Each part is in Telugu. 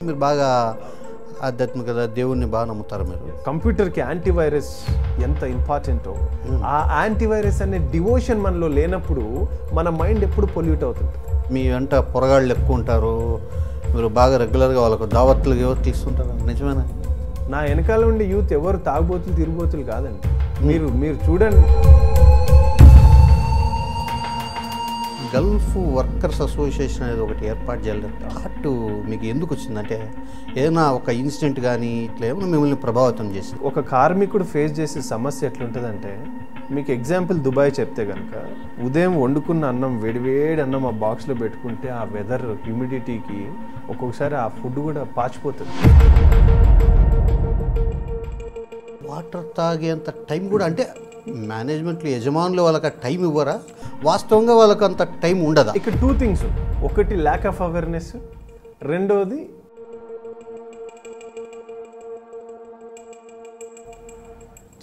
మీరు బాగా ఆధ్యాత్మికత దేవుణ్ణి బాగా నమ్ముతారు మీరు? కంప్యూటర్కి యాంటీవైరస్ ఎంత ఇంపార్టెంటో ఆ యాంటీవైరస్ అనే డివోషన్ మనలో లేనప్పుడు మన మైండ్ ఎప్పుడు పొల్యూట్ అవుతుంది. మీ వెంట పొరగాళ్ళు ఎక్కువ ఉంటారు. మీరు బాగా రెగ్యులర్గా వాళ్ళకు దావత్లు ఇస్తుంటారు? నిజమేనా? నా వెనకాల ఉండే యూత్ ఎవరు తాగుబోతులు తిరుగుబోతులు కాదండి. మీరు మీరు చూడండి. గల్ఫ్ వర్కర్స్ అసోసియేషన్ అనేది ఒకటి ఏర్పాటు చేయాలి. థాట్ మీకు ఎందుకు వచ్చిందంటే ఏదైనా ఒక ఇన్సిడెంట్ కానీ ఇట్లా ఏమైనా మిమ్మల్ని ప్రభావితం చేసి ఒక కార్మికుడు ఫేస్ చేసే సమస్య ఎట్లుంటుందంటే మీకు ఎగ్జాంపుల్ దుబాయ్ చెప్తే కనుక ఉదయం వండుకున్న అన్నం వేడివేడి అన్నం ఆ బాక్స్లో పెట్టుకుంటే ఆ వెదర్ హ్యూమిడిటీకి ఒక్కొక్కసారి ఆ ఫుడ్ కూడా పాచిపోతుంది. వాటర్ తాగేంత టైం కూడా అంటే మేనేజ్మెంట్లో యజమానులు వాళ్ళకి ఆ టైం ఇవ్వరా? వాస్తవంగా వాళ్ళకి అంత టైం ఉండదా? ఇక్కడ టూ థింగ్స్ ఒకటి ల్యాక్ ఆఫ్ అవేర్నెస్ రెండోది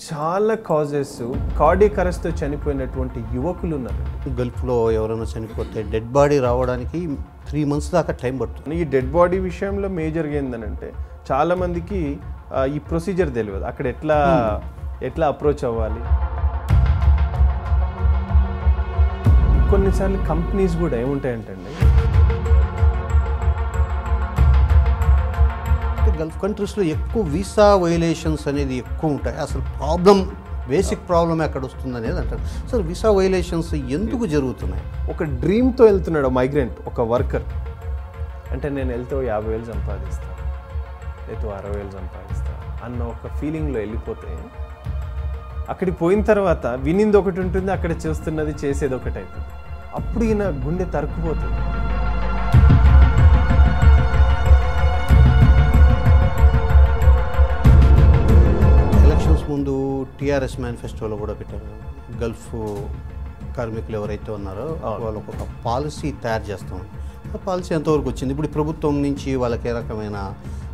చాలా కాజెస్ కార్డియక్ అరెస్ట్తో చనిపోయినటువంటి యువకులు ఉన్నారు గల్ఫ్లో ఎవరైనా చనిపోతే డెడ్ బాడీ రావడానికి త్రీ మంత్స్ దాకా టైం పడుతుంది. ఈ డెడ్ బాడీ విషయంలో మేజర్గా ఏంటంటే చాలా మందికి ఆ, ఈ ప్రొసీజర్ తెలియదు అక్కడ ఎట్లా ఎట్లా అప్రోచ్ అవ్వాలి? కొన్నిసార్లు కంపెనీస్ కూడా ఏముంటాయంటండి? గల్ఫ్ కంట్రీస్లో ఎక్కువ వీసా వైలేషన్స్ అనేది ఎక్కువ ఉంటాయి. అసలు ప్రాబ్లం బేసిక్ ప్రాబ్లం ఎక్కడ వస్తుంది అనేది అంటారు. అసలు వీసా వైలేషన్స్ ఎందుకు జరుగుతున్నాయి? ఒక డ్రీమ్తో వెళ్తున్నాడు మైగ్రెంట్ ఒక వర్కర్. అంటే నేను వెళ్తే యాభై వేలు సంపాదిస్తా. లేదో అరవై వేలు సంపాదిస్తా అన్న ఒక ఫీలింగ్లో వెళ్ళిపోతే అక్కడికి పోయిన తర్వాత వినింది ఒకటి ఉంటుంది అక్కడ చేస్తున్నది చేసేది ఒకటి అవుతుంది అప్పుడు ఈయన గుండె తరుక్కుపోతుంది. ఎలక్షన్స్ ముందు టీఆర్ఎస్ మేనిఫెస్టోలో కూడా పెట్టారు. గల్ఫ్ కార్మికులు ఎవరైతే ఉన్నారో వాళ్ళకు ఒక పాలసీ తయారు చేస్తాం ఆ పాలసీ ఎంతవరకు వచ్చింది? ఇప్పుడు ప్రభుత్వం నుంచి వాళ్ళకి ఏ రకమైన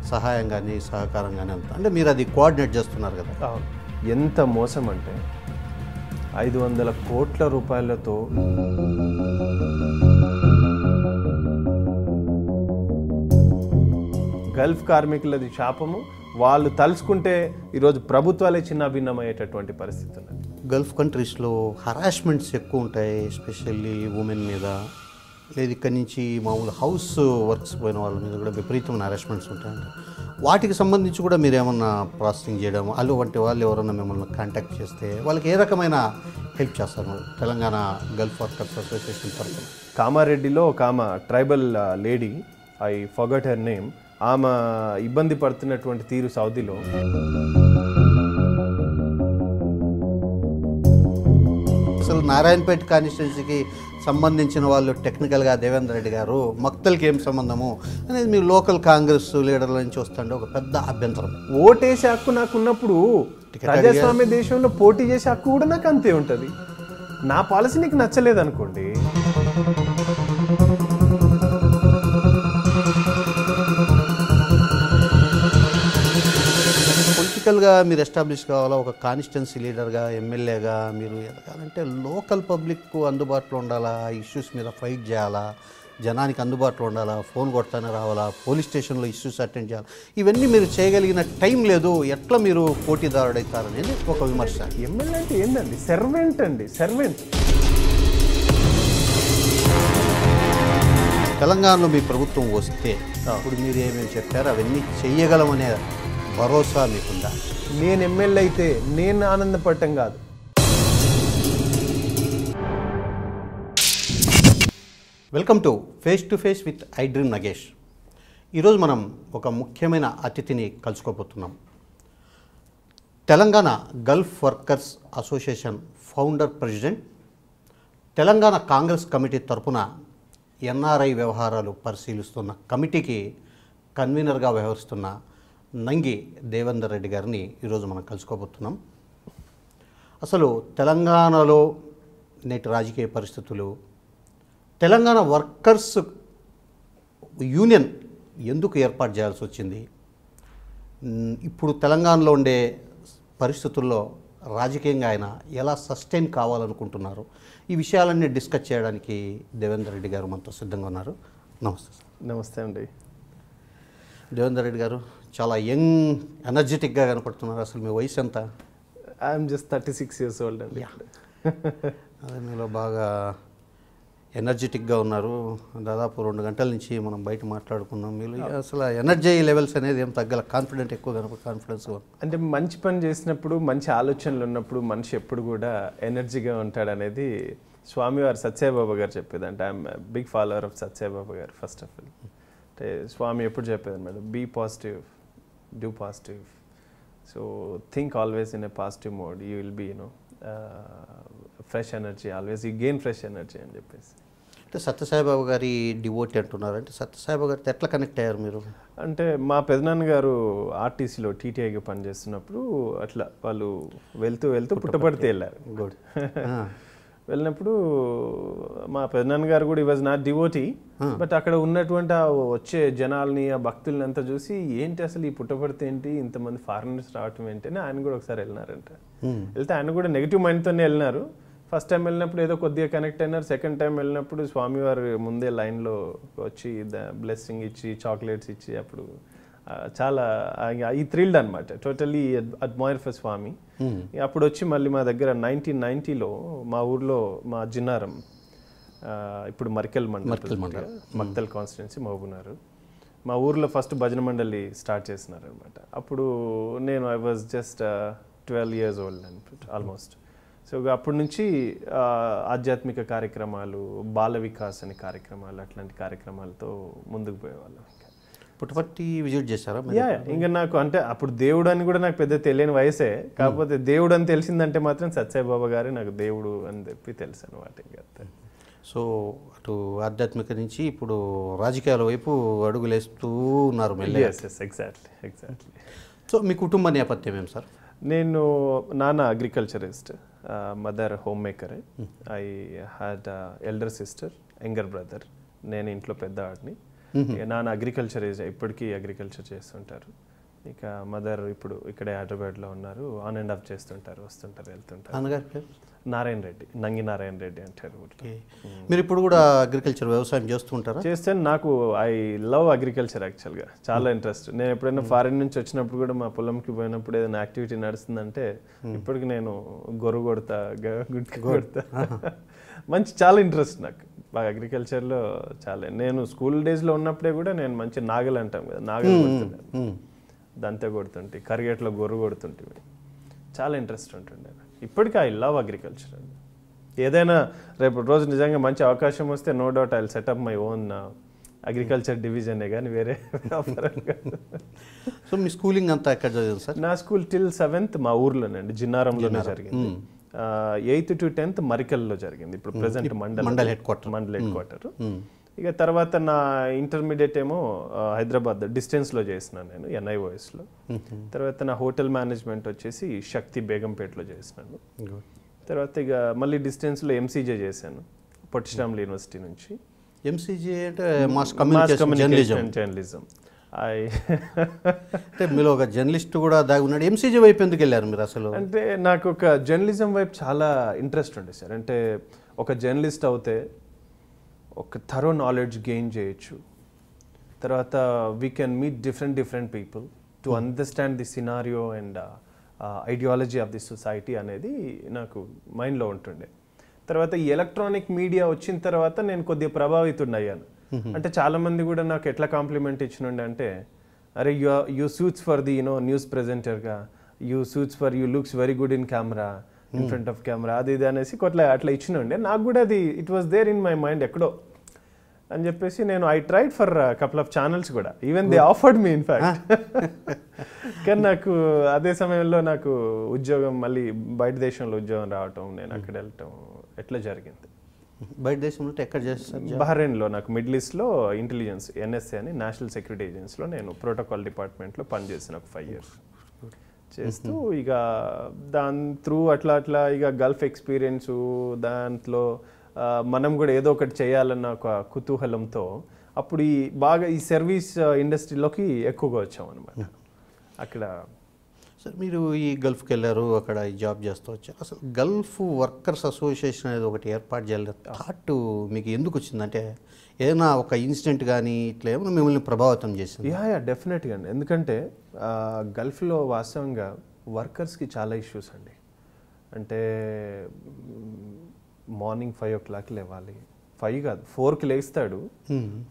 సహాయం కానీ సహకారం కానీ అంత. అంటే మీరు అది కోఆర్డినేట్ చేస్తున్నారు కదా. ఎంత మోసం అంటే ఐదు వందల కోట్ల రూపాయలతో గల్ఫ్ కార్మికులది శాపము. వాళ్ళు తలుచుకుంటే ఈరోజు ప్రభుత్వాలే చిన్న భిన్నమయ్యేటటువంటి పరిస్థితి ఉన్నది గల్ఫ్ కంట్రీస్లో హరాస్మెంట్స్ ఎక్కువ ఉంటాయి ఎస్పెషల్లీ ఉమెన్ మీద. లేదు ఇక్కడి నుంచి మామూలు హౌస్ వర్క్స్ పోయిన వాళ్ళ మీద కూడా విపరీతమైన హరాస్మెంట్స్ ఉంటాయంట. వాటికి సంబంధించి కూడా మీరు ఏమన్నా ప్రాసెసింగ్ చేయడం వాళ్ళు వంటి వాళ్ళు ఎవరన్నా మిమ్మల్ని కాంటాక్ట్ చేస్తే వాళ్ళకి ఏ రకమైన హెల్ప్ చేస్తారు? తెలంగాణ గల్ఫ్ వర్కర్స్ అసోసియేషన్ తరఫున. కామారెడ్డిలో ఒక ఆమె tribal lady I forgot her name ఆమె ఇబ్బంది పడుతున్నటువంటి తీరు సౌదీలో. అసలు నారాయణపేట కాన్స్టిట్యున్సీకి సంబంధించిన వాళ్ళు టెక్నికల్గా దేవేంద్ర రెడ్డి గారు మక్తల్కి ఏం సంబంధము అనేది మీ లోకల్ కాంగ్రెస్ లీడర్ల నుంచి వస్తుంటే ఒక పెద్ద అభ్యంతరం. ఓటేసే హక్కు నాకు ఉన్నప్పుడు ప్రజాస్వామ్య దేశంలో పోటీ చేసే హక్కు కూడా నాకు అంతే ఉంటుంది. నా పాలసీ నీకు నచ్చలేదు పొలిటికల్గా మీరు ఎస్టాబ్లిష్ కావాలా? ఒక కాన్స్టిట్యున్సీ లీడర్గా ఎమ్మెల్యేగా మీరు ఎదగాలంటే లోకల్ పబ్లిక్ అందుబాటులో ఉండాలా? ఇష్యూస్ మీద ఫైట్ చేయాలా? జనానికి అందుబాటులో ఉండాలా? ఫోన్ కొడతానే రావాలా? పోలీస్ స్టేషన్లో ఇష్యూస్ అటెండ్ చేయాలి? ఇవన్నీ మీరు చేయగలిగిన టైం లేదు. ఎట్లా మీరు పోటీదారుడవుతారనేది ఒక విమర్శ. ఎమ్మెల్యే అంటే ఏంటండి సర్వెంట్ అండి. సర్వెంట్ తెలంగాణలో మీ ప్రభుత్వం వస్తే అప్పుడు మీరు ఏమేమి చెప్పారో? అవన్నీ చెయ్యగలమనే భరోసా మీకుందా నేను ఎమ్మెల్యే అయితే నేను ఆనందపడటం కాదు. Welcome to face to face with I dream Nagesh ఈరోజు మనం ఒక ముఖ్యమైన అతిథిని కలుసుకోబోతున్నాం. Telangana gulf workers association founder president Telangana Congress committee తరపున ఎన్ఆర్ఐ వ్యవహారాలు పరిశీలిస్తున్న కమిటీకి కన్వీనర్గా వ్యవహరిస్తున్న నంగి దేవేందర్ రెడ్డి గారిని ఈరోజు మనం కలుసుకోబోతున్నాం. అసలు తెలంగాణలో నేటి రాజకీయ పరిస్థితులు తెలంగాణ వర్కర్స్ యూనియన్ ఎందుకు ఏర్పాటు చేయాల్సి వచ్చింది? ఇప్పుడు తెలంగాణలో ఉండే పరిస్థితుల్లో రాజకీయంగా ఆయన ఎలా సస్టైన్ కావాలనుకుంటున్నారు? ఈ విషయాలన్నీ డిస్కస్ చేయడానికి దేవేందర్ రెడ్డి గారు మనతో సిద్ధంగా ఉన్నారు. నమస్తే నమస్తే అండి. దేవేందర్ రెడ్డి గారు చాలా యంగ్ ఎనర్జెటిక్గా కనపడుతున్నారు అసలు మీ వయసు ఎంత? I'm just thirty six years old అండి అదే మీలో బాగా ఎనర్జెటిక్గా ఉన్నారు. దాదాపు రెండు గంటల నుంచి మనం బయట మాట్లాడుకున్నాం. మీరు అసలు ఎనర్జీ లెవెల్స్ అనేది ఏం తగ్గల కాన్ఫిడెంట్ ఎక్కువ కనపడ కాన్ఫిడెన్స్గా అంటే మంచి పని చేసినప్పుడు మంచి ఆలోచనలు ఉన్నప్పుడు మనిషి ఎప్పుడు కూడా ఎనర్జీగా ఉంటాడు అనేది స్వామివారు సత్యబాబా గారు చెప్పేది అంటే I'm big follower of Sathyababa గారు ఫస్ట్ ఆఫ్ ఆల్ అంటే స్వామి ఎప్పుడు చెప్పేది అనమాట be positive do positive so think always in a positive mode you will be you know fresh energy always you gain fresh energy అని చెప్పేసి. అంటే సత్యసాయిబాబు గారి డివోటీ అంటున్నారు? అంటే సత్యసాయిబాబు గారితో ఎట్లా కనెక్ట్ అయ్యారు మీరు? అంటే మా పెదనాన్న గారు ఆర్టీసీలో టీటీఐగా పనిచేస్తున్నప్పుడు అట్లా వాళ్ళు వెళ్తూ వెళ్తూ పుట్టపడితే వెళ్ళారు. గుడ్. వెళ్ళినప్పుడు మా పెదనాన్న గారు కూడా ఈ వాజ్ నాట్ డివోటీ బట్ అక్కడ ఉన్నటువంటి ఆ వచ్చే జనాల్ని ఆ భక్తుల్ని అంతా చూసి ఏంటి అసలు ఈ పుట్టపడితే ఏంటి? ఇంతమంది ఫారినర్స్ రావటం ఏంటి? అని ఆయన కూడా ఒకసారి వెళ్ళినారంట. వెళ్తే ఆయన కూడా నెగిటివ్ మైండ్తోనే వెళ్ళినారు. ఫస్ట్ టైం వెళ్ళినప్పుడు ఏదో కొద్దిగా కనెక్ట్ అయినారు. సెకండ్ టైం వెళ్ళినప్పుడు స్వామివారు ముందే లైన్లో వచ్చి బ్లెస్సింగ్ ఇచ్చి చాక్లెట్స్ ఇచ్చి అప్పుడు చాలా ఈ థ్రిల్డ్ అనమాట టోటలీ అడ్మైర్ ఫర్ స్వామి. అప్పుడు వచ్చి మళ్ళీ మా దగ్గర నైన్టీన్ నైన్టీలో మా ఊర్లో మా జిన్నారం ఇప్పుడు మర్కెల్ మండల్ మక్తల్ కాన్స్టిట్యున్సీ మహబూనారు మా ఊర్లో ఫస్ట్ భజన మండలి స్టార్ట్ చేసినారు అనమాట అప్పుడు నేను I was just twelve years old అని ఆల్మోస్ట్ సో అప్పటి నుంచి ఆధ్యాత్మిక కార్యక్రమాలు బాల వికాస్ అనే కార్యక్రమాలు అట్లాంటి కార్యక్రమాలతో ముందుకు పోయేవాళ్ళం. పుట్టపర్తి విజిట్ చేశారా? యా ఇంకా నాకు అంటే అప్పుడు దేవుడు అని కూడా నాకు పెద్ద తెలియని వయసే. కాకపోతే దేవుడు అని తెలిసిందంటే మాత్రం సత్యబాబా గారే నాకు దేవుడు అని చెప్పి తెలుసు అనమాట ఇంకా. సో అటు ఆధ్యాత్మిక నుంచి ఇప్పుడు రాజకీయాల వైపు అడుగులేస్తూ ఉన్నారు ఎగ్జాక్ట్లీ ఎగ్జాక్ట్లీ సో మీ కుటుంబ నేపథ్యం ఏం సార్? నేను నాన్న agriculturist mother home maker I had elder sister younger brother నేను ఇంట్లో పెద్దవాడిని. ఇక నాన్న అగ్రికల్చర్ ఇప్పటికీ అగ్రికల్చర్ చేస్తుంటారు. ఇక మదర్ ఇప్పుడు ఇక్కడే హైదరాబాద్లో ఉన్నారు. ఆన్ అండ్ ఆఫ్ చేస్తుంటారు వస్తుంటారు వెళ్తుంటారు. పేరు? నారాయణ రెడ్డి నంగి నారాయణ రెడ్డి అంటారు. ఓకే మీరు ఇప్పుడు కూడా అగ్రికల్చర్ వ్యవసాయం చేస్తూ ఉంటారా చేస్తే నాకు ఐ లవ్ అగ్రికల్చర్ యాక్చువల్గా చాలా ఇంట్రెస్ట్ నేను ఎప్పుడైనా ఫారిన్ నుంచి వచ్చినప్పుడు కూడా మా పొలంకి పోయినప్పుడు ఏదైనా యాక్టివిటీ నడుస్తుందంటే ఇప్పటికి నేను గొర్రె కొడతా గుడ్క కొడతా. మంచి చాలా ఇంట్రెస్ట్ నాకు. బాగా అగ్రికల్చర్లో చాలా నేను స్కూల్ డేస్లో ఉన్నప్పుడే కూడా నేను మంచి నాగలు అంటాం కదా నాగలు కొడుతుండే. దంతే కొడుతుంటే కరిగేట్లో గొర్రె కొడుతుంటే చాలా ఇంట్రెస్ట్ ఉంటుండే. ఇప్పటికీ ఐ లవ్ అగ్రికల్చర్ అండి. ఏదైనా రేపు రోజు నిజంగా మంచి అవకాశం వస్తే no doubt I set up my own agriculture డివిజనే కానీ వేరే. సో మీ స్కూలింగ్ అంతా ఎక్కడ చదివారు సార్? నా స్కూల్ టిల్ సెవెంత్ మా ఊర్లోనండి జిన్నారంలోనే జరిగింది. ఎయిత్ టు టెన్త్ మరికల్లో జరిగింది. ఇప్పుడు present mandal mandal head quarter. Mandal head quarter. ఇక తర్వాత నా ఇంటర్మీడియట్ ఏమో హైదరాబాద్ డిస్టెన్స్లో చేసినాను నేను ఎన్ఐఓఎస్లో. తర్వాత నా హోటల్ మేనేజ్మెంట్ వచ్చేసి శక్తి బేగంపేటలో చేసినాను. తర్వాత ఇక మళ్ళీ డిస్టెన్స్లో ఎంసీజే చేశాను పొట్టిశ్రాములు యూనివర్సిటీ నుంచి. ఎంసీజీ అంటే మాస్ కమ్యూనికేషన్ జర్నలిజం. అంటే మీలో ఒక జర్నలిస్ట్ కూడా దాగి ఉన్నాడు. ఎంసీజీ వైపు ఎందుకు వెళ్ళారు మీరు అసలు? అంటే నాకు ఒక జర్నలిజం వైపు చాలా ఇంట్రెస్ట్ ఉండే సార్. అంటే ఒక జర్నలిస్ట్ అవుతే ఒక థరో నాలెడ్జ్ గెయిన్ చేయొచ్చు. తర్వాత we can meet different different people to understand the scenario and ideology of the society అనేది నాకు మైండ్లో ఉంటుండే. తర్వాత ఈ ఎలక్ట్రానిక్ మీడియా వచ్చిన తర్వాత నేను కొద్దిగా ప్రభావితుడిని అయ్యాను అంటే చాలా మంది కూడా నాకు ఎట్లా కాంప్లిమెంట్ ఇచ్చినుండే అంటే అరే you you suits for the you know news ప్రెజెంటర్గా you suits for you looks very good in camera in front of camera అది ఇది అనేసి కొట్లా అట్లా ఇచ్చినుండే. నాకు కూడా అది it was there in my mind ఎక్కడో. అని చెప్పేసి నేను I tried for couple of channels కూడా. Even they offered me in fact కానీ నాకు అదే సమయంలో నాకు ఉద్యోగం మళ్ళీ బయట దేశంలో ఉద్యోగం రావటం నేను అక్కడ వెళ్ళటం ఎట్లా జరిగింది? బయట దేశంలో ఎక్కడ చేస్తారు బహ్రెయిన్లో నాకు మిడిల్ ఈస్ట్లో ఇంటెలిజెన్స్ ఎన్ఎస్ఏ అని నేషనల్ సెక్యూరిటీ ఏజెన్సీలో నేను ప్రోటోకాల్ డిపార్ట్మెంట్లో పనిచేసిన ఒక ఫైవ్ ఇయర్స్. చేస్తూ ఇక దాని త్రూ అట్లా అట్లా ఇక గల్ఫ్ ఎక్స్పీరియన్స్ దాంట్లో మనం కూడా ఏదో ఒకటి చేయాలన్న ఒక కుతూహలంతో అప్పుడు ఈ బాగా ఈ సర్వీస్ ఇండస్ట్రీలోకి ఎక్కువగా వచ్చాం అనమాట అక్కడ సార్ మీరు ఈ గల్ఫ్కి వెళ్ళారు అక్కడ ఈ జాబ్ చేస్తూ వచ్చారు. అసలు గల్ఫ్ వర్కర్స్ అసోసియేషన్ అనేది ఒకటి ఏర్పాటు చేయాలి. థాట్ మీకు ఎందుకు వచ్చింది? అంటే ఏదైనా ఒక ఇన్సిడెంట్ కానీ ఇట్లా ఏమైనా మిమ్మల్ని ప్రభావితం చేసింది? యా యా డెఫినెట్గా అండి. ఎందుకంటే గల్ఫ్లో వాస్తవంగా వర్కర్స్కి చాలా ఇష్యూస్ అండి. అంటే మార్నింగ్ ఫైవ్ ఓ క్లాక్ లేవాలి. ఫైవ్ కాదు ఫోర్కి లేస్తాడు.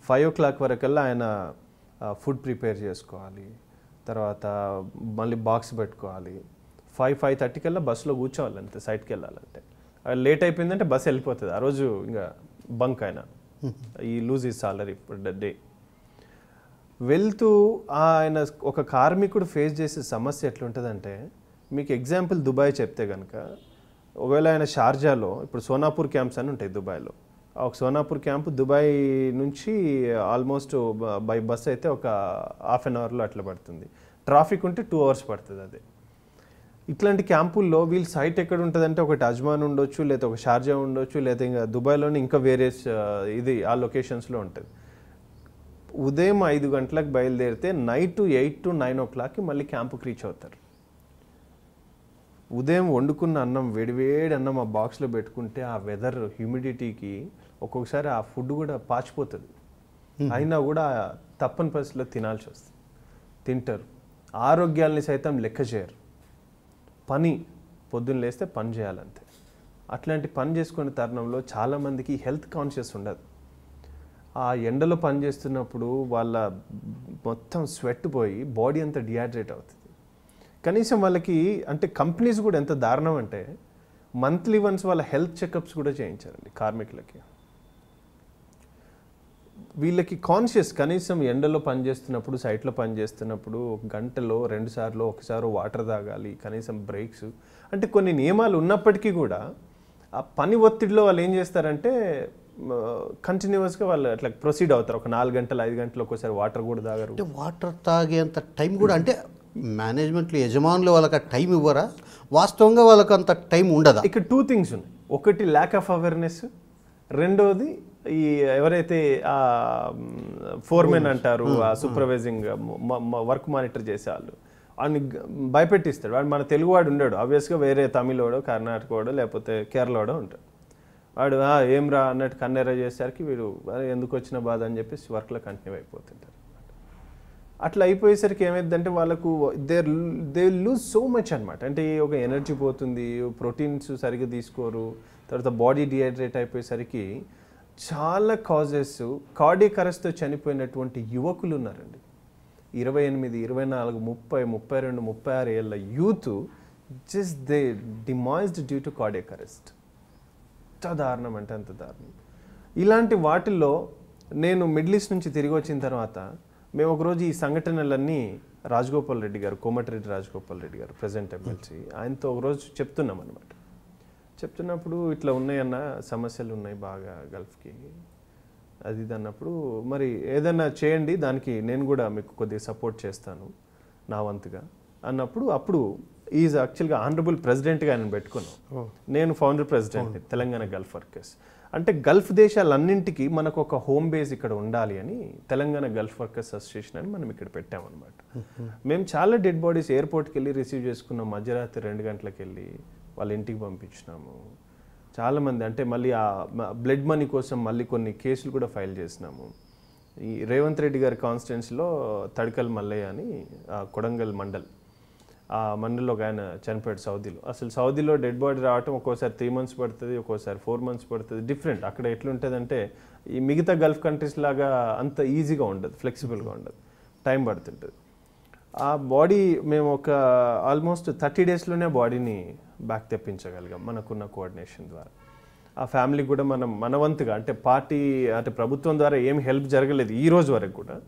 ఫైవ్ ఓ క్లాక్ వరకల్లా ఆయన ఫుడ్ ప్రిపేర్ చేసుకోవాలి. తర్వాత మళ్ళీ బాక్స్ పెట్టుకోవాలి. ఫైవ్ ఫైవ్ థర్టీ కల్లా బస్సులో కూర్చోవాలి అంతే సైడ్కి వెళ్ళాలంటే. లేట్ అయిపోయిందంటే బస్సు వెళ్ళిపోతుంది. ఆ రోజు ఇంకా బంక్ ఆయన ఈ లూజ్ ఈ సాలరీ డే. వెళ్తూ ఆయన ఒక కార్మికుడు ఫేస్ చేసే సమస్య ఎట్లుంటుందంటే మీకు ఎగ్జాంపుల్ దుబాయ్ చెప్తే కనుక ఒకవేళ ఆయన షార్జాలో ఇప్పుడు సోనాపూర్ క్యాంప్స్ అని ఉంటాయి దుబాయ్లో. ఒక సోనాపూర్ క్యాంప్ దుబాయ్ నుంచి ఆల్మోస్ట్ బై బస్ అయితే ఒక హాఫ్ అన్ అవర్లో అట్లా పడుతుంది. ట్రాఫిక్ ఉంటే టూ అవర్స్ పడుతుంది అది. ఇట్లాంటి క్యాంపుల్లో వీళ్ళ సైట్ ఎక్కడ ఉంటుందంటే ఒకటి అజ్మాన్ ఉండొచ్చు లేదా ఒక షార్జా ఉండొచ్చు లేదా ఇంకా దుబాయ్లోనే ఇంకా వేరే ఇది ఆ లొకేషన్స్లో ఉంటుంది. ఉదయం ఐదు గంటలకు బయలుదేరితే నైట్ ఎయిట్ టు నైన్ ఓ క్లాక్కి మళ్ళీ క్యాంపుకి రీచ్ అవుతారు. ఉదయం వండుకున్న అన్నం వేడివేడి అన్నం ఆ బాక్స్లో పెట్టుకుంటే ఆ వెదర్ హ్యూమిడిటీకి ఒక్కొక్కసారి ఆ ఫుడ్ కూడా పాచిపోతుంది. అయినా కూడా తప్పని పరిస్థితిలో తినాల్సి వస్తుంది. తింటారు. ఆరోగ్యాల్ని సైతం లెక్క చేయరు. పని పొద్దున్న లేస్తే పని చేయాలంతే. అట్లాంటి పని చేసుకునే తరుణంలో చాలామందికి హెల్త్ కాన్షియస్ ఉండదు. ఆ ఎండలో పని చేస్తున్నప్పుడు వాళ్ళ మొత్తం స్వెట్ పోయి బాడీ అంతా డిహైడ్రేట్ అవుతుంది. కనీసం వాళ్ళకి అంటే కంపెనీస్ కూడా ఎంత దారుణం అంటే మంత్లీ వన్స్ వాళ్ళ హెల్త్ చెకప్స్ కూడా చేయించారండి కార్మికులకి. వీళ్ళకి కాన్షియస్ కనీసం ఎండలో పనిచేస్తున్నప్పుడు సైట్లో పనిచేస్తున్నప్పుడు ఒక గంటలో రెండు సార్లు ఒకసారి వాటర్ తాగాలి కనీసం బ్రేక్స్ అంటే కొన్ని నియమాలు ఉన్నప్పటికీ కూడా ఆ పని ఒత్తిడిలో వాళ్ళు ఏం చేస్తారంటే కంటిన్యూస్గా వాళ్ళు అట్లా ప్రొసీడ్ అవుతారు. ఒక నాలుగు గంటలు ఐదు గంటలు ఒకసారి వాటర్ కూడా తాగరు. అంటే వాటర్ తాగేంత టైం కూడా అంటే మేనేజ్మెంట్లో యజమానులు వాళ్ళకి ఆ టైం ఇవ్వరా? వాస్తవంగా వాళ్ళకి అంత టైం ఉండదా? ఇక్కడ టూ థింగ్స్ ఉన్నాయి. ఒకటి ల్యాక్ ఆఫ్ అవేర్నెస్ రెండోది ఈ ఎవరైతే ఆ ఫోర్మెన్ అంటారు ఆ సూపర్వైజింగ్ వర్క్ మానిటర్ చేసే వాళ్ళు వాడిని భయపెట్టిస్తాడు. వాడు మన తెలుగువాడు ఉండడు. ఆబ్వియస్గా వేరే తమిళోడో కర్ణాటకవాడో లేకపోతే కేరళవాడో ఉంటాడు. వాడు "ఆ, ఏం రా అన్నట్టు కన్నెర చేసేసరికి వీడు "అరే, ఎందుకు వచ్చిన బాధ? అని చెప్పేసి వర్క్లో కంటిన్యూ అయిపోతుంటారు అట్లా అయిపోయేసరికి ఏమైందంటే వాళ్ళకు they they lose so much అనమాట అంటే ఒక ఎనర్జీ పోతుంది ప్రోటీన్స్ సరిగ్గా తీసుకోరు. తర్వాత బాడీ డిహైడ్రేట్ అయిపోయేసరికి చాలా కాజెస్ కార్డియక్ అరెస్ట్తో చనిపోయినటువంటి యువకులు ఉన్నారండి ఇరవై ఎనిమిది ఇరవై నాలుగు ముప్పై ముప్పై రెండు ముప్పై ఆరు ఏళ్ళ youth just they demised due to cardiac arrest ఎంత దారుణం అంటే అంత దారుణం. ఇలాంటి వాటిల్లో నేను మిడిల్ ఈస్ట్ నుంచి తిరిగి వచ్చిన తర్వాత మేము ఒకరోజు ఈ సంఘటనలన్నీ రాజగోపాల్ రెడ్డి గారు కోమటిరెడ్డి రాజగోపాల్ రెడ్డి గారు ప్రజెంట్ ఎమ్మెల్సీ ఆయనతో ఒకరోజు చెప్తున్నాం అనమాట చెప్తున్నప్పుడు ఇట్లా ఉన్నాయన్న సమస్యలు ఉన్నాయి బాగా గల్ఫ్కి. అది ఇది అన్నప్పుడు మరి ఏదైనా చేయండి దానికి నేను కూడా మీకు కొద్దిగా సపోర్ట్ చేస్తాను నా వంతుగా అన్నప్పుడు అప్పుడు ఈజ్ యాక్చువల్గా ఆనరబుల్ ప్రెసిడెంట్గా ఆయన పెట్టుకున్నాం నేను founder president Telangana gulf workers. అంటే గల్ఫ్ దేశాలన్నింటికి మనకు ఒక హోమ్ బేస్ ఇక్కడ ఉండాలి అని తెలంగాణ గల్ఫ్ వర్కర్స్ అసోసియేషన్ అని మనం ఇక్కడ పెట్టామన్నమాట. మేము. చాలా డెడ్ బాడీస్ ఎయిర్పోర్ట్కి వెళ్ళి రిసీవ్ చేసుకున్నాం మధ్యరాత్రి రెండు గంటలకు వెళ్ళి వాళ్ళ ఇంటికి పంపించినాము. చాలామంది అంటే మళ్ళీ ఆ బ్లడ్ మనీ కోసం మళ్ళీ కొన్ని కేసులు కూడా ఫైల్ చేసినాము. ఈ రేవంత్ రెడ్డి గారి కాన్స్టిట్యున్సీలో తడికల్ మల్లయ్య అని కొడంగల్ మండల్. ఆ మండల్లో ఒక ఆయన చనిపోయాడు సౌదీలో. అసలు సౌదీలో డెడ్ బాడీ రావటం ఒక్కోసారి త్రీ మంత్స్ పడుతుంది ఒక్కోసారి ఫోర్ మంత్స్ పడుతుంది డిఫరెంట్ అక్కడ ఎట్లుంటుందంటే ఈ మిగతా గల్ఫ్ కంట్రీస్ లాగా అంత ఈజీగా ఉండదు ఫ్లెక్సిబుల్గా ఉండదు. టైం పడుతుంటుంది. ఆ బాడీ మేము ఒక ఆల్మోస్ట్ థర్టీ డేస్లోనే బాడీని బ్యాక్ తెప్పించగలిగాం మనకున్న కోఆర్డినేషన్ ద్వారా. ఆ ఫ్యామిలీకి కూడా మనం మనవంతుగా అంటే పార్టీ అంటే ప్రభుత్వం ద్వారా ఏం హెల్ప్ జరగలేదు ఈ రోజు వరకు కూడా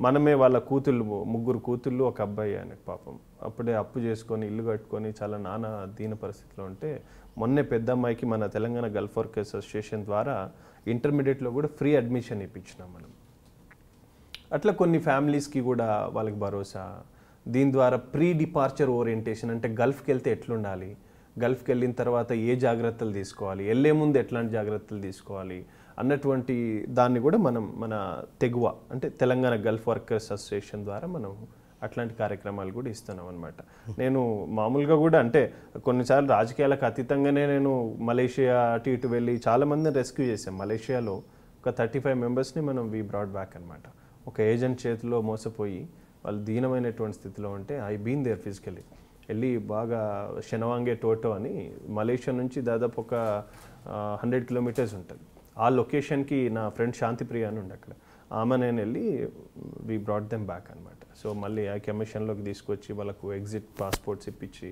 మనమే వాళ్ళ కూతుళ్ళు ముగ్గురు కూతుళ్ళు ఒక అబ్బాయి ఆయనకు పాపం. అప్పుడే అప్పు చేసుకొని ఇల్లు కట్టుకొని చాలా నానా దీన పరిస్థితిలో ఉంటే మొన్నే పెద్ద అమ్మాయికి మన తెలంగాణ గల్ఫ్ వర్కర్స్ అసోసియేషన్ ద్వారా ఇంటర్మీడియట్లో కూడా ఫ్రీ అడ్మిషన్ ఇప్పించినాం మనం. అట్లా కొన్ని ఫ్యామిలీస్కి కూడా వాళ్ళకి భరోసా. దీని ద్వారా ప్రీ డిపార్చర్ ఓరియంటేషన్ అంటే గల్ఫ్కి వెళ్తే ఎట్లుండాలి? గల్ఫ్కి వెళ్ళిన తర్వాత ఏ జాగ్రత్తలు తీసుకోవాలి? వెళ్ళే ముందు ఎట్లాంటి జాగ్రత్తలు తీసుకోవాలి? అన్నటువంటి దాన్ని కూడా మనం మన తెగువ అంటే తెలంగాణ గల్ఫ్ వర్కర్స్ అసోసియేషన్ ద్వారా మనం అట్లాంటి కార్యక్రమాలు కూడా ఇస్తున్నాం అనమాట నేను మామూలుగా కూడా అంటే కొన్నిసార్లు రాజకీయాలకు అతీతంగానే నేను మలేషియా అటు ఇటు వెళ్ళి చాలామందిని రెస్క్యూ చేశాం మలేషియాలో ఒక థర్టీ ఫైవ్ మెంబర్స్ని మనం వీ బ్రాడ్ బ్యాక్ అనమాట ఒక ఏజెంట్ చేతిలో మోసపోయి వాళ్ళు దీనమైనటువంటి స్థితిలో ఉంటే ఐ బీన్ దేర్ ఫిజికలీ. వెళ్ళి బాగా శనవాంగే టోటో అని మలేషియా నుంచి దాదాపు ఒక హండ్రెడ్ కిలోమీటర్స్ ఉంటుంది. ఆ లొకేషన్కి నా ఫ్రెండ్ శాంతిప్రియ అని ఉండే అక్కడ. ఆమె నేను వెళ్ళి వీ బ్రాడ్ దెమ్ బ్యాక్ అనమాట సో మళ్ళీ ఆ కమిషన్లోకి తీసుకొచ్చి వాళ్ళకు ఎగ్జిట్ పాస్పోర్ట్స్ ఇప్పించి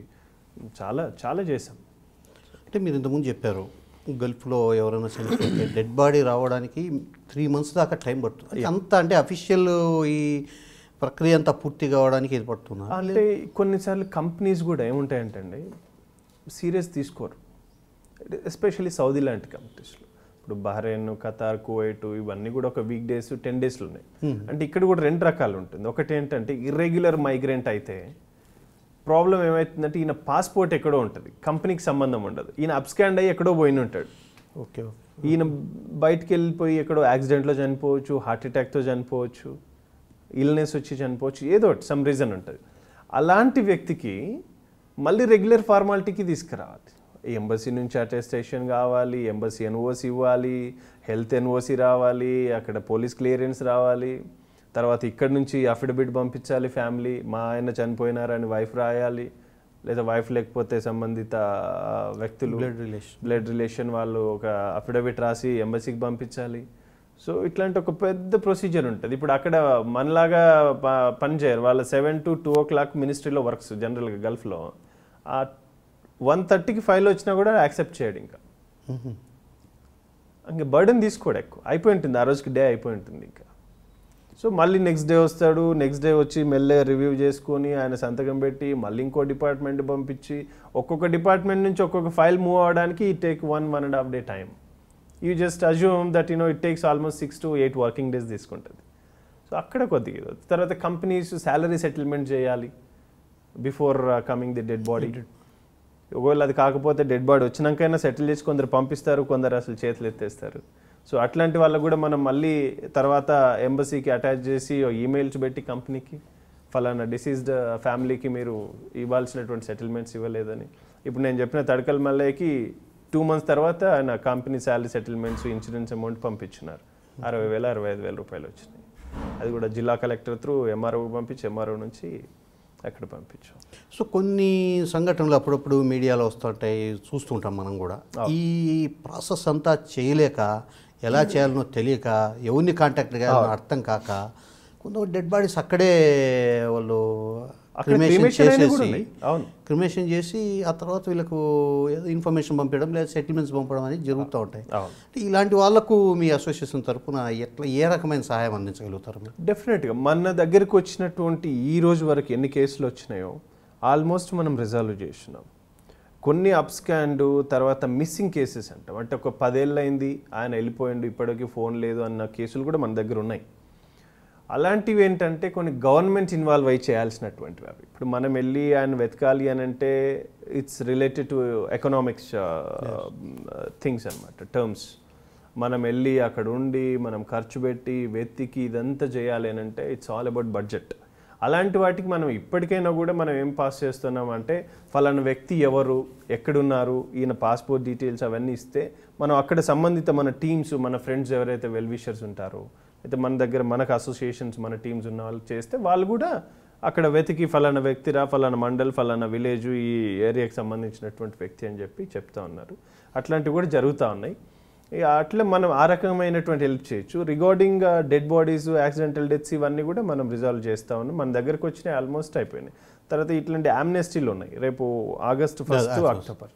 చాలా చాలా చేసాం అంటే మీరు ఇంతకుముందు చెప్పారు గల్ఫ్లో ఎవరైనా చనిపోతే డెడ్ బాడీ రావడానికి త్రీ మంత్స్ దాకా టైం పడుతుంది. అంత అంటే అఫీషియల్ ఈ ప్రక్రియ అంతా పూర్తి కావడానికి ఇది పడుతుందా? అంటే కొన్నిసార్లు కంపెనీస్ కూడా ఏముంటాయంటండి సీరియస్ తీసుకోరు. ఎస్పెషల్లీ సౌదీ లాంటి కంపెనీస్లో. ఇప్పుడు బహ్రెయిన్ ఖతార్ కువైట్ ఇవన్నీ కూడా ఒక వీక్ డేస్ టెన్ డేస్లో ఉన్నాయి. అంటే ఇక్కడ కూడా రెండు రకాలు ఉంటుంది. ఒకటి ఏంటంటే ఇర్రెగ్యులర్ మైగ్రెంట్ అయితే ప్రాబ్లం ఏమవుతుందంటే ఈయన పాస్పోర్ట్ ఎక్కడో ఉంటుంది. కంపెనీకి సంబంధం ఉండదు. ఈయన అప్స్కాండ్ అయ్యి ఎక్కడో పోయిన ఉంటాడు ఓకే. ఈయన బయటికి వెళ్ళిపోయి ఎక్కడో యాక్సిడెంట్లో చనిపోవచ్చు హార్ట్ అటాక్తో చనిపోవచ్చు. ఇల్నెస్ వచ్చి చనిపోవచ్చు ఏదో ఒకటి సమ్ రీజన్ ఉంటుంది. అలాంటి వ్యక్తికి మళ్ళీ రెగ్యులర్ ఫార్మాలిటీకి తీసుకురావాలి. ఎంబసీ నుంచి అటెస్టేషన్ కావాలి ఎంబసీ ఎన్ఓసి ఇవ్వాలి హెల్త్ ఎన్ఓసి రావాలి అక్కడ పోలీస్ క్లియరెన్స్ రావాలి. తర్వాత ఇక్కడ నుంచి అఫిడవిట్ పంపించాలి ఫ్యామిలీ మా ఆయన చనిపోయినారని వైఫ్ రాయాలి. లేదా వైఫ్ లేకపోతే సంబంధిత వ్యక్తులు బ్లడ్ రిలేషన్ బ్లడ్ రిలేషన్ వాళ్ళు ఒక అఫిడవిట్ రాసి ఎంబసీకి పంపించాలి. సో ఇట్లాంటి ఒక పెద్ద ప్రొసీజర్ ఉంటుంది. ఇప్పుడు అక్కడ మనలాగా ప- పని చేయరు. వాళ్ళ seven to two o'clock మినిస్ట్రీలో వర్క్స్ జనరల్గా గల్ఫ్లో. ఆ వన్ థర్టీకి ఫైల్ వచ్చినా కూడా యాక్సెప్ట్ చేయడు ఇంకా. ఇంకా బర్డెన్ తీసుకోడు ఎక్కువ. అయిపోయి ఉంటుంది. ఆ రోజుకి డే అయిపోయి ఉంటుంది ఇంకా. సో మళ్ళీ నెక్స్ట్ డే వస్తాడు. నెక్స్ట్ డే వచ్చి మెల్లగా రివ్యూ చేసుకొని ఆయన సంతకం పెట్టి మళ్ళీ ఇంకో డిపార్ట్మెంట్ పంపించి ఒక్కొక్క డిపార్ట్మెంట్ నుంచి ఒక్కొక్క ఫైల్ మూవ్ అవ్వడానికి ఈ take one one and half day time you just assume that you know it takes almost six to eight working days తీసుకుంటుంది. సో అక్కడ కొద్దిగా. తర్వాత కంపెనీస్ శాలరీ సెటిల్మెంట్ చేయాలి before coming the dead body ఒకవేళ అది కాకపోతే డెడ్ బాడీ వచ్చినాకైనా సెటిల్ చేసి కొందరు పంపిస్తారు కొందరు అసలు చేతులు ఎత్తేస్తారు. సో అట్లాంటి వాళ్ళకు కూడా మనం మళ్ళీ తర్వాత ఎంబసీకి అటాచ్ చేసి ఈమెయిల్స్ పెట్టి కంపెనీకి ఫలానా డిసీజ్డ్ ఫ్యామిలీకి మీరు ఇవ్వాల్సినటువంటి సెటిల్మెంట్స్ ఇవ్వలేదని. ఇప్పుడు నేను చెప్పిన తడకల్ మల్లయ్యకి టూ మంత్స్ తర్వాత ఆయన company salary settlements insurance amount పంపించినారు. అరవై వేల అరవై ఐదు వేల రూపాయలు వచ్చినాయి. అది కూడా జిల్లా కలెక్టర్ త్రూ ఎంఆర్ఓ పంపించి ఎంఆర్ఓ నుంచి అక్కడ పంపించాం. సో కొన్ని సంఘటనలు అప్పుడప్పుడు మీడియాలో వస్తుంటాయి చూస్తుంటాం మనం కూడా. ఈ ప్రాసెస్ అంతా చేయలేక ఎలా చేయాలనో తెలియక ఎవరిని కాంటాక్ట్ చేయాలనో అర్థం కాక కొంతమంది డెడ్ బాడీస్ అక్కడే వాళ్ళు అవును. క్రిమేషన్ చేసి ఆ తర్వాత వీళ్ళకు ఇన్ఫర్మేషన్ పంపించడం లేదా సెటిల్మెంట్స్ పంపడం అనేది జరుగుతూ ఉంటాయి. ఇలాంటి వాళ్ళకు మీ అసోసియేషన్ తరపున ఎట్లా ఏ రకమైన సహాయం అందించగలుగుతారు డెఫినెట్గా మన దగ్గరకు వచ్చినటువంటి ఈ రోజు వరకు ఎన్ని కేసులు వచ్చినాయో ఆల్మోస్ట్ మనం రిజాల్వ్ చేస్తున్నాం కొన్ని అప్స్కాండ్ తర్వాత మిస్సింగ్ కేసెస్ అంటాం. అంటే ఒక పదేళ్ళు అయింది ఆయన వెళ్ళిపోయిండు ఇప్పటికీ ఫోన్ లేదు అన్న కేసులు కూడా మన దగ్గర ఉన్నాయి. అలాంటివి ఏంటంటే కొన్ని గవర్నమెంట్ ఇన్వాల్వ్ అయ్యి చేయాల్సినటువంటివి అవి. ఇప్పుడు మనం వెళ్ళి ఆయన వెతకాలి అని అంటే it's related to economics things అనమాట టర్మ్స్ మనం వెళ్ళి అక్కడ ఉండి మనం ఖర్చు పెట్టి వెతికి ఇదంతా చేయాలి అని అంటే ఇట్స్ ఆల్ అబౌట్ బడ్జెట్ అలాంటి వాటికి మనం ఇప్పటికైనా కూడా మనం ఏం పాస్ చేస్తున్నాం అంటే ఫలానా వ్యక్తి ఎవరు ఎక్కడున్నారు ఈయన పాస్పోర్ట్ డీటెయిల్స్ అవన్నీ ఇస్తే మనం అక్కడ సంబంధిత మన టీమ్స్ మన ఫ్రెండ్స్ ఎవరైతే వెల్విషర్స్ ఉంటారో అయితే మన దగ్గర మనకు అసోసియేషన్స్ మన టీమ్స్ ఉన్న వాళ్ళు చేస్తే వాళ్ళు కూడా అక్కడ వెతికి ఫలానా వ్యక్తిరా ఫలానా మండల్ ఫలానా విలేజ్ ఈ ఏరియాకి సంబంధించినటువంటి వ్యక్తి అని చెప్పి చెప్తా ఉన్నారు. అట్లాంటివి కూడా జరుగుతూ ఉన్నాయి. అట్లా మనం ఆ రకమైనటువంటి హెల్ప్ చేయొచ్చు. Regarding dead bodies accidental deaths ఇవన్నీ కూడా మనం రిజాల్వ్ చేస్తా ఉన్నాం. మన దగ్గరకు వచ్చినాయి ఆల్మోస్ట్ అయిపోయినాయి. తర్వాత ఇట్లాంటి ఆమ్నెస్టీలు ఉన్నాయి. రేపు ఆగస్ట్ ఫస్ట్ అక్టోబర్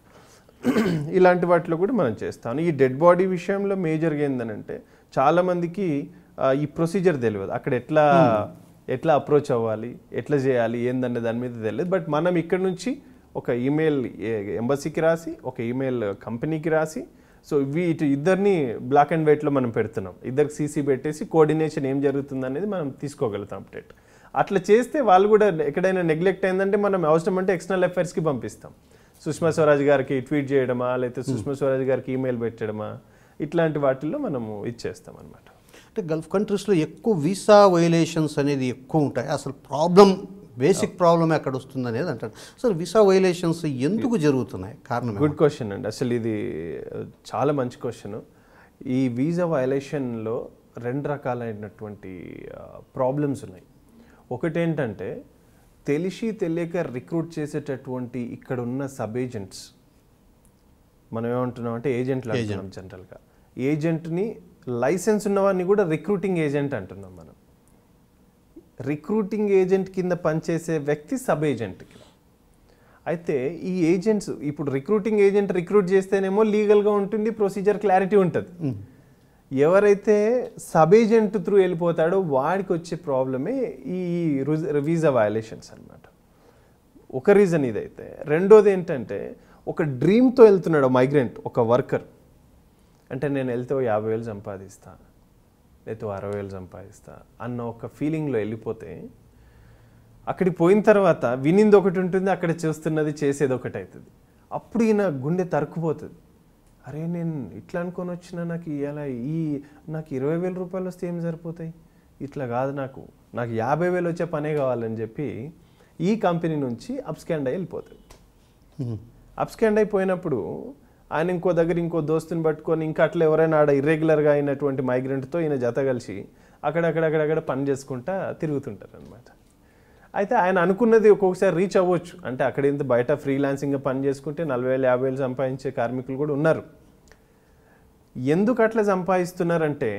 ఇలాంటి వాటిలో కూడా మనం చేస్తాం ఈ డెడ్ బాడీ విషయంలో మేజర్గా ఏంటంటే చాలా మందికి ఆ, ఈ ప్రొసీజర్ తెలియదు అక్కడ ఎట్లా ఎట్లా అప్రోచ్ అవ్వాలి ఎట్లా చేయాలి ఏందనే దాని మీద తెలియదు బట్ మనం ఇక్కడ నుంచి ఒక ఈమెయిల్ ఎంబసీకి రాసి ఒక ఈమెయిల్ కంపెనీకి రాసి సో వీటి ఇద్దరిని బ్లాక్ అండ్ వైట్లో మనం పెడుతున్నాం. ఇద్దరికి సీసీ పెట్టేసి కోఆర్డినేషన్ ఏం జరుగుతుంది అనేది మనం తీసుకోగలుగుతాం అప్డేట్. అట్లా చేస్తే వాళ్ళు కూడా ఎక్కడైనా నెగ్లెక్ట్ అయిందంటే మనం అవసరం అంటే ఎక్స్టర్నల్ అఫైర్స్కి పంపిస్తాం. సుష్మా స్వరాజ్ గారికి ట్వీట్ చేయడమా లేకపోతే సుష్మా స్వరాజ్ గారికి ఈమెయిల్ పెట్టడమా ఇట్లాంటి వాటిల్లో మనము ఇచ్చేస్తాం అనమాట అంటే గల్ఫ్ కంట్రీస్లో ఎక్కువ వీసా వైలేషన్స్ అనేది ఎక్కువ ఉంటాయి. అసలు ప్రాబ్లం బేసిక్ ప్రాబ్లం ఎక్కడ వస్తుంది అనేది అంటారు. సార్ విసా వైలేషన్స్ ఎందుకు జరుగుతున్నాయి? కారణం? గుడ్ క్వశ్చన్ అండి. అసలు ఇది చాలా మంచి క్వశ్చన్. ఈ వీసా వయలేషన్లో రెండు రకాలైనటువంటి ప్రాబ్లమ్స్ ఉన్నాయి. ఒకటేంటంటే తెలిసి తెలియక రిక్రూట్ చేసేటటువంటి ఇక్కడ ఉన్న సబ్ ఏజెంట్స్ మనం ఏమంటున్నాం అంటే ఏజెంట్లు అంటున్నాం జనరల్గా. ఏజెంట్ని లైసెన్స్ ఉన్నవాడిని కూడా రిక్రూటింగ్ ఏజెంట్ అంటున్నాం మనం. రిక్రూటింగ్ ఏజెంట్ కింద పనిచేసే వ్యక్తి సబ్ ఏజెంట్కి అయితే ఈ ఏజెంట్స్ ఇప్పుడు రిక్రూటింగ్ ఏజెంట్ రిక్రూట్ చేస్తేనేమో లీగల్గా ఉంటుంది ప్రొసీజర్ క్లారిటీ ఉంటుంది. ఎవరైతే సబ్ ఏజెంట్ త్రూ వెళ్ళిపోతాడో వాడికి వచ్చే ప్రాబ్లమే ఈ వీసా వయలేషన్స్ అన్నమాట. ఒక రీజన్ ఇదైతే. రెండోది ఏంటంటే ఒక డ్రీమ్తో వెళ్తున్నాడు మైగ్రెంట్ ఒక వర్కర్ అంటే నేను వెళ్తే యాభై వేలు సంపాదిస్తా లేకపోతే అరవై వేలు సంపాదిస్తా అన్న ఒక ఫీలింగ్లో వెళ్ళిపోతే అక్కడికి పోయిన తర్వాత వినింది ఒకటి ఉంటుంది అక్కడ చూస్తున్నది చేసేది ఒకటి అవుతుంది అప్పుడు ఈయన గుండె తరుక్కుపోతుంది. అరే నేను ఇట్లా అనుకొని వచ్చినా నాకు ఇవాళ ఈ నాకు ఇరవై వేల రూపాయలు వస్తే ఏం సరిపోతాయి? ఇట్లా కాదు నాకు. నాకు యాభై వేలు వచ్చే పనే కావాలని చెప్పి ఈ కంపెనీ నుంచి అప్స్కాండ్ అయ్యి వెళ్ళిపోతుంది. అప్స్కాండ్ అయిపోయినప్పుడు ఆయన ఇంకో దగ్గర ఇంకో దోస్తుని పట్టుకొని ఇంకా అట్లా ఎవరైనా ఆడ ఇర్రెగ్యులర్గా అయినటువంటి మైగ్రెంట్తో ఈయన జత కలిసి అక్కడక్కడక్కడక్కడ పని చేసుకుంటా తిరుగుతుంటారు అనమాట అయితే ఆయన అనుకున్నది ఒక్కొక్కసారి రీచ్ అవ్వచ్చు. అంటే అక్కడ ఇంత బయట ఫ్రీలాన్సింగ్గా పని చేసుకుంటే నలభై వేలు యాభై వేలు సంపాదించే కార్మికులు కూడా ఉన్నారు. ఎందుకు అట్లా సంపాదిస్తున్నారంటే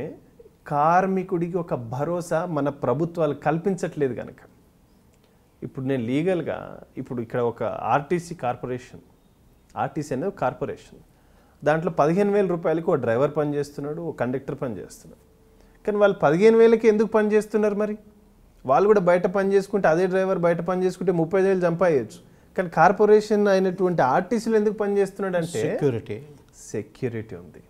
కార్మికుడికి ఒక భరోసా మన ప్రభుత్వాలు కల్పించట్లేదు కనుక ఇప్పుడు నేను లీగల్గా ఇప్పుడు ఇక్కడ ఒక ఆర్టీసీ కార్పొరేషన్ ఆర్టీసీ అనేది కార్పొరేషన్. దాంట్లో పదిహేను వేల రూపాయలకి ఒక డ్రైవర్ పని చేస్తున్నాడు ఒక కండక్టర్ పని చేస్తున్నాడు. కానీ వాళ్ళు పదిహేను వేలకి ఎందుకు పని చేస్తున్నారు మరి? వాళ్ళు కూడా బయట పని చేసుకుంటే అదే డ్రైవర్ బయట పని చేసుకుంటే ముప్పై వేలు సంపాదించచ్చు కానీ కార్పొరేషన్ అయినటువంటి ఆర్టీసీలు ఎందుకు పని చేస్తున్నాడు అంటే సెక్యూరిటీ సెక్యూరిటీ ఉంది.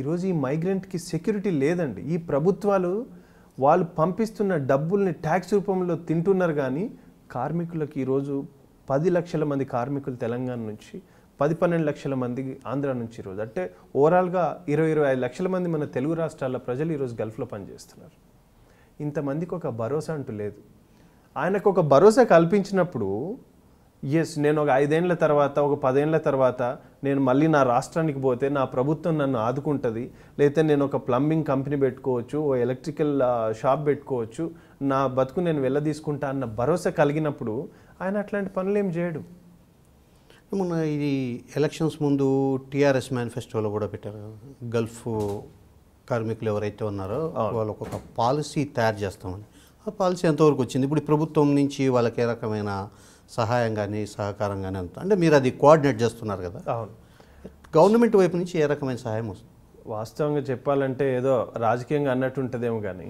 ఈరోజు ఈ మైగ్రెంట్కి సెక్యూరిటీ లేదండి. ఈ ప్రభుత్వాలు వాళ్ళు పంపిస్తున్న డబ్బుల్ని ట్యాక్స్ రూపంలో తింటున్నారు కానీ కార్మికులకు ఈరోజు పది లక్షల మంది కార్మికులు తెలంగాణ నుంచి పది పన్నెండు లక్షల మంది ఆంధ్ర నుంచి ఈరోజు అంటే ఓవరాల్గా ఇరవై ఇరవై ఐదు లక్షల మంది మన తెలుగు రాష్ట్రాల ప్రజలు ఈరోజు గల్ఫ్లో పనిచేస్తున్నారు. ఇంతమందికి ఒక భరోసా అంటూ లేదు. ఆయనకు ఒక భరోసా కల్పించినప్పుడు ఎస్ నేను ఒక ఐదేళ్ళ తర్వాత ఒక పదేళ్ళ తర్వాత నేను మళ్ళీ నా రాష్ట్రానికి పోతే నా ప్రభుత్వం నన్ను ఆదుకుంటుంది లేకపోతే నేను ఒక ప్లంబింగ్ కంపెనీ పెట్టుకోవచ్చు ఓ ఎలక్ట్రికల్ షాప్ పెట్టుకోవచ్చు నా బతుకు నేను వెళ్ళదీసుకుంటా అన్న భరోసా కలిగినప్పుడు ఆయన అట్లాంటి పనులు ఏం చేయడు. మొన్న ఇది ఎలక్షన్స్ ముందు టీఆర్ఎస్ మేనిఫెస్టోలో కూడా పెట్టారు. గల్ఫ్ కార్మికులు ఎవరైతే ఉన్నారో వాళ్ళకు ఒక పాలసీ తయారు చేస్తామని. ఆ పాలసీ ఎంతవరకు వచ్చింది? ఇప్పుడు ప్రభుత్వం నుంచి వాళ్ళకి ఏ రకమైన సహాయం కానీ సహకారం కానీ అంత అంటే మీరు అది కోఆర్డినేట్ చేస్తున్నారు కదా. అవును. గవర్నమెంట్ వైపు నుంచి ఏ రకమైన సహాయం వస్తుంది? వాస్తవంగా చెప్పాలంటే ఏదో రాజకీయంగా అన్నట్టు ఉంటుందేమో కానీ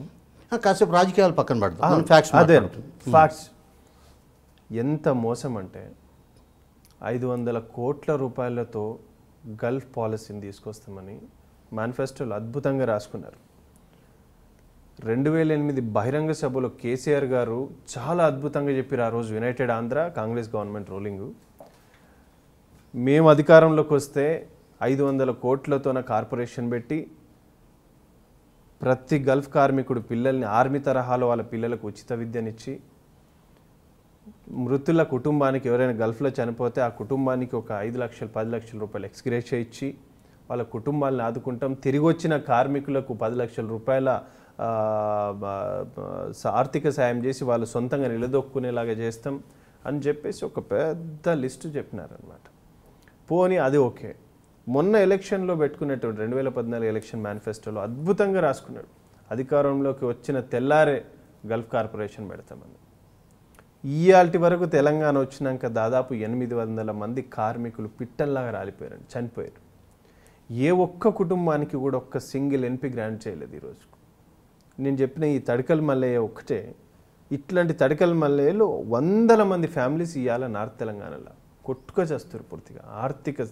కాసేపు రాజకీయాలు పక్కన పడతాం ఫ్యాక్ట్స్ అదే. ఫ్యాక్ట్స్ ఎంత మోసం అంటే ఐదు వందల కోట్ల రూపాయలతో గల్ఫ్ పాలసీని తీసుకొస్తామని మేనిఫెస్టోలో అద్భుతంగా రాసుకున్నారు. రెండు వేల ఎనిమిది బహిరంగ సభలో కేసీఆర్ గారు చాలా అద్భుతంగా చెప్పారు ఆ రోజు united Andhra Congress government ruling. మేము అధికారంలోకి వస్తే ఐదు వందల కోట్లతోన కార్పొరేషన్ పెట్టి ప్రతి గల్ఫ్ కార్మికుడు పిల్లల్ని ఆర్మీ తరహాలో వాళ్ళ పిల్లలకు ఉచిత విద్యనిచ్చి మృతుల కుటుంబానికి ఎవరైనా గల్ఫ్లో చనిపోతే ఆ కుటుంబానికి ఒక ఐదు లక్షలు పది లక్షల రూపాయలు ఎక్స్గ్రేషన్ ఇచ్చి వాళ్ళ కుటుంబాలను ఆదుకుంటాం. తిరిగి వచ్చిన కార్మికులకు పది లక్షల రూపాయల ఆర్థిక సాయం చేసి వాళ్ళు సొంతంగా నిలదొక్కునేలాగా చేస్తాం అని చెప్పేసి ఒక పెద్ద లిస్టు చెప్పినారనమాట పోనీ అది ఓకే. మొన్న ఎలక్షన్లో పెట్టుకున్నటువంటి రెండు వేల పద్నాలుగు ఎలక్షన్ మేనిఫెస్టోలో అద్భుతంగా రాసుకున్నాడు. అధికారంలోకి వచ్చిన తెల్లారే గల్ఫ్ కార్పొరేషన్ పెడతామని. ఇయాల్టి వరకు తెలంగాణ వచ్చినాక దాదాపు ఎనిమిది వందల మంది కార్మికులు పిట్టల్లాగా రాలిపోయారు చనిపోయారు. ఏ ఒక్క కుటుంబానికి కూడా ఒక్క సింగిల్ ఎన్పి గ్రాంట్ చేయలేదు ఈరోజు నేను చెప్పిన ఈ తడకల మల్లయ్య ఒక్కటే. ఇట్లాంటి తడకల మల్లయ్యలో వందల మంది ఫ్యామిలీస్ ఇవాళ నార్త్ తెలంగాణలో. కొట్టుకొచ్చేస్తారు పూర్తిగా. ఆర్థిక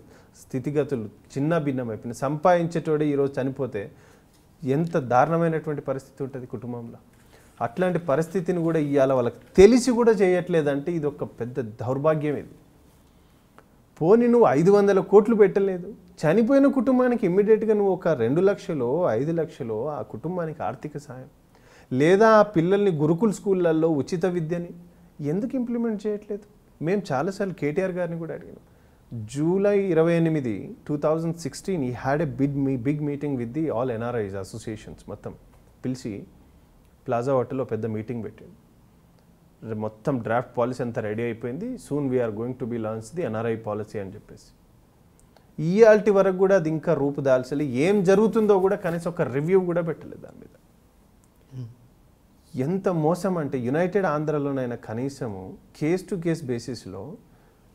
స్థితిగతులు చిన్న భిన్నమైపోయినాయి అయిపోయినాయి. సంపాదించేటోడే ఈరోజు చనిపోతే ఎంత దారుణమైనటువంటి పరిస్థితి ఉంటుంది కుటుంబంలో. అట్లాంటి పరిస్థితిని కూడా ఇవాళ వాళ్ళకి తెలిసి కూడా చేయట్లేదంటే ఇది ఒక పెద్ద దౌర్భాగ్యం ఇది. పోనీ నువ్వు ఐదు వందల కోట్లు పెట్టలేదు. చనిపోయిన కుటుంబానికి ఇమ్మీడియట్గా నువ్వు ఒక రెండు లక్షలో ఐదు లక్షలో ఆ కుటుంబానికి ఆర్థిక సాయం. లేదా ఆ పిల్లల్ని గురుకుల స్కూళ్ళల్లో ఉచిత విద్యని ఎందుకు ఇంప్లిమెంట్ చేయట్లేదు? మేము చాలాసార్లు కేటీఆర్ గారిని కూడా అడిగాం. జూలై ఇరవై ఎనిమిది two thousand sixteen we had a big me big meeting with the all NRIs associations మొత్తం. పిలిచి ప్లాజా హోటల్లో పెద్ద మీటింగ్ పెట్టాడు మొత్తం డ్రాఫ్ట్ పాలసీ అంతా రెడీ అయిపోయింది. Soon we're going to be launch the NRI policy అని చెప్పేసి. ఇయాల్టి వరకు కూడా అది ఇంకా రూపుదాల్చలే ఏం జరుగుతుందో కూడా కనీసం ఒక రివ్యూ కూడా పెట్టలేదు దాని మీద. ఎంత మోసం అంటే యునైటెడ్ ఆంధ్రలోనైనా కనీసము కేస్ టు కేస్ బేసిస్లో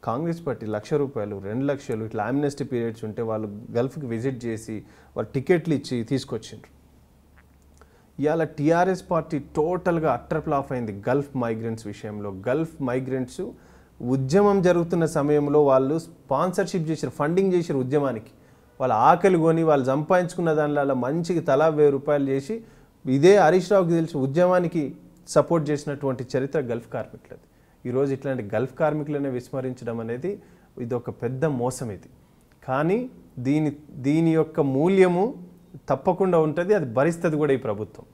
కాంగ్రెస్ పార్టీ లక్ష రూపాయలు రెండు లక్షలు ఇట్లా ఆమ్నెస్టీ పీరియడ్స్ ఉంటే వాళ్ళు గల్ఫ్కి విజిట్ చేసి వాళ్ళు టికెట్లు ఇచ్చి తీసుకొచ్చిండ్రు. ఇవాళ టీఆర్ఎస్ పార్టీ టోటల్గా అట్టర్ ఫ్లాప్ అయింది గల్ఫ్ మైగ్రెంట్స్ విషయంలో. గల్ఫ్ మైగ్రెంట్స్ ఉద్యమం జరుగుతున్న సమయంలో వాళ్ళు స్పాన్సర్షిప్ చేశారు ఫండింగ్ చేశారు ఉద్యమానికి. వాళ్ళ ఆకలి కొని వాళ్ళు సంపాదించుకున్న దానిలో మంచికి తలా వెయ్యి రూపాయలు చేసి ఇదే హరీష్ రావుకి తెలిసి ఉద్యమానికి సపోర్ట్ చేసినటువంటి చరిత్ర గల్ఫ్ కార్మికులది. ఈరోజు ఇట్లాంటి గల్ఫ్ కార్మికులనే విస్మరించడం అనేది ఇది ఒక పెద్ద మోసం ఇది. కానీ దీని దీని యొక్క మూల్యము తప్పకుండా ఉంటుంది అది భరిస్తుంది కూడా ఈ ప్రభుత్వం.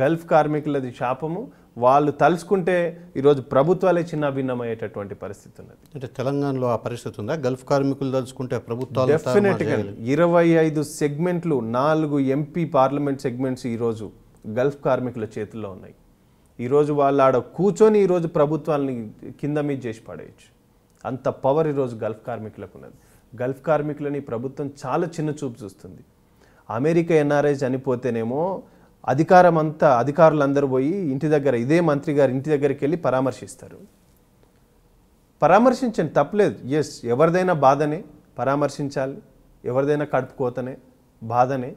గల్ఫ్ కార్మికులది శాపము వాళ్ళు తలుచుకుంటే ఈరోజు ప్రభుత్వాలే చిన్న భిన్నమయ్యేటటువంటి పరిస్థితి ఉన్నది అంటే తెలంగాణలో ఆ పరిస్థితి ఉందా? గల్ఫ్ కార్మికులు తలుచుకుంటే ప్రభుత్వాలు డెఫినెట్గా ఇరవై ఐదు సెగ్మెంట్లు నాలుగు ఎంపీ పార్లమెంట్ సెగ్మెంట్స్ ఈరోజు గల్ఫ్ కార్మికుల చేతుల్లో ఉన్నాయి. ఈరోజు వాళ్ళు ఆడ కూర్చొని ఈరోజు ప్రభుత్వాలని కింద మీద చేసి పడేయచ్చు. అంత పవర్ ఈరోజు గల్ఫ్ కార్మికులకు ఉన్నది. గల్ఫ్ కార్మికులని ప్రభుత్వం చాలా చిన్న చూపు చూస్తుంది. అమెరికా ఎన్ఆర్ఐ చనిపోతేనేమో అధికారం అంతా అధికారులందరూ పోయి ఇంటి దగ్గర ఇదే మంత్రి గారి ఇంటి దగ్గరికి వెళ్ళి పరామర్శిస్తారు. పరామర్శించండి తప్పలేదు. ఎస్ ఎవరిదైనా బాధనే పరామర్శించాలి. ఎవరిదైనా కడుపుకోతనే బాధనే.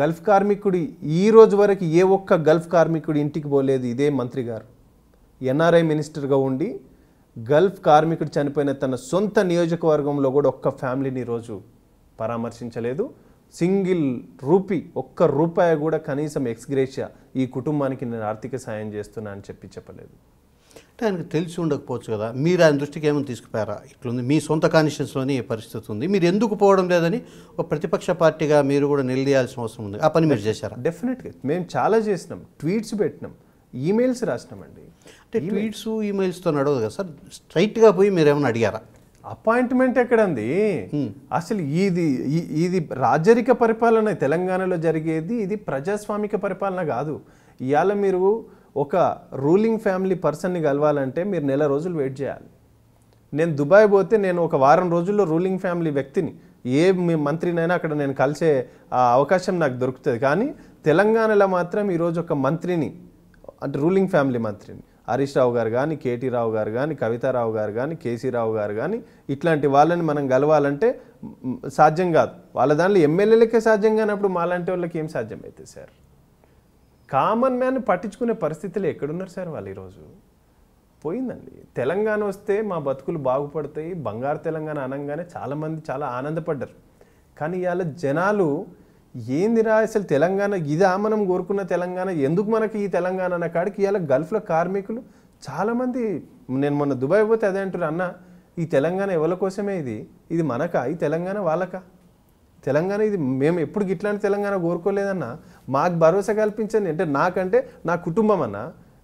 గల్ఫ్ కార్మికుడి ఈ రోజు వరకు ఏ ఒక్క గల్ఫ్ కార్మికుడి ఇంటికి పోలేదు ఇదే మంత్రి గారు. ఎన్ఆర్ఐ మినిస్టర్గా ఉండి గల్ఫ్ కార్మికుడు చనిపోయిన తన సొంత నియోజకవర్గంలో కూడా ఒక్క ఫ్యామిలీని ఈరోజు పరామర్శించలేదు. సింగిల్ రూపీ ఒక్క రూపాయి కూడా కనీసం ఎక్స్గ్రేషియా ఈ కుటుంబానికి నేను ఆర్థిక సాయం చేస్తున్నా అని చెప్పి చెప్పలేదు. అంటే ఆయనకు తెలిసి ఉండకపోవచ్చు కదా. మీరు ఆయన దృష్టికి ఏమైనా తీసుకుపోయారా? ఇట్లుంది మీ సొంత కాన్స్టిట్యూన్స్లోనే ఈ పరిస్థితి ఉంది. మీరు ఎందుకు పోవడం లేదని ఒక ప్రతిపక్ష పార్టీగా మీరు కూడా నిలదీయాల్సిన అవసరం ఉంది. ఆ పని మీరు చేశారా? డెఫినెట్గా మేము చాలా చేసినాం ట్వీట్స్ పెట్టినాం ఈమెయిల్స్ రాసినామండి. అంటే ట్వీట్స్ ఈమెయిల్స్తో నడవదు కదా సార్. స్ట్రైట్గా పోయి మీరు ఏమైనా అడిగారా? అపాయింట్మెంట్ ఎక్కడంది? అసలు ఇది ఈ- ఇది రాజరిక పరిపాలన తెలంగాణలో జరిగేది ఇది ప్రజాస్వామిక పరిపాలన కాదు. ఇవాళ మీరు ఒక రూలింగ్ ఫ్యామిలీ పర్సన్ని కలవాలంటే మీరు నెల రోజులు వెయిట్ చేయాలి. నేను దుబాయ్ పోతే నేను ఒక వారం రోజుల్లో రూలింగ్ ఫ్యామిలీ వ్యక్తిని ఏ మంత్రినైనా అక్కడ నేను కలిసే అవకాశం నాకు దొరుకుతుంది. కానీ తెలంగాణలో మాత్రం ఈరోజు ఒక మంత్రిని అంటే రూలింగ్ ఫ్యామిలీ మంత్రిని హరీష్ రావు గారు కానీ కేటీ రావు గారు కానీ కవితారావు గారు కానీ కేసీ రావు గారు కానీ ఇట్లాంటి వాళ్ళని మనం గలవాలంటే సాధ్యం కాదు. వాళ్ళ దాంట్లో ఎమ్మెల్యేలకే సాధ్యం కానప్పుడు మాలాంటి వాళ్ళకి ఏం సాధ్యం అవుతుంది సార్? కామన్ మ్యాన్ పట్టించుకునే పరిస్థితులు ఎక్కడున్నారు సార్ వాళ్ళు ఈరోజు? పోయిందండి. తెలంగాణ వస్తే మా బతుకులు బాగుపడతాయి. బంగారు తెలంగాణ అనగానే చాలామంది చాలా ఆనందపడ్డారు. కానీ ఇవాళ జనాలు ఏందిరా అసలు తెలంగాణ? ఇదా మనం కోరుకున్న తెలంగాణ. ఎందుకు మనకి ఈ తెలంగాణ అన్న కాడికి ఇలా గల్ఫ్లో కార్మికులు చాలామంది నేను మొన్న దుబాయ్ పోతే అదే అంటారు అన్న ఈ తెలంగాణ ఎవరి కోసమే ఇది? ఇది మనకా? ఈ తెలంగాణ వాళ్ళకా? తెలంగాణ ఇది మేము ఎప్పుడు ఇట్లాంటి తెలంగాణ కోరుకోలేదన్నా? మాకు భరోసా కల్పించండి. అంటే నాకంటే నా కుటుంబం అన్న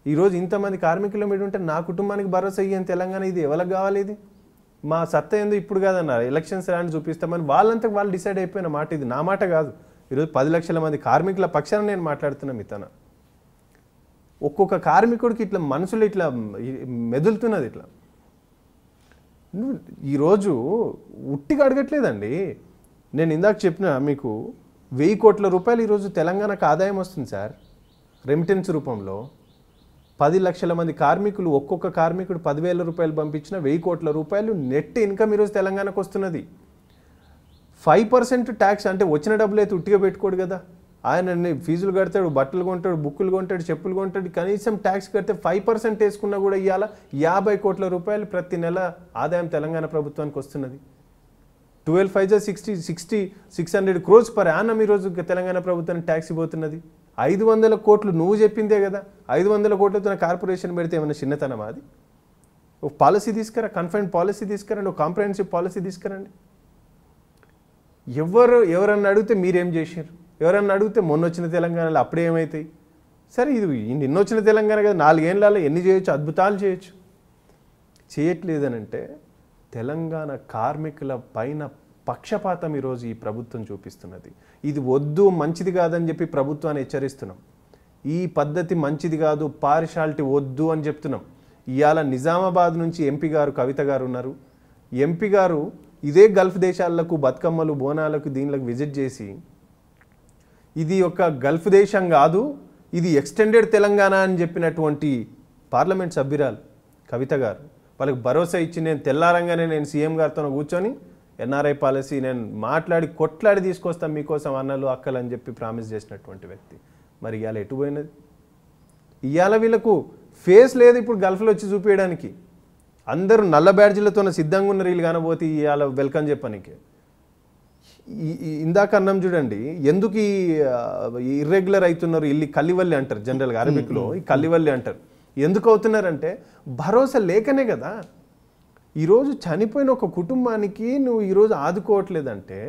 ఈరోజు ఇంతమంది కార్మికుల మీద ఉంటే నా కుటుంబానికి భరోసా ఇయ్యని తెలంగాణ ఇది ఎవరికి కావాలి ఇది? మా సత్తా ఏందో ఇప్పుడు కాదన్న ఎలక్షన్స్ రాని చూపిస్తామని వాళ్ళంతా వాళ్ళు డిసైడ్ అయిపోయిన మాట ఇది నా మాట కాదు. ఈరోజు పది లక్షల మంది కార్మికుల పక్షాన నేను మాట్లాడుతున్నా మితన. ఒక్కొక్క కార్మికుడికి ఇట్లా మనసులో ఇట్లా మెదులుతున్నది ఇట్లా. నువ్వు ఈరోజు ఉట్టిగా అడగట్లేదండి. నేను ఇందాక చెప్పిన మీకు వెయ్యి కోట్ల రూపాయలు ఈరోజు తెలంగాణకు ఆదాయం వస్తుంది సార్ రెమిటెన్స్ రూపంలో. పది లక్షల మంది కార్మికులు ఒక్కొక్క కార్మికుడు పదివేల రూపాయలు పంపించిన వెయ్యి కోట్ల రూపాయలు నెట్ ఇన్కమ్ ఈరోజు తెలంగాణకు వస్తున్నది. ఫైవ్ పర్సెంట్ ట్యాక్స్ అంటే వచ్చిన డబ్బులు అయితే ఉట్టిగా పెట్టుకోడు కదా. ఆయన ఫీజులు కడతాడు బట్టలు కొంటాడు బుక్కులు కొంటాడు చెప్పులు కొంటాడు కనీసం ట్యాక్స్ కడితే ఫైవ్ పర్సెంట్ వేసుకున్నా కూడా ఇవాళ యాభై కోట్ల రూపాయలు ప్రతి నెల ఆదాయం తెలంగాణ ప్రభుత్వానికి వస్తున్నది. ట్వెల్వ్ ఫైవ్ జా sixty sixty six hundred crores per annum ఈరోజు తెలంగాణ ప్రభుత్వానికి ట్యాక్స్ పోతున్నది ఐదు వందల కోట్లు నువ్వు చెప్పిందే కదా. ఐదు వందల కోట్లతో కార్పొరేషన్ పెడితే ఏమైనా చిన్నతనమా అది? ఒక పాలసీ తీసుకురా కన్ఫైన్ పాలసీ తీసుకురండి ఒక కాంప్రహెన్సివ్ పాలసీ తీసుకురండి. ఎవరు ఎవరన్నా అడిగితే మీరేం చేశారు? ఎవరన్నా అడిగితే మొన్న వచ్చిన తెలంగాణలో అప్పుడు ఏమవుతాయి సరే ఇది నిన్న వచ్చిన తెలంగాణ కదా నాలుగేళ్ళలో ఎన్ని చేయొచ్చు? అద్భుతాలు చేయొచ్చు. చేయట్లేదనంటే తెలంగాణ కార్మికుల పైన పక్షపాతం ఈరోజు ఈ ప్రభుత్వం చూపిస్తున్నది. ఇది వద్దు మంచిది కాదని చెప్పి ప్రభుత్వాన్ని హెచ్చరిస్తున్నాం. ఈ పద్ధతి మంచిది కాదు పారిశాలిటీ వద్దు అని చెప్తున్నాం. ఇవాళ నిజామాబాద్ నుంచి ఎంపీ గారు కవిత గారు ఉన్నారు. ఎంపీ గారు ఇదే గల్ఫ్ దేశాలకు బతుకమ్మలు బోనాలకు దీనిలకు విజిట్ చేసి ఇది ఒక గల్ఫ్ దేశం కాదు ఇది ఎక్స్టెండెడ్ తెలంగాణ అని చెప్పినటువంటి పార్లమెంట్ సభ్యురాలు కవిత గారు. వాళ్ళకి భరోసా ఇచ్చి నేను తెల్లారంగానే నేను సీఎం గారితో కూర్చొని ఎన్ఆర్ఐ పాలసీ నేను మాట్లాడి కొట్లాడి తీసుకొస్తాను మీకోసం అన్నలు అక్కలు అని చెప్పి ప్రామిస్ చేసినటువంటి వ్యక్తి. మరి ఇవాళ ఎటు పోయినది? ఇవాళ వీళ్ళకు ఫేస్ లేదు ఇప్పుడు గల్ఫ్లో వచ్చి చూపించడానికి. అందరూ నల్ల బ్యాడ్జీలతో సిద్ధంగా ఉన్న వీళ్ళు కానబోతే ఇవాళ వెల్కమ్ చెప్పనీకే. ఇందాక అన్నం చూడండి ఎందుకు ఈ ఇర్రెగ్యులర్ అవుతున్నారు ఇల్లు కల్లివల్లి అంటారు జనరల్గా అరబిక్లో ఈ కల్లివల్లి అంటారు. ఎందుకు అవుతున్నారంటే భరోసా లేకనే కదా. ఈరోజు చనిపోయిన ఒక కుటుంబానికి నువ్వు ఈరోజు ఆదుకోవట్లేదంటే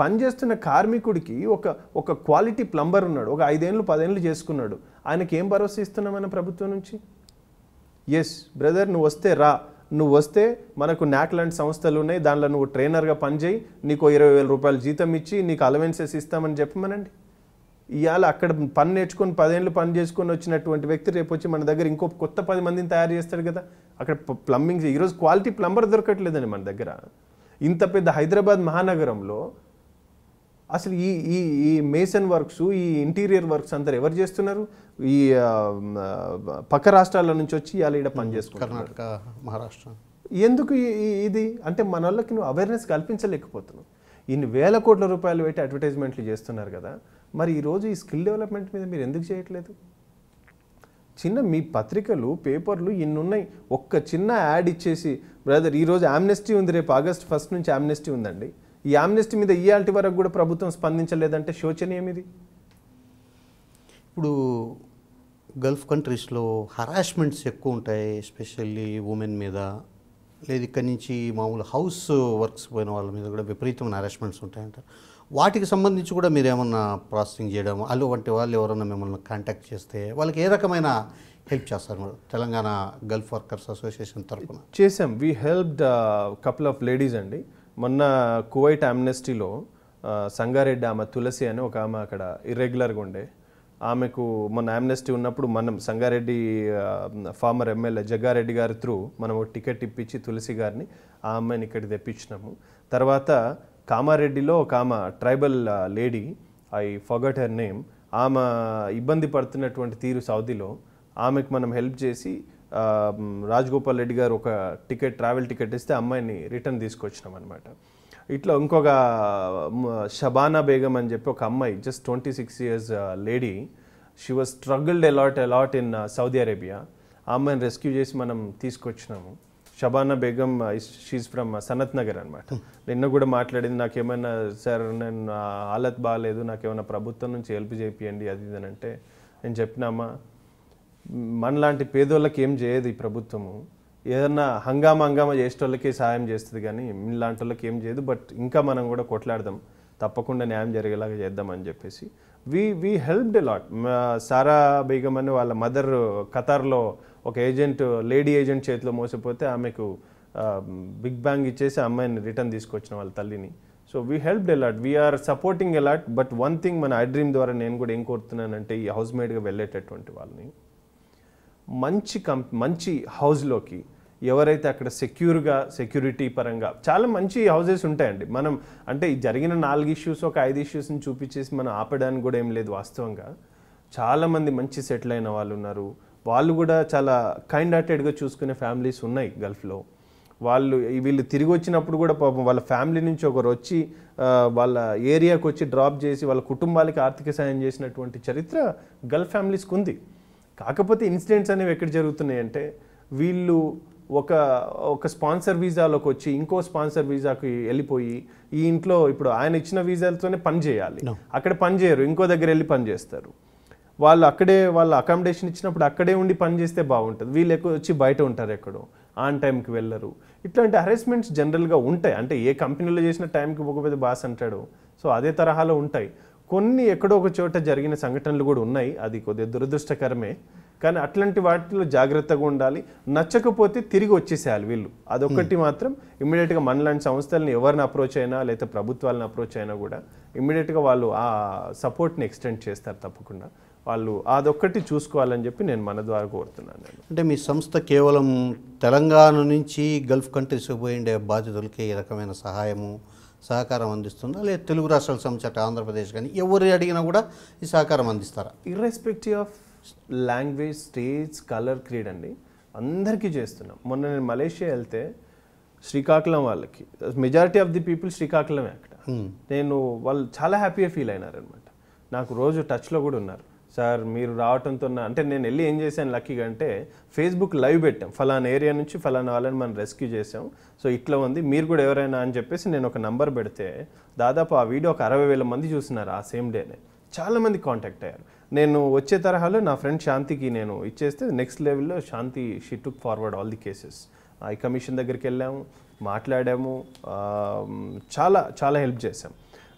పనిచేస్తున్న కార్మికుడికి ఒక ఒక క్వాలిటీ ప్లంబర్ ఉన్నాడు ఒక ఐదేళ్ళు పదేళ్ళు చేసుకున్నాడు. ఆయనకి ఏం భరోసా ఇస్తున్నాం మన ప్రభుత్వం నుంచి? ఎస్ బ్రదర్ నువ్వు వస్తే రా. నువ్వు వస్తే మనకు నాక్ లాంటి సంస్థలు ఉన్నాయి. దానిలో నువ్వు ట్రైనర్గా పనిచేయి. నీకు ఇరవై వేల రూపాయలు జీతం ఇచ్చి నీకు అలవెన్సెస్ ఇస్తామని చెప్పమనండి. ఇవాళ అక్కడ పని నేర్చుకొని పదేళ్ళు పని చేసుకొని వచ్చినటువంటి వ్యక్తి రేపు వచ్చి మన దగ్గర ఇంకో కొత్త పది మందిని తయారు చేస్తాడు కదా. అక్కడ ప్లంబింగ్ ఈరోజు క్వాలిటీ ప్లంబర్ దొరకట్లేదండి మన దగ్గర. ఇంత పెద్ద హైదరాబాద్ మహానగరంలో అసలు ఈ ఈ ఈ మేసన్ వర్క్స్ ఈ ఇంటీరియర్ వర్క్స్ అంతా ఎవరు చేస్తున్నారు? ఈ పక్క రాష్ట్రాల నుంచి వచ్చి ఇవాళ ఇక్కడ పని చేసుకుంటారు కర్ణాటక మహారాష్ట్ర. ఎందుకు ఇది? అంటే మన వాళ్ళకి నువ్వు అవేర్నెస్ కల్పించలేకపోతున్నావు. ఇన్ని వేల కోట్ల రూపాయలు పెట్టి అడ్వర్టైజ్మెంట్లు చేస్తున్నారు కదా మరి ఈరోజు ఈ స్కిల్ డెవలప్మెంట్ మీద మీరు ఎందుకు చేయట్లేదు? చిన్న మీ పత్రికలు పేపర్లు ఇన్ని ఉన్నాయి ఒక్క చిన్న యాడ్ ఇచ్చేసి బ్రదర్ ఈరోజు ఆమ్నెస్టీ ఉంది రేపు ఆగస్ట్ ఫస్ట్ నుంచి ఆమ్నెస్టీ ఉందండి. ఈ ఆమ్నెస్టీ మీద ఇయాల్టి వరకు కూడా ప్రభుత్వం స్పందించలేదంటే శోచనీయం ఇది? ఇప్పుడు గల్ఫ్ కంట్రీస్లో హరాస్మెంట్స్ ఎక్కువ ఉంటాయి ఎస్పెషల్లీ ఉమెన్ మీద. లేదు ఇక్కడి నుంచి మామూలు హౌస్ వర్క్స్ పోయిన వాళ్ళ మీద కూడా విపరీతమైన హరాస్మెంట్స్ ఉంటాయంట. వాటికి సంబంధించి కూడా మీరు ఏమన్నా ప్రాసెసింగ్ చేయడం వాళ్ళు వంటి వాళ్ళు ఎవరన్నా మిమ్మల్ని కాంటాక్ట్ చేస్తే వాళ్ళకి ఏ రకమైన హెల్ప్ చేస్తారు మీరు? తెలంగాణ గల్ఫ్ వర్కర్స్ అసోసియేషన్ తరఫున చేసాం we helped couple of ladies అండి. మొన్న కువైట్ అమ్నెస్టీలో సంగారెడ్డి ఆమె తులసి అని ఒక ఆమె అక్కడ ఇర్రెగ్యులర్గా ఉండే. ఆమెకు మొన్న అమ్నెస్టీ ఉన్నప్పుడు మనం సంగారెడ్డి ఫార్మర్ ఎమ్మెల్యే జగ్గారెడ్డి గారి త్రూ మనం ఒక టికెట్ ఇప్పించి తులసి గారిని ఆ అమ్మాయిని ఇక్కడికి తెప్పించినాము. తర్వాత కామారెడ్డిలో ఒక ఆమె tribal lady I forgot her name ఆమె ఇబ్బంది పడుతున్నటువంటి తీరు సౌదీలో ఆమెకు మనం హెల్ప్ చేసి రాజగోపాల్ రెడ్డి గారు ఒక టికెట్ ట్రావెల్ టికెట్ ఇస్తే అమ్మాయిని రిటర్న్ తీసుకొచ్చినాం అనమాట ఇట్లా ఇంకొక షబానా బేగం అని చెప్పి ఒక అమ్మాయి just twenty six years lady she was struggled a lot a lot in Saudi Arabia ఆ అమ్మాయిని రెస్క్యూ చేసి మనం తీసుకొచ్చినాము. షబానా బేగం షీజ్ ఫ్రమ్ సనత్ నగర్ అనమాట నిన్న కూడా మాట్లాడింది నాకేమైనా సార్ నేను హాలత్ బాగాలేదు నాకేమైనా ప్రభుత్వం నుంచి హెల్ప్ చేపియండి అది ఇది అని అంటే నేను చెప్పినామా? మనలాంటి పేదోళ్ళకి ఏం చేయదు ఈ ప్రభుత్వము. ఏదన్నా హంగామా హంగామా చేసేటోళ్ళకే సాయం చేస్తుంది కానీ మీలాంటి వాళ్ళకి ఏం చేయదు. బట్ ఇంకా మనం కూడా కొట్లాడదాం. తప్పకుండా న్యాయం జరిగేలాగా చేద్దామని చెప్పేసి. We we helped lot. Sara Begum అని వాళ్ళ మదర్ ఖతార్లో ఒక ఏజెంట్ లేడీ ఏజెంట్ చేతిలో మోసపోతే ఆమెకు బిగ్ బ్యాంగ్ ఇచ్చేసి అమ్మాయిని రిటర్న్ తీసుకొచ్చిన వాళ్ళ తల్లిని. So we helped a lot we're supporting a lot but one thing మన ఐ డ్రీమ్ ద్వారా నేను కూడా ఏం కోరుతున్నానంటే ఈ హౌస్ మేడ్గా వెళ్ళేటటువంటి వాళ్ళని. మంచి కం మంచి హౌస్లోకి ఎవరైతే అక్కడ సెక్యూర్గా సెక్యూరిటీ పరంగా చాలా మంచి హౌజెస్ ఉంటాయండి. మనం అంటే జరిగిన నాలుగు ఇష్యూస్ ఒక ఐదు ఇష్యూస్ని చూపించేసి మనం ఆపడానికి కూడా ఏం లేదు వాస్తవంగా. చాలామంది మంచి సెటిల్ అయిన వాళ్ళు ఉన్నారు. వాళ్ళు కూడా చాలా కైండ్ హార్టెడ్గా చూసుకునే ఫ్యామిలీస్ ఉన్నాయి గల్ఫ్లో. వాళ్ళు వీళ్ళు తిరిగి వచ్చినప్పుడు కూడా పాపం వాళ్ళ ఫ్యామిలీ నుంచి ఒకరు వచ్చి వాళ్ళ ఏరియాకి వచ్చి డ్రాప్ చేసి వాళ్ళ కుటుంబాలకి ఆర్థిక సాయం చేసినటువంటి చరిత్ర గల్ఫ్ ఫ్యామిలీస్కి ఉంది. కాకపోతే ఇన్సిడెంట్స్ అనేవి ఎక్కడ జరుగుతున్నాయి అంటే వీళ్ళు ఒక ఒక స్పాన్సర్ వీసాలోకి వచ్చి ఇంకో స్పాన్సర్ వీసాకి వెళ్ళిపోయి ఈ ఇంట్లో ఇప్పుడు ఆయన ఇచ్చిన వీసాలతోనే పని చేయాలి. అక్కడ పని చేయరు ఇంకో దగ్గర వెళ్ళి పని చేస్తారు. వాళ్ళు అక్కడే వాళ్ళ అకామిడేషన్ ఇచ్చినప్పుడు అక్కడే ఉండి పని చేస్తే బాగుంటుంది. వీళ్ళు ఎక్కువ వచ్చి బయట ఉంటారు ఎక్కడో ఆన్ టైంకి వెళ్ళరు. ఇట్లాంటి హెరాస్మెంట్స్ జనరల్గా ఉంటాయి. అంటే ఏ కంపెనీలో చేసిన టైంకి ఒక పెద్ద బాస్ అంటాడు. సో అదే తరహాలో ఉంటాయి. కొన్ని ఎక్కడో ఒక చోట జరిగిన సంఘటనలు కూడా ఉన్నాయి. అది కొద్దిగా దురదృష్టకరమే. కానీ అట్లాంటి వాటిలో జాగ్రత్తగా ఉండాలి. నచ్చకపోతే తిరిగి వచ్చేసేయాలి వీళ్ళు. అదొక్కటి మాత్రం ఇమ్మీడియట్గా మనలాంటి సంస్థల్ని ఎవరిని అప్రోచ్ అయినా లేదా ప్రభుత్వాలను అప్రోచ్ అయినా కూడా ఇమ్మీడియట్గా వాళ్ళు ఆ సపోర్ట్ని ఎక్స్టెండ్ చేస్తారు తప్పకుండా. వాళ్ళు అదొక్కటి చూసుకోవాలని చెప్పి నేను మన ద్వారా కోరుతున్నాను నేను. అంటే మీ సంస్థ కేవలం తెలంగాణ నుంచి గల్ఫ్ కంట్రీస్ పోయిండే బాధితులకి ఈ రకమైన సహాయము సహకారం అందిస్తుందా? లేదా తెలుగు రాష్ట్రాలకు సంబంధించి అటు ఆంధ్రప్రదేశ్ కానీ ఎవరు అడిగినా కూడా ఈ సహకారం అందిస్తారా? Irrespective of language states colour creed అండి అందరికీ చేస్తున్నాం. మొన్న నేను మలేషియా వెళ్తే శ్రీకాకుళం వాళ్ళకి. మెజారిటీ ఆఫ్ ది పీపుల్ శ్రీకాకుళమే అక్కడ. నేను వాళ్ళు చాలా హ్యాపీగా ఫీల్ అయినారనమాట నాకు రోజు టచ్లో కూడా ఉన్నారు. సార్ మీరు రావటంతో అంటే నేను వెళ్ళి ఏం చేశాను లక్కీగా అంటే ఫేస్బుక్ లైవ్ పెట్టాం. ఫలానా ఏరియా నుంచి ఫలానా వాళ్ళని మనం రెస్క్యూ చేసాం సో ఇట్లా ఉంది. మీరు కూడా ఎవరైనా అని చెప్పేసి నేను ఒక నంబర్ పెడితే దాదాపు ఆ వీడియో ఒక అరవై వేల మంది చూస్తున్నారు ఆ సేమ్ డేనే. చాలామంది కాంటాక్ట్ అయ్యారు. నేను వచ్చే తరహాలో నా ఫ్రెండ్ శాంతికి నేను ఇచ్చేస్తే నెక్స్ట్ లెవెల్లో Shanti she took forward all the cases. I commission దగ్గరికి వెళ్ళాము మాట్లాడాము చాలా చాలా హెల్ప్ చేశాం.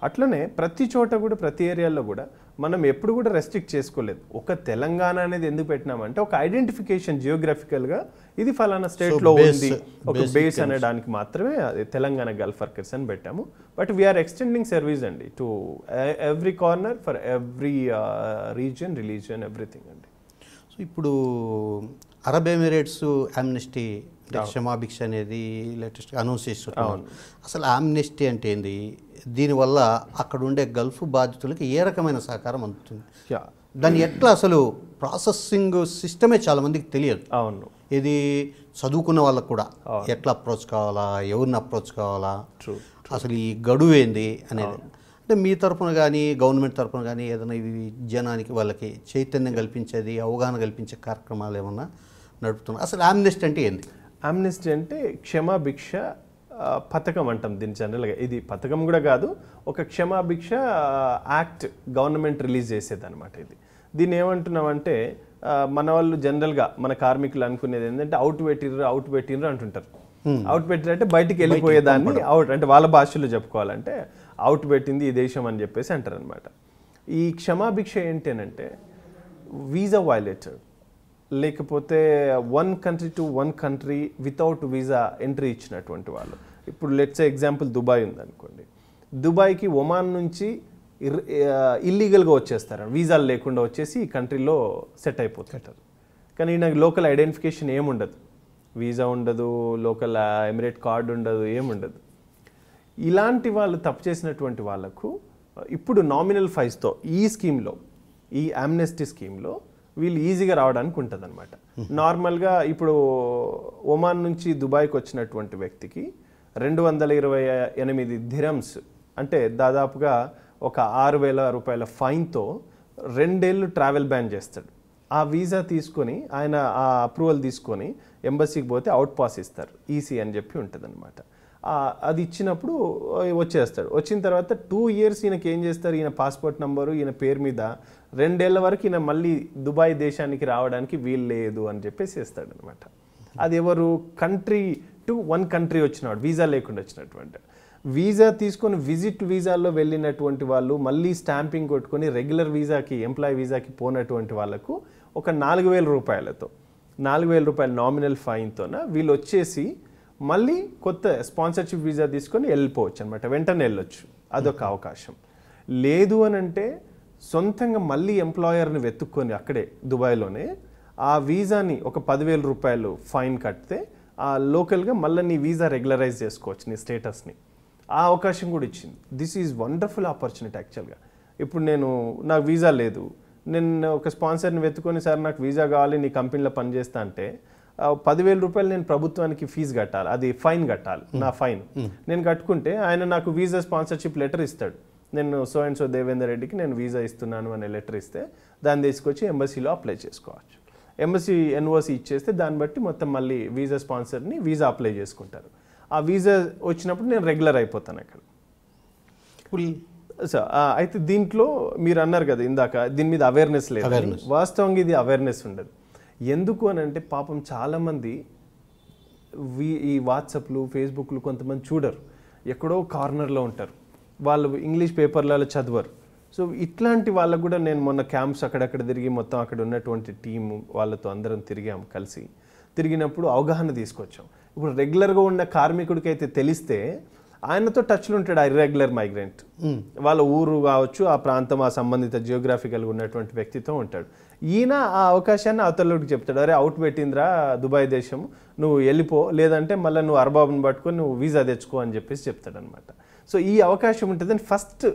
అట్లనే ప్రతి చోట కూడా ప్రతి ఏరియాలో కూడా మనం ఎప్పుడు కూడా రెస్ట్రిక్ట్ చేసుకోలేదు. ఒక తెలంగాణ అనేది ఎందుకు పెట్టినామంటే ఒక ఐడెంటిఫికేషన్ జియోగ్రఫికల్గా ఇది ఫలానా స్టేట్లో ఉంది. ఒక బేస్ అనడానికి మాత్రమే అది తెలంగాణ గల్ఫ్ వర్కర్స్ అని పెట్టాము. బట్ వీఆర్ ఎక్స్టెండింగ్ సర్వీస్ అండి to every corner for every region religion everything అండి. సో ఇప్పుడు అరబ్ ఎమిరేట్స్ ఆమ్నెస్టీ అంటే క్షమాభిక్ష అనేది లేటెస్ట్ అనౌన్స్ చేస్తున్నారు. అసలు ఆమ్నెస్టీ అంటే ఏంది? దీనివల్ల అక్కడ ఉండే గల్ఫ్ బాధితులకి ఏ రకమైన సహకారం అందుతుంది? దాన్ని ఎట్లా అసలు ప్రాసెసింగ్ సిస్టమే చాలా మందికి తెలియదు. అవును. ఇది చదువుకున్న వాళ్ళకు కూడా. ఎట్లా అప్రోచ్ కావాలా? ఎవరిని అప్రోచ్ కావాలా? అసలు ఈ గడువు ఏంది అనేది. అంటే మీ తరపున కానీ గవర్నమెంట్ తరపున కానీ ఏదైనా ఇవి జనానికి వాళ్ళకి చైతన్యం కల్పించేది అవగాహన కల్పించే కార్యక్రమాలు ఏమన్నా నడుపుతున్నారు? అసలు ఆమ్నెస్ట్ అంటే ఏంది? ఆమ్నెస్టీ అంటే క్షమాభిక్ష పథకం అంటాం దీని జనరల్గా. ఇది పథకం కూడా కాదు ఒక క్షమాభిక్ష యాక్ట్ గవర్నమెంట్ రిలీజ్ చేసేది అనమాట ఇది. దీన్ని ఏమంటున్నామంటే మన వాళ్ళు జనరల్గా మన కార్మికులు అనుకునేది ఏంటంటే అవుట్ పెట్టిర్రు అవుట్ పెట్టిర్రు అంటుంటారు. అవుట్ పెట్టిర్రు అంటే బయటికి వెళ్ళిపోయేదాన్ని అవుట్ అంటే వాళ్ళ భాషలో చెప్పుకోవాలంటే అవుట్ పెట్టింది ఈ దేశం అని చెప్పేసి అంటారు అనమాట ఈ క్షమాభిక్ష ఏంటంటే వీసా వైలేటర్ లేకపోతే one country to one country without visa entry ఇచ్చినటువంటి వాళ్ళు. ఇప్పుడు లెట్స్ ఎగ్జాంపుల్ దుబాయ్ ఉందనుకోండి. దుబాయ్కి ఒమాన్ నుంచి ఇల్లీగల్గా వచ్చేస్తారు. వీసాలు లేకుండా వచ్చేసి ఈ కంట్రీలో సెట్ అయిపోతుంటారు కానీ నాకు లోకల్ ఐడెంటిఫికేషన్ ఏముండదు వీసా ఉండదు లోకల్ ఎమిరేట్ కార్డు ఉండదు ఏముండదు ఇలాంటి వాళ్ళు తప్పు చేసినటువంటి వాళ్ళకు ఇప్పుడు నామినల్ ఫైజ్తో ఈ స్కీమ్లో ఈ ఆమ్నెస్టీ స్కీమ్లో వీళ్ళు ఈజీగా రావడానికి ఉంటుంది అనమాట నార్మల్గా ఇప్పుడు ఒమాన్ నుంచి దుబాయ్కి వచ్చినటువంటి వ్యక్తికి రెండు వందల ఇరవై ఎనిమిది ధిరమ్స్ అంటే దాదాపుగా ఒక ఆరు వేల రూపాయల ఫైన్తో రెండేళ్ళు ట్రావెల్ బ్యాన్ చేస్తాడు. ఆ వీసా తీసుకొని ఆయన ఆ అప్రూవల్ తీసుకొని ఎంబసీకి పోతే అవుట్ పాస్ ఇస్తారు. ఈసీ అని చెప్పి ఉంటుంది అది ఇచ్చినప్పుడు వచ్చేస్తాడు. వచ్చిన తర్వాత టూ ఇయర్స్ ఈయనకి ఏం చేస్తారు? ఈయన పాస్పోర్ట్ నంబరు ఈయన పేరు మీద రెండేళ్ళ వరకు ఈయన మళ్ళీ దుబాయ్ దేశానికి రావడానికి వీలు లేదు అని చెప్పేసి వేస్తాడు అనమాట అది ఎవరు? కంట్రీ టు వన్ కంట్రీ వచ్చినాడు వీసా లేకుండా వచ్చినటువంటి. వీసా తీసుకొని విజిట్ వీసాల్లో వెళ్ళినటువంటి వాళ్ళు మళ్ళీ స్టాంపింగ్ కొట్టుకొని రెగ్యులర్ వీసాకి ఎంప్లాయ్ వీసాకి పోనటువంటి వాళ్ళకు ఒక నాలుగు వేల రూపాయలతో నాలుగు వేల రూపాయల నామినల్ ఫైన్తోన వీళ్ళు వచ్చేసి మళ్ళీ కొత్త స్పాన్సర్షిప్ వీసా తీసుకొని వెళ్ళిపోవచ్చు అనమాట వెంటనే వెళ్ళొచ్చు. అదొక అవకాశం. లేదు అని అంటే సొంతంగా మళ్ళీ ఎంప్లాయర్ని వెతుక్కొని అక్కడే దుబాయ్లోనే ఆ వీసాని ఒక పదివేల రూపాయలు ఫైన్ కడితే లోకల్గా మళ్ళీ నీ వీసా రెగ్యులరైజ్ చేసుకోవచ్చు నీ స్టేటస్ని. ఆ అవకాశం కూడా ఇచ్చింది. దిస్ ఈజ్ వండర్ఫుల్ ఆపర్చునిటీ యాక్చువల్గా ఇప్పుడు నేను నాకు వీసా లేదు. నేను ఒక స్పాన్సర్ని వెతుకొని సార్ నాకు వీసా కావాలి నీ కంపెనీలో పనిచేస్తా అంటే పదివేల రూపాయలు నేను ప్రభుత్వానికి ఫీజు కట్టాలి. అది ఫైన్ కట్టాలి. నా ఫైన్. నేను కట్టుకుంటే ఆయన నాకు వీసా స్పాన్సర్షిప్ లెటర్ ఇస్తాడు. నేను సో అండ్ సో దేవేందర్ రెడ్డికి నేను వీసా ఇస్తున్నాను అనే లెటర్ ఇస్తే దాన్ని తీసుకొచ్చి ఎంబసీలో అప్లై చేసుకోవచ్చు. ఎంబసీ ఎన్ఓసి ఇచ్చేస్తే దాన్ని బట్టి మొత్తం మళ్ళీ వీసా స్పాన్సర్ని వీసా అప్లై చేసుకుంటారు. ఆ వీసా వచ్చినప్పుడు నేను రెగ్యులర్ అయిపోతాను అక్కడ. ఇప్పుడు సో ఆ, అయితే దీంట్లో మీరు అన్నారు కదా ఇందాక దీని మీద అవేర్నెస్ లేదు. వాస్తవంగా ఇది అవేర్నెస్ ఉండదు. ఎందుకు అని అంటే పాపం చాలామంది వీ- ఈ వాట్సాప్లు ఫేస్బుక్లు కొంతమంది చూడరు. ఎక్కడో కార్నర్లో ఉంటారు. వాళ్ళు ఇంగ్లీష్ పేపర్లలో చదవరు. సో ఇట్లాంటి వాళ్ళకు కూడా నేను మొన్న క్యాంప్స్ అక్కడక్కడ తిరిగి మొత్తం అక్కడ ఉన్నటువంటి టీము వాళ్ళతో అందరం తిరిగాం కలిసి. తిరిగినప్పుడు అవగాహన తీసుకొచ్చాం. ఇప్పుడు రెగ్యులర్గా ఉన్న కార్మికుడికి అయితే తెలిస్తే ఆయనతో టచ్లో ఉంటాడు ఆ ఇర్రెగ్యులర్ మైగ్రెంట్ వాళ్ళ ఊరు కావచ్చు ఆ ప్రాంతం ఆ సంబంధిత జియోగ్రాఫికల్గా ఉన్నటువంటి వ్యక్తితో ఉంటాడు. ఈయన ఆ అవకాశాన్ని అవతలలోకి చెప్తాడు. అరే అవుట్ పెట్టిందిరా దుబాయ్ దేశం నువ్వు వెళ్ళిపో. లేదంటే మళ్ళీ నువ్వు అరబాబుని పట్టుకొని నువ్వు వీసా తెచ్చుకో అని చెప్పేసి చెప్తాడనమాట సో ఈ అవకాశం ఉంటుందని ఫస్ట్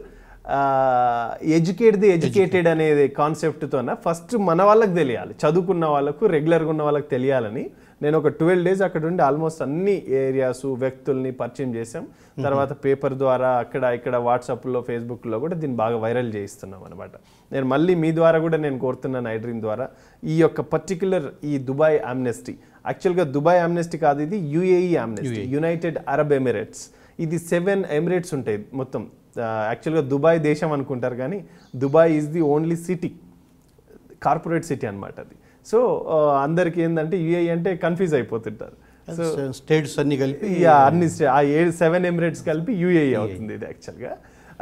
ఎడ్యుకేట్ ది ఎడ్యుకేటెడ్ అనేది కాన్సెప్ట్తోన ఫస్ట్ మన వాళ్ళకి తెలియాలి. చదువుకున్న వాళ్ళకు రెగ్యులర్గా ఉన్న వాళ్ళకి తెలియాలని. నేను ఒక ట్వెల్వ్ డేస్ అక్కడ ఉండి ఆల్మోస్ట్ అన్ని ఏరియాస్ వ్యక్తుల్ని పరిచయం చేసాం తర్వాత పేపర్ ద్వారా అక్కడ ఇక్కడ వాట్సాప్లో ఫేస్బుక్లో కూడా దీన్ని బాగా వైరల్ చేయిస్తున్నాం అనమాట నేను మళ్ళీ మీ ద్వారా కూడా నేను కోరుతున్నాను ఐ డ్రీమ్ ద్వారా ఈ యొక్క పర్టికులర్ ఈ దుబాయ్ ఆమ్నెస్టీ. యాక్చువల్గా దుబాయ్ ఆమ్నెస్టీ కాదు ఇది UAE amnesty United Arab Emirates. ఇది సెవెన్ ఎమిరేట్స్ ఉంటాయి మొత్తం. యాక్చువల్గా దుబాయ్ దేశం అనుకుంటారు కానీ Dubai is the only city corporate city అన్నమాట అది. సో అందరికి ఏంటంటే యుఏఈ అంటే కన్ఫ్యూజ్ అయిపోతుంటారు. సో స్టేట్స్ అన్ని కలిపి అన్ని ఆ ఏడు సెవెన్ ఎమిరేట్స్ కలిపి యూఏఈ అవుతుంది ఇది యాక్చువల్గా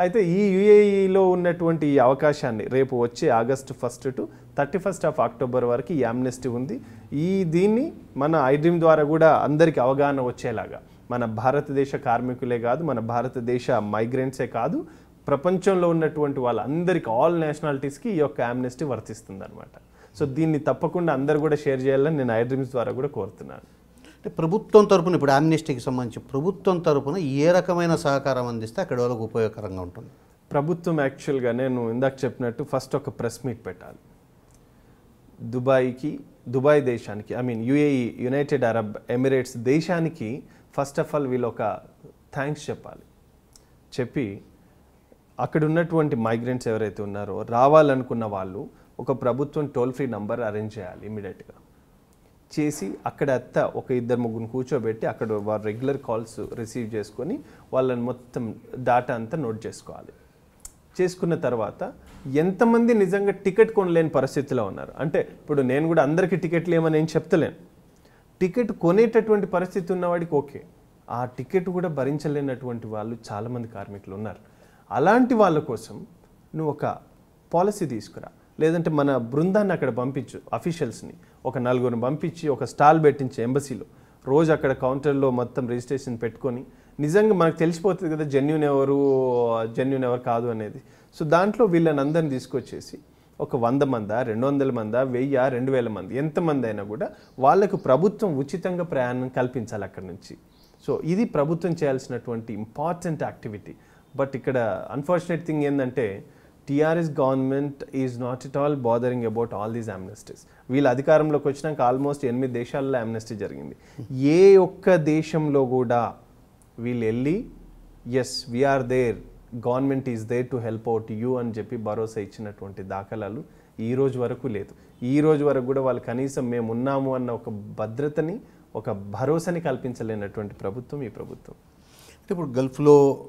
అయితే ఈ యుఏఈలో ఉన్నటువంటి ఈ అవకాశాన్ని రేపు వచ్చే August first to thirty first of October వరకు ఈ ఆమ్నెస్టీ ఉంది. ఈ దీన్ని మన ఐడ్రీమ్ ద్వారా కూడా అందరికి అవగాహన వచ్చేలాగా. మన భారతదేశ కార్మికులే కాదు మన భారతదేశ మైగ్రెంట్సే కాదు ప్రపంచంలో ఉన్నటువంటి వాళ్ళందరికీ ఆల్ నేషనాలిటీస్కి ఈ యొక్క ఆమ్నెస్టీ వర్తిస్తుంది అనమాట సో దీన్ని తప్పకుండా అందరు కూడా షేర్ చేయాలని నేను ఐడ్రీమ్స్ ద్వారా కూడా కోరుతున్నాను. అంటే ప్రభుత్వం తరపున ఇప్పుడు ఆమ్నెస్టీకి సంబంధించి ప్రభుత్వం తరపున ఏ రకమైన సహకారం అందిస్తే అక్కడ వాళ్ళకు ఉపయోగకరంగా ఉంటుంది? ప్రభుత్వం యాక్చువల్గా నేను ఇందాక చెప్పినట్టు ఫస్ట్ ఒక ప్రెస్ మీట్ పెట్టాలి. దుబాయ్కి దుబాయ్ దేశానికి I mean UAE United Arab Emirates దేశానికి ఫస్ట్ ఆఫ్ ఆల్ వీళ్ళు ఒక థ్యాంక్స్ చెప్పాలి. చెప్పి అక్కడ ఉన్నటువంటి మైగ్రెంట్స్ ఎవరైతే ఉన్నారో రావాలనుకున్న వాళ్ళు ఒక ప్రభుత్వం టోల్ ఫ్రీ నంబర్ అరేంజ్ చేయాలి ఇమీడియట్గా. చేసి అక్కడ అత్త ఒక ఇద్దరు ముగ్గురు కూర్చోబెట్టి అక్కడ వారు రెగ్యులర్ కాల్స్ రిసీవ్ చేసుకొని వాళ్ళని మొత్తం డాటా అంతా నోట్ చేసుకోవాలి. చేసుకున్న తర్వాత ఎంతమంది నిజంగా టికెట్ కొనలేని పరిస్థితిలో ఉన్నారు. అంటే ఇప్పుడు నేను కూడా అందరికీ టికెట్లు ఏమని నేను చెప్తలేను. టికెట్ కొనేటటువంటి పరిస్థితి ఉన్నవాడికి ఓకే. ఆ టికెట్ కూడా భరించలేనటువంటి వాళ్ళు చాలామంది కార్మికులు ఉన్నారు. అలాంటి వాళ్ళ కోసం నువ్వు ఒక పాలసీ తీసుకురా. లేదంటే మన బృందాన్ని అక్కడ పంపించు అఫీషియల్స్ని. ఒక నలుగురిని పంపించి ఒక స్టాల్ పెట్టించి ఎంబసీలో. రోజు అక్కడ కౌంటర్లో మొత్తం రిజిస్ట్రేషన్ పెట్టుకొని నిజంగా మనకు తెలిసిపోతుంది కదా జెన్యున్ ఎవరు జెన్యున్ ఎవరు కాదు అనేది. సో దాంట్లో వీళ్ళని అందరిని తీసుకొచ్చేసి ఒక వంద మందా రెండు వందల మందా వెయ్యి రెండు వేల మంది ఎంతమంది అయినా కూడా వాళ్ళకు ప్రభుత్వం ఉచితంగా ప్రయాణం కల్పించాలి అక్కడి నుంచి. సో ఇది ప్రభుత్వం చేయాల్సినటువంటి ఇంపార్టెంట్ యాక్టివిటీ బట్ ఇక్కడ అన్ఫార్చునేట్ థింగ్ ఏంటంటే TRS government is not it all bothering about all these amnesties వీళ్ళు అధికారంలోకి వచ్చినాక ఆల్మోస్ట్ ఎనిమిది దేశాల్లో యామ్నెస్టీ జరిగింది. ఏ ఒక్క దేశంలో కూడా వీళ్ళు వెళ్ళి yes we're there government is there to help out you అని చెప్పి భరోసా ఇచ్చినటువంటి దాఖలాలు ఈ రోజు వరకు లేదు. ఈ రోజు వరకు కూడా వాళ్ళు కనీసం మేము ఉన్నాము అన్న ఒక భద్రతని ఒక భరోసాని కల్పించలేనటువంటి ప్రభుత్వం ఈ ప్రభుత్వం. అంటే ఇప్పుడు గల్ఫ్లో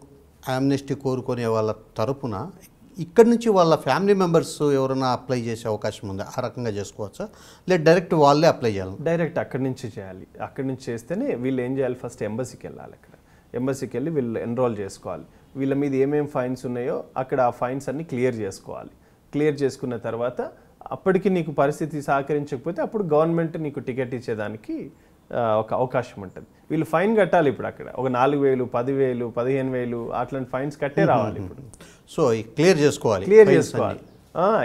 ఆమ్నెస్టీ కోరుకునే వాళ్ళ తరపున ఇక్కడి నుంచి వాళ్ళ ఫ్యామిలీ మెంబర్స్ ఎవరైనా అప్లై చేసే అవకాశం ఉంది? ఆ రకంగా చేసుకోవచ్చా? లేదా డైరెక్ట్ వాళ్ళే అప్లై చేయాలి? డైరెక్ట్ అక్కడి నుంచి చేయాలి. అక్కడి నుంచి చేస్తేనే వీళ్ళు ఏం చేయాలి? ఫస్ట్ ఎంబసీకి వెళ్ళాలి అక్కడ. ఎంబసీకి వెళ్ళి వీళ్ళు ఎన్రోల్ చేసుకోవాలి. వీళ్ళ మీద ఏమేమి ఫైన్స్ ఉన్నాయో అక్కడ ఆ ఫైన్స్ అన్ని క్లియర్ చేసుకోవాలి. క్లియర్ చేసుకున్న తర్వాత అప్పటికి నీకు పరిస్థితి సహకరించకపోతే అప్పుడు గవర్నమెంట్ నీకు టికెట్ ఇచ్చేదానికి ఒక అవకాశం ఉంటుంది. వీళ్ళు ఫైన్ కట్టాలి ఇప్పుడు అక్కడ. ఒక నాలుగు వేలు పదివేలు పదిహేను వేలు అట్లాంటి ఫైన్స్ కట్టే రావాలి ఇప్పుడు. సో క్లియర్ చేసుకోవాలి క్లియర్ చేసుకోవాలి.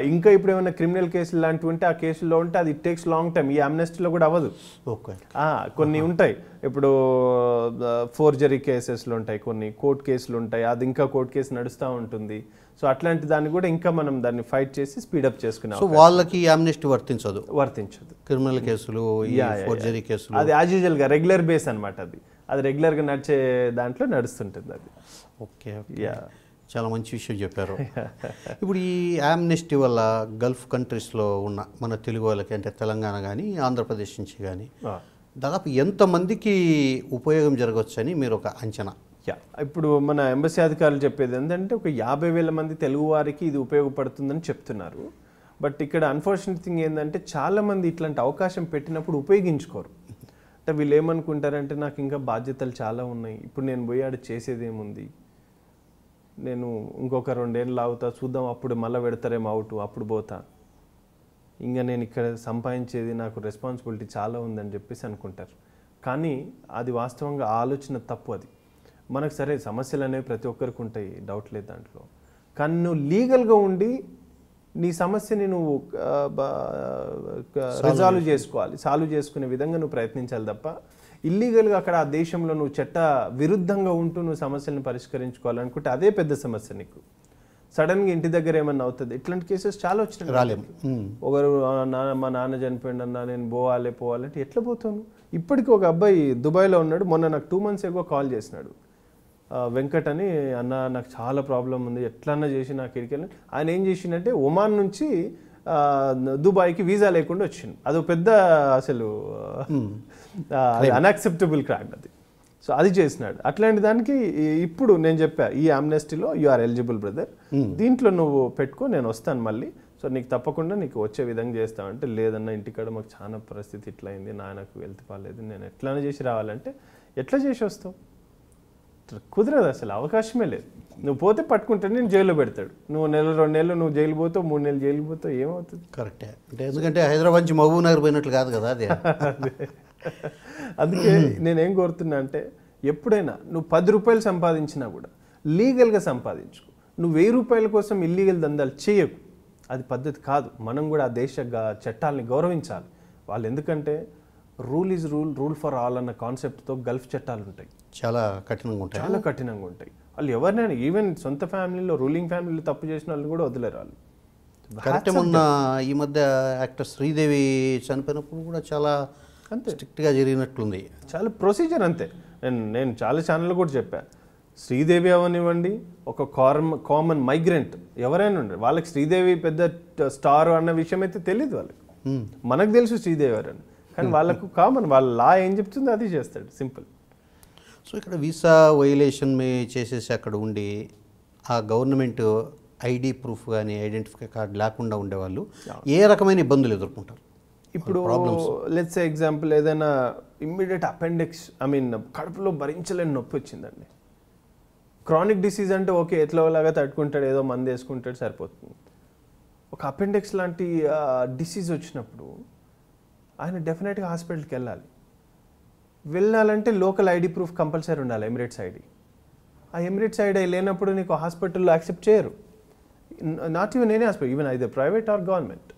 ఇంకా ఇప్పుడు ఏమైనా క్రిమినల్ కేసులు లాంటివి ఉంటే ఆ కేసుల్లో ఉంటే అది ఇట్ టేక్స్ లాంగ్ టైం ఈ అమ్నెస్టీలో కూడా అవ్వదు. ఓకే. కొన్ని ఉంటాయి. ఇప్పుడు ఫోర్జరీ కేసెస్లు ఉంటాయి కొన్ని కోర్టు కేసులు ఉంటాయి. అది ఇంకా కోర్టు కేసు నడుస్తూ ఉంటుంది. సో అట్లాంటి దాన్ని కూడా ఇంకా మనం దాన్ని ఫైట్ చేసి స్పీడప్ చేసుకునే సో వాళ్ళకి ఆమ్నెస్టీ వర్తించదు. వర్తించదు. క్రిమినల్ కేసులు ఫోర్జరీ కేసులు అది యాజ్ యూజువల్గా రెగ్యులర్ బేస్ అన్నమాట అది. అది రెగ్యులర్గా నడిచే దాంట్లో నడుస్తుంటుంది అది. ఓకే. యా. చాలా మంచి విషయం చెప్పారు. ఇప్పుడు ఈ ఆమ్నెస్టీ వల్ల గల్ఫ్ కంట్రీస్లో ఉన్న మన తెలుగు వాళ్ళకి అంటే తెలంగాణ కానీ ఆంధ్రప్రదేశ్ నుంచి కానీ దాదాపు ఎంతమందికి ఉపయోగం జరగవచ్చని మీరు ఒక అంచనా. యా. ఇప్పుడు మన ఎంబసీ అధికారులు చెప్పేది ఏంటంటే ఒక యాభై వేల మంది తెలుగు వారికి ఇది ఉపయోగపడుతుందని చెప్తున్నారు. బట్ ఇక్కడ అన్ఫార్చునేట్ థింగ్ ఏంటంటే చాలా మంది ఇట్లాంటి అవకాశం పెట్టినప్పుడు ఉపయోగించుకోరు. అంటే వీళ్ళు ఏమనుకుంటారంటే నాకు ఇంకా బాధ్యతలు చాలా ఉన్నాయి. ఇప్పుడు నేను పోయి ఆడ చేసేది ఏముంది? నేను ఇంకొక రెండేళ్ళు ఆగుతా చూద్దాం అప్పుడు మళ్ళీ పెడతారేమో అవుట్ అప్పుడు పోతా. ఇంకా నేను ఇక్కడ సంపాదించేది నాకు రెస్పాన్సిబిలిటీ చాలా ఉందని చెప్పేసి అనుకుంటారు. కానీ అది వాస్తవంగా ఆలోచన తప్పు అది. మనకు సరే సమస్యలు అనేవి ప్రతి ఒక్కరికి ఉంటాయి డౌట్ లేదు దాంట్లో. కానీ నువ్వు లీగల్గా ఉండి నీ సమస్యని నువ్వు రిజాల్వ్ చేసుకోవాలి. సాల్వ్ చేసుకునే విధంగా నువ్వు ప్రయత్నించాలి తప్ప ఇల్లీగల్గా అక్కడ ఆ దేశంలో నువ్వు చట్ట విరుద్ధంగా ఉంటూ నువ్వు సమస్యలను పరిష్కరించుకోవాలనుకుంటే అదే పెద్ద సమస్య నీకు. సడన్గా ఇంటి దగ్గర ఏమన్నా అవుతుంది. ఇట్లాంటి కేసెస్ చాలా వచ్చినాయి రాలేము. ఒకరు "ఆ, నాన్న మా నాన్న చనిపోయిండు అన్న నేను పోవాలి పోవాలి అంటే ఎట్లా పోతాను ఇప్పటికీ ఒక అబ్బాయి దుబాయ్లో ఉన్నాడు. మొన్న నాకు టూ మంత్స్ ఎగో కాల్ చేసినాడు. వెంకట్ అని అన్న నాకు చాలా ప్రాబ్లం ఉంది. ఎట్లన్నా చేసి నాకు ఇడికెళ్ళి ఆయన ఏం చేసిండంటే ఒమాన్ నుంచి దుబాయ్కి వీసా లేకుండా వచ్చిండు. అదొక పెద్ద అసలు అన్యాక్సెప్టబుల్ క్రైమ్ అది. సో అది చేసినాడు. అట్లాంటి దానికి ఇప్పుడు నేను చెప్పా ఈ ఆమ్నెస్టీలో యు ఆర్ ఎలిజిబుల్ బ్రదర్ దీంట్లో నువ్వు పెట్టుకో నేను వస్తాను మళ్ళీ. సో నీకు తప్పకుండా నీకు వచ్చే విధంగా చేస్తామంటే లేదన్న ఇంటికాడ మాకు చాలా పరిస్థితి ఇట్లా అయింది నాయనకు వెళ్తే పాలేదు నేను ఎట్లనే చేసి రావాలంటే ఎట్లా చేసి వస్తావు? కుదరదు అసలు అవకాశమే లేదు. నువ్వు పోతే పట్టుకుంటే నేను జైల్లో పెడతాడు. నువ్వు నెల రెండు నెలలు నువ్వు జైలు పోతావు మూడు నెలలు జైలు పోతావు ఏమవుతుంది? కరెక్టే అంటే ఎందుకంటే హైదరాబాద్ నుంచి మహబూబ్ నగర్ పోయినట్లు కాదు కదా అదే. అందుకే నేనేం కోరుతున్నా అంటే ఎప్పుడైనా నువ్వు పది రూపాయలు సంపాదించినా కూడా లీగల్గా సంపాదించుకో. నువ్వు వెయ్యి రూపాయల కోసం ఇల్లీగల్ దందాలు చేయకు. అది పద్ధతి కాదు. మనం కూడా ఆ దేశ చట్టాలని గౌరవించాలి. వాళ్ళు ఎందుకంటే rule is rule rule for all అన్న కాన్సెప్ట్తో గల్ఫ్ చట్టాలు ఉంటాయి. చాలా కఠినంగా ఉంటాయి. చాలా కఠినంగా ఉంటాయి. వాళ్ళు ఎవరినైనా ఈవెన్ సొంత ఫ్యామిలీలో రూలింగ్ ఫ్యామిలీలో తప్పు చేసిన వాళ్ళు కూడా వదిలేరు వాళ్ళు. కరెక్టే మొన్న ఈ మధ్య యాక్టర్ శ్రీదేవి చనిపోయినప్పుడు కూడా చాలా అంతే. స్ట్రిక్ట్గా జరిగినట్లుంది. చాలా ప్రొసీజర్ అంతే. నేను నేను చాలా ఛానల్ కూడా చెప్పా. శ్రీదేవి అవనివ్వండి ఒక కారమ్ కామన్ మైగ్రెంట్ ఎవరైనా ఉండండి వాళ్ళకి శ్రీదేవి పెద్ద స్టార్ అన్న విషయం అయితే తెలియదు వాళ్ళకి. మనకు తెలుసు శ్రీదేవి ఎవరని. కానీ వాళ్ళకు కామన్ వాళ్ళ లా ఏం చెప్తుందో అది చేస్తాడు సింపుల్ సో ఇక్కడ వీసా వైలేషన్ మీ చేసేసి అక్కడ ఉండి ఆ గవర్నమెంట్ ఐడి ప్రూఫ్ కానీ ఐడెంటిఫై కార్డ్ లేకుండా ఉండేవాళ్ళు ఏ రకమైన ఇబ్బందులు ఎదుర్కొంటారు? ఇప్పుడు లెట్స్ ఎగ్జాంపుల్ ఏదైనా ఇమ్మీడియట్ అపెండిక్స్ ఐ మీన్ కడుపులో భరించలేని నొప్పి వచ్చిందండి. క్రానిక్ డిసీజ్ అంటే ఓకే ఎట్లా లాగా తట్టుకుంటాడు ఏదో మంది వేసుకుంటాడు సరిపోతుంది. ఒక అపెండిక్స్ లాంటి డిసీజ్ వచ్చినప్పుడు ఆయన డెఫినెట్గా హాస్పిటల్కి వెళ్ళాలి. వెళ్ళాలంటే లోకల్ ఐడి ప్రూఫ్ కంపల్సరీ ఉండాలి ఎమిరేట్స్ ఐడి ఆ ఎమిరేట్స్ ఐడి లేనప్పుడు నీకు హాస్పిటల్లో యాక్సెప్ట్ చేయరు. Not even any hospital even అయితే ప్రైవేట్ ఆర్ గవర్నమెంట్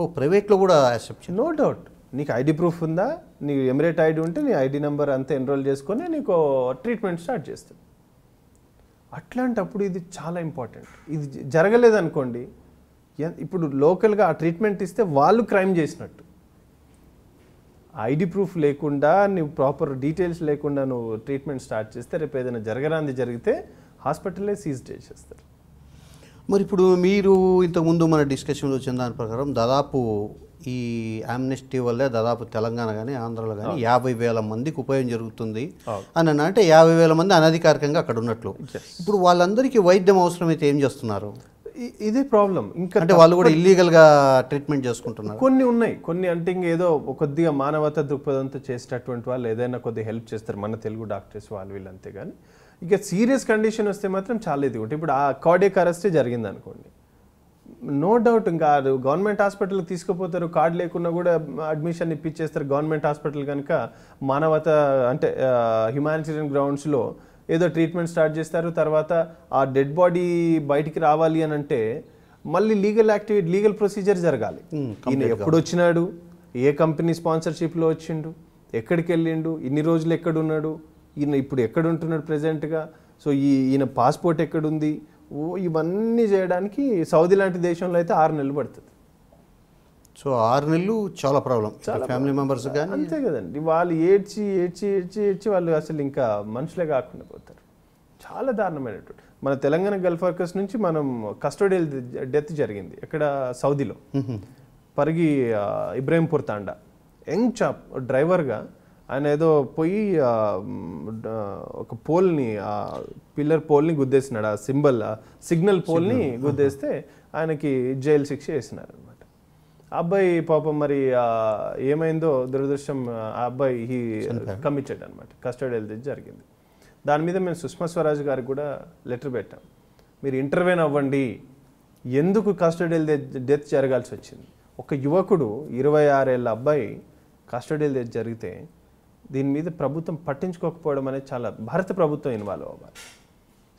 ఓ ప్రైవేట్లో కూడా యాక్సెప్ట్ నో డౌట్. నీకు ఐడి ప్రూఫ్ ఉందా? నీకు ఎమిరేట్ ఐడి ఉంటే నీ ఐడి నెంబర్ అంతా ఎన్రోల్ చేసుకొని నీకు ట్రీట్మెంట్ స్టార్ట్ చేస్తుంది. అట్లాంటప్పుడు ఇది చాలా ఇంపార్టెంట్. ఇది జరగలేదనుకోండి ఇప్పుడు లోకల్గా ఆ ట్రీట్మెంట్ ఇస్తే వాళ్ళు క్రైమ్ చేసినట్టు. ఐడి ప్రూఫ్ లేకుండా నువ్వు ప్రాపర్ డీటెయిల్స్ లేకుండా నువ్వు ట్రీట్మెంట్ స్టార్ట్ చేస్తే రేపు ఏదైనా జరగరాంది జరిగితే హాస్పిటల్లే సీజ్ చేసేస్తారు. మరి ఇప్పుడు మీరు ఇంతకుముందు మన డిస్కషన్లో వచ్చిన దాని ప్రకారం దాదాపు ఈ ఆమ్నెస్టీ వల్లే దాదాపు తెలంగాణ కానీ ఆంధ్రలో కానీ యాభై వేల మందికి ఉపయోగం జరుగుతుంది. అని అంటే యాభై వేల మంది అనధికారికంగా అక్కడ ఉన్నట్లు. ఇప్పుడు వాళ్ళందరికీ వైద్యం అవసరమైతే ఏం చేస్తున్నారు? ఇదే ప్రాబ్లం. ఇంకా అంటే వాళ్ళు కూడా ఇల్లీగల్గా ట్రీట్మెంట్ చేసుకుంటున్నారు. కొన్ని ఉన్నాయి. కొన్ని అంటే ఇంక ఏదో కొద్దిగా మానవత దృక్పథంతో చేసేటటువంటి వాళ్ళు ఏదైనా కొద్దిగా హెల్ప్ చేస్తారు. మన తెలుగు డాక్టర్స్ వాళ్ళు వీళ్ళు అంతే కానీ ఇక సీరియస్ కండిషన్ వస్తే మాత్రం చాలా ఇది ఒకటి ఇప్పుడు ఆ కార్డియక్ అరెస్టే జరిగింది అనుకోండి. నో డౌట్ ఇంకా గవర్నమెంట్ హాస్పిటల్కి తీసుకుపోతారు కార్డు లేకున్నా కూడా అడ్మిషన్ ఇప్పించేస్తారు గవర్నమెంట్ హాస్పిటల్ కనుక మానవత అంటే హ్యుమానిటేరియన్ గ్రౌండ్స్లో ఏదో ట్రీట్మెంట్ స్టార్ట్ చేస్తారు తర్వాత ఆ డెడ్ బాడీ బయటికి రావాలి అని అంటే మళ్ళీ లీగల్ యాక్టివిటీ లీగల్ ప్రొసీజర్ జరగాలి. ఈయన ఎప్పుడు వచ్చినాడు? ఏ కంపెనీ స్పాన్సర్షిప్లో వచ్చిండు? ఎక్కడికి వెళ్ళిండు? ఇన్ని రోజులు ఎక్కడున్నాడు ఈయన ఇప్పుడు ఎక్కడ ఉంటున్నాడు ప్రెసెంట్గా సో ఈ ఈయన పాస్పోర్ట్ ఎక్కడుంది? ఓ ఇవన్నీ చేయడానికి సౌదీ లాంటి దేశంలో అయితే ఆరు నెలలు పడుతుంది. సో ఆరు నెలలు చాలా ప్రాబ్లం ఫ్యామిలీ మెంబర్స్ కానీ అంతే కదండి. వాళ్ళు ఏడ్చి ఏడ్చి ఏడ్చి ఏడ్చి వాళ్ళు అసలు ఇంకా మనుషులే కాకుండా పోతారు. చాలా దారుణమైనటువంటి మన తెలంగాణ గల్ఫ్ వర్కర్స్ నుంచి మనం కస్టోడియల్ డెత్ జరిగింది ఇక్కడ సౌదీలో. పరిగి ఇబ్రాహింపూర్ తాండా. యంగ్ చాప్ డ్రైవర్గా ఆయన ఏదో పోయి ఒక పోల్ని ఆ పిల్లర్ పోల్ని గుద్దేసినాడు. ఆ సింబల్ సిగ్నల్ పోల్ని గుద్దేస్తే ఆయనకి జైలు శిక్ష వేసినారు అనమాట అబ్బాయి పాపం మరి ఏమైందో దురదృష్టం ఆ అబ్బాయి హీ కమిటెడ్ అనమాట కస్టడియల్ జరిగింది. దాని మీద మేము సుష్మా స్వరాజ్ గారికి కూడా లెటర్ పెట్టాం. మీరు ఇంటర్వ్యూన్ అవ్వండి. ఎందుకు కస్టడియల్ డెత్ జరగాల్సి వచ్చింది? ఒక యువకుడు ఇరవై ఆరేళ్ళ అబ్బాయి కస్టడియల్ డెత్ జరిగితే దీని మీద ప్రభుత్వం పట్టించుకోకపోవడం అనేది చాలా భారత ప్రభుత్వం ఇన్వాల్వ్ అవ్వాలి.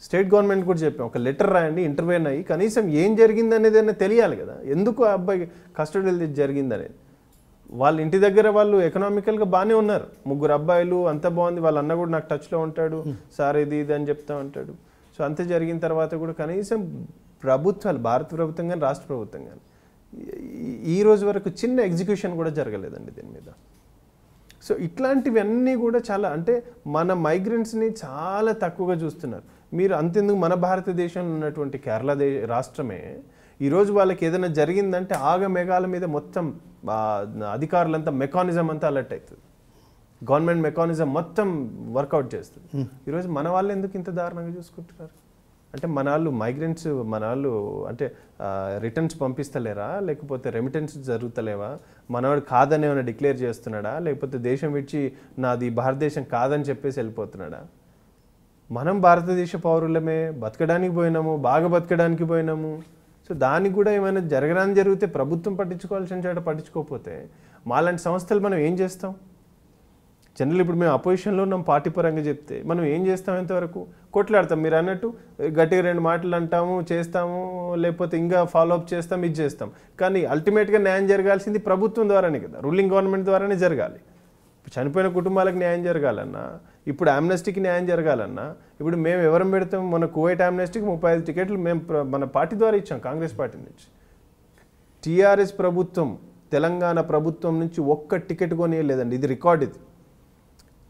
స్టేట్ గవర్నమెంట్ కూడా చెప్పాం ఒక లెటర్ రాయండి ఇంటర్వ్యూన్ అయ్యి కనీసం ఏం జరిగింది అనేది అయినా తెలియాలి కదా. ఎందుకు ఆ అబ్బాయి కస్టడియల్ డెత్ జరిగింది అనేది? వాళ్ళ ఇంటి దగ్గర వాళ్ళు ఎకనామికల్గా బాగానే ఉన్నారు. ముగ్గురు అబ్బాయిలు అంత బాగుంది వాళ్ళ అన్న కూడా నాకు టచ్లో ఉంటాడు సార్ ఇది ఇది అని చెప్తా ఉంటాడు. సో అంత జరిగిన తర్వాత కూడా కనీసం ప్రభుత్వాలు భారత ప్రభుత్వం కానీ రాష్ట్ర ప్రభుత్వం కానీ ఈ రోజు వరకు చిన్న ఎగ్జిక్యూషన్ కూడా జరగలేదండి దీని మీద. సో ఇట్లాంటివన్నీ కూడా చాలా అంటే మన మైగ్రెంట్స్ని చాలా తక్కువగా చూస్తున్నారు. మీరు అంతెందుకు మన భారతదేశంలో ఉన్నటువంటి కేరళ దే రాష్ట్రమే ఈరోజు వాళ్ళకి ఏదైనా జరిగిందంటే ఆగ మేఘాల మీద మొత్తం అధికారులంతా మెకానిజం అంతా అలర్ట్ అవుతుంది గవర్నమెంట్ మెకానిజం మొత్తం వర్కౌట్ చేస్తుంది. ఈరోజు మన వాళ్ళు ఎందుకు ఇంత దారుణంగా చూసుకుంటున్నారు? అంటే మన వాళ్ళు మైగ్రెంట్స్ మన వాళ్ళు అంటే రిటర్న్స్ పంపిస్తలేరా? లేకపోతే రెమిటెన్స్ జరుగుతలేవా? మనవాడు కాదని ఏమైనా డిక్లేర్ చేస్తున్నాడా? లేకపోతే దేశం విడిచి నాది భారతదేశం కాదని చెప్పేసి వెళ్ళిపోతున్నాడా? మనం భారతదేశ పౌరులమే బతకడానికి పోయినాము బాగా బతకడానికి పోయినాము. సో దానికి కూడా ఏమైనా జరగడానికి జరిగితే ప్రభుత్వం పట్టించుకోవాల్సిన చోట పట్టించుకోకపోతే మాలాంటి సంస్థలు మనం ఏం చేస్తాం? జనరల్ ఇప్పుడు మేము అపోజిషన్లో ఉన్నాం పార్టీ పరంగా చెప్తే మనం ఏం చేస్తాం ఎంతవరకు కొట్లాడతాం మీరు అన్నట్టు గట్టిగా రెండు మాటలు అంటాము చేస్తాము లేకపోతే ఇంకా ఫాలో అప్ చేస్తాం ఇది చేస్తాం. కానీ అల్టిమేట్గా న్యాయం జరగాల్సింది ప్రభుత్వం ద్వారానే కదా రూలింగ్ గవర్నమెంట్ ద్వారానే జరగాలి. చనిపోయిన కుటుంబాలకు న్యాయం జరగాలన్నా ఇప్పుడు ఆమ్నెస్టీకి న్యాయం జరగాలన్నా ఇప్పుడు మేము ఎవరం పెడతాం? మన కువైట్ ఆమ్నెస్టీకి ముప్పై ఐదు టికెట్లు మేము మన పార్టీ ద్వారా ఇచ్చాం కాంగ్రెస్ పార్టీ నుంచి. టీఆర్ఎస్ ప్రభుత్వం తెలంగాణ ప్రభుత్వం నుంచి ఒక్క టికెట్ కొనియలేదండి ఇది రికార్డ్ ఇది.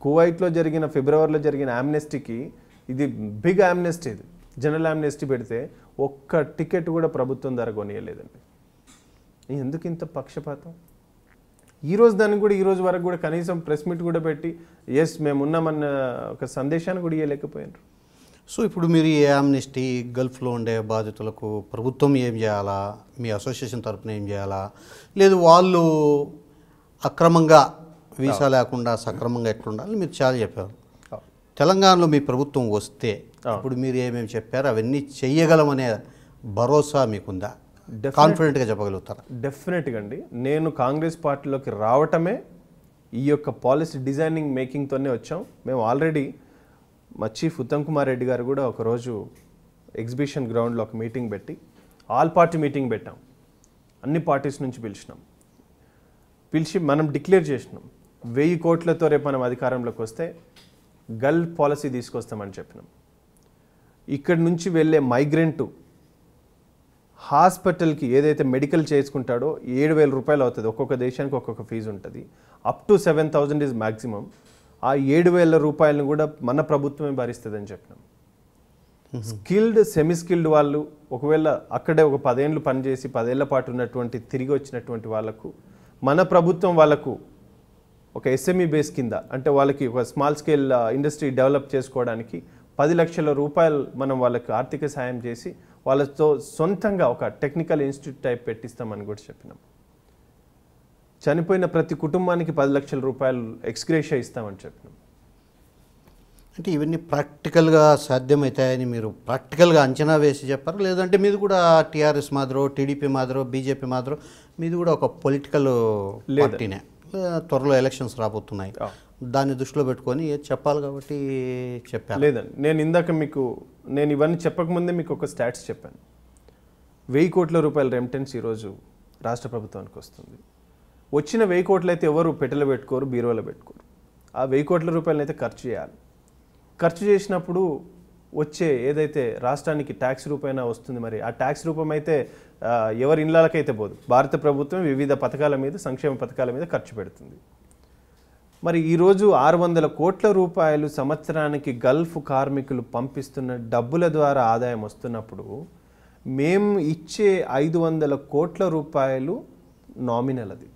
కువైట్లో జరిగిన ఫిబ్రవరిలో జరిగిన ఆమ్నెస్టీకి ఇది బిగ్ ఆమ్నెస్టీ ఇది. జనరల్ ఆమ్నెస్టీ పెడితే ఒక్క టికెట్ కూడా ప్రభుత్వం ధర కొనియలేదండి. ఎందుకు ఇంత పక్షపాతం? ఈరోజు దానికి కూడా ఈ రోజు వరకు కూడా కనీసం ప్రెస్ మీట్ కూడా పెట్టి ఎస్ మేము ఉన్నామన్న ఒక సందేశాన్ని కూడా ఇవ్వలేకపోయినారు సో ఇప్పుడు మీరు ఈ ఆమ్నెస్టీ గల్ఫ్లో ఉండే బాధితులకు ప్రభుత్వం ఏం చేయాలా? మీ అసోసియేషన్ తరపున ఏం చేయాలా? లేదు వాళ్ళు అక్రమంగా వీసా లేకుండా సక్రమంగా ఎట్లుండాలి మీరు చాలా చెప్పారు. తెలంగాణలో మీ ప్రభుత్వం వస్తే ఇప్పుడు మీరు ఏమేమి చెప్పారో అవన్నీ చెయ్యగలమనే భరోసా మీకుందా? కాన్ఫిడెంట్గా చెప్పగలుగుతారా? డెఫినెట్గా అండి. నేను కాంగ్రెస్ పార్టీలోకి రావటమే ఈ యొక్క పాలసీ డిజైనింగ్ మేకింగ్తోనే వచ్చాం. మేము ఆల్రెడీ మా చీఫ్ ఉత్తమ్ కుమార్ రెడ్డి గారు కూడా ఒకరోజు ఎగ్జిబిషన్ గ్రౌండ్లో ఒక మీటింగ్ పెట్టి ఆల్ పార్టీ మీటింగ్ పెట్టాం. అన్ని పార్టీస్ నుంచి పిలిచినాం. పిలిచి మనం డిక్లేర్ చేసినాం. వెయ్యి కోట్లతో రేపు మనం అధికారంలోకి వస్తే గల్ పాలసీ తీసుకొస్తామని చెప్పినాం. ఇక్కడి నుంచి వెళ్ళే మైగ్రెంటు హాస్పిటల్కి ఏదైతే మెడికల్ చేసుకుంటాడో ఏడు వేల రూపాయలు అవుతుంది. ఒక్కొక్క దేశానికి ఒక్కొక్క ఫీజు ఉంటుంది. Up to seven thousand is maximum ఆ ఏడు వేల రూపాయలను కూడా మన ప్రభుత్వమే భరిస్తుందని చెప్పినాం. స్కిల్డ్ సెమీ స్కిల్డ్ వాళ్ళు ఒకవేళ అక్కడే ఒక పదేళ్ళు పనిచేసి పదేళ్ళ పాటు ఉన్నటువంటి తిరిగి వచ్చినటువంటి వాళ్ళకు మన ప్రభుత్వం వాళ్ళకు ఒక ఎస్ఎంఈ బేస్ కింద అంటే వాళ్ళకి ఒక స్మాల్ స్కేల్ ఇండస్ట్రీ డెవలప్ చేసుకోవడానికి పది లక్షల రూపాయలు మనం వాళ్ళకి ఆర్థిక సాయం చేసి వాళ్ళతో సొంతంగా ఒక టెక్నికల్ ఇన్స్టిట్యూట్ టైప్ పెట్టిస్తామని కూడా చెప్పినాం. చనిపోయిన ప్రతి కుటుంబానికి పది లక్షల రూపాయలు ఎక్స్గ్రేషియా ఇస్తామని చెప్పినాం. అంటే ఇవన్నీ ప్రాక్టికల్గా సాధ్యమవుతాయని మీరు ప్రాక్టికల్గా అంచనా వేసి చెప్పారు? లేదంటే మీది కూడా టీఆర్ఎస్ మాదిరో టీడీపీ మాదిరో బీజేపీ మాదిరో మీది కూడా ఒక పొలిటికల్ పార్టీనే? త్వరలో ఎలక్షన్స్ రాబోతున్నాయి. దాన్ని దృష్టిలో పెట్టుకొని చెప్పాలి కాబట్టి చెప్పాను. లేదండి నేను ఇందాక మీకు నేను ఇవన్నీ చెప్పకముందే మీకు ఒక స్టాట్స్ చెప్పాను. వెయ్యి కోట్ల రూపాయల రెమిటెన్స్ ఈరోజు రాష్ట్ర ప్రభుత్వానికి వస్తుంది. వచ్చిన వెయ్యి కోట్లు అయితే ఎవరు పెట్టెలో పెట్టుకోరు బీరువాలో పెట్టుకోరు. ఆ వెయ్యి కోట్ల రూపాయలను అయితే ఖర్చు చేయాలి. ఖర్చు చేసినప్పుడు వచ్చే ఏదైతే రాష్ట్రానికి ట్యాక్స్ రూపైనా వస్తుంది మరి ఆ ట్యాక్స్ రూపం అయితే ఎవరి ఇళ్ళకైతే పోదు. భారత ప్రభుత్వం వివిధ పథకాల మీద సంక్షేమ పథకాల మీద ఖర్చు పెడుతుంది. మరి ఈరోజు ఆరు వందల కోట్ల రూపాయలు సంవత్సరానికి గల్ఫ్ కార్మికులు పంపిస్తున్న డబ్బుల ద్వారా ఆదాయం వస్తున్నప్పుడు మేము ఇచ్చే ఐదు వందల కోట్ల రూపాయలు నామినల్ అది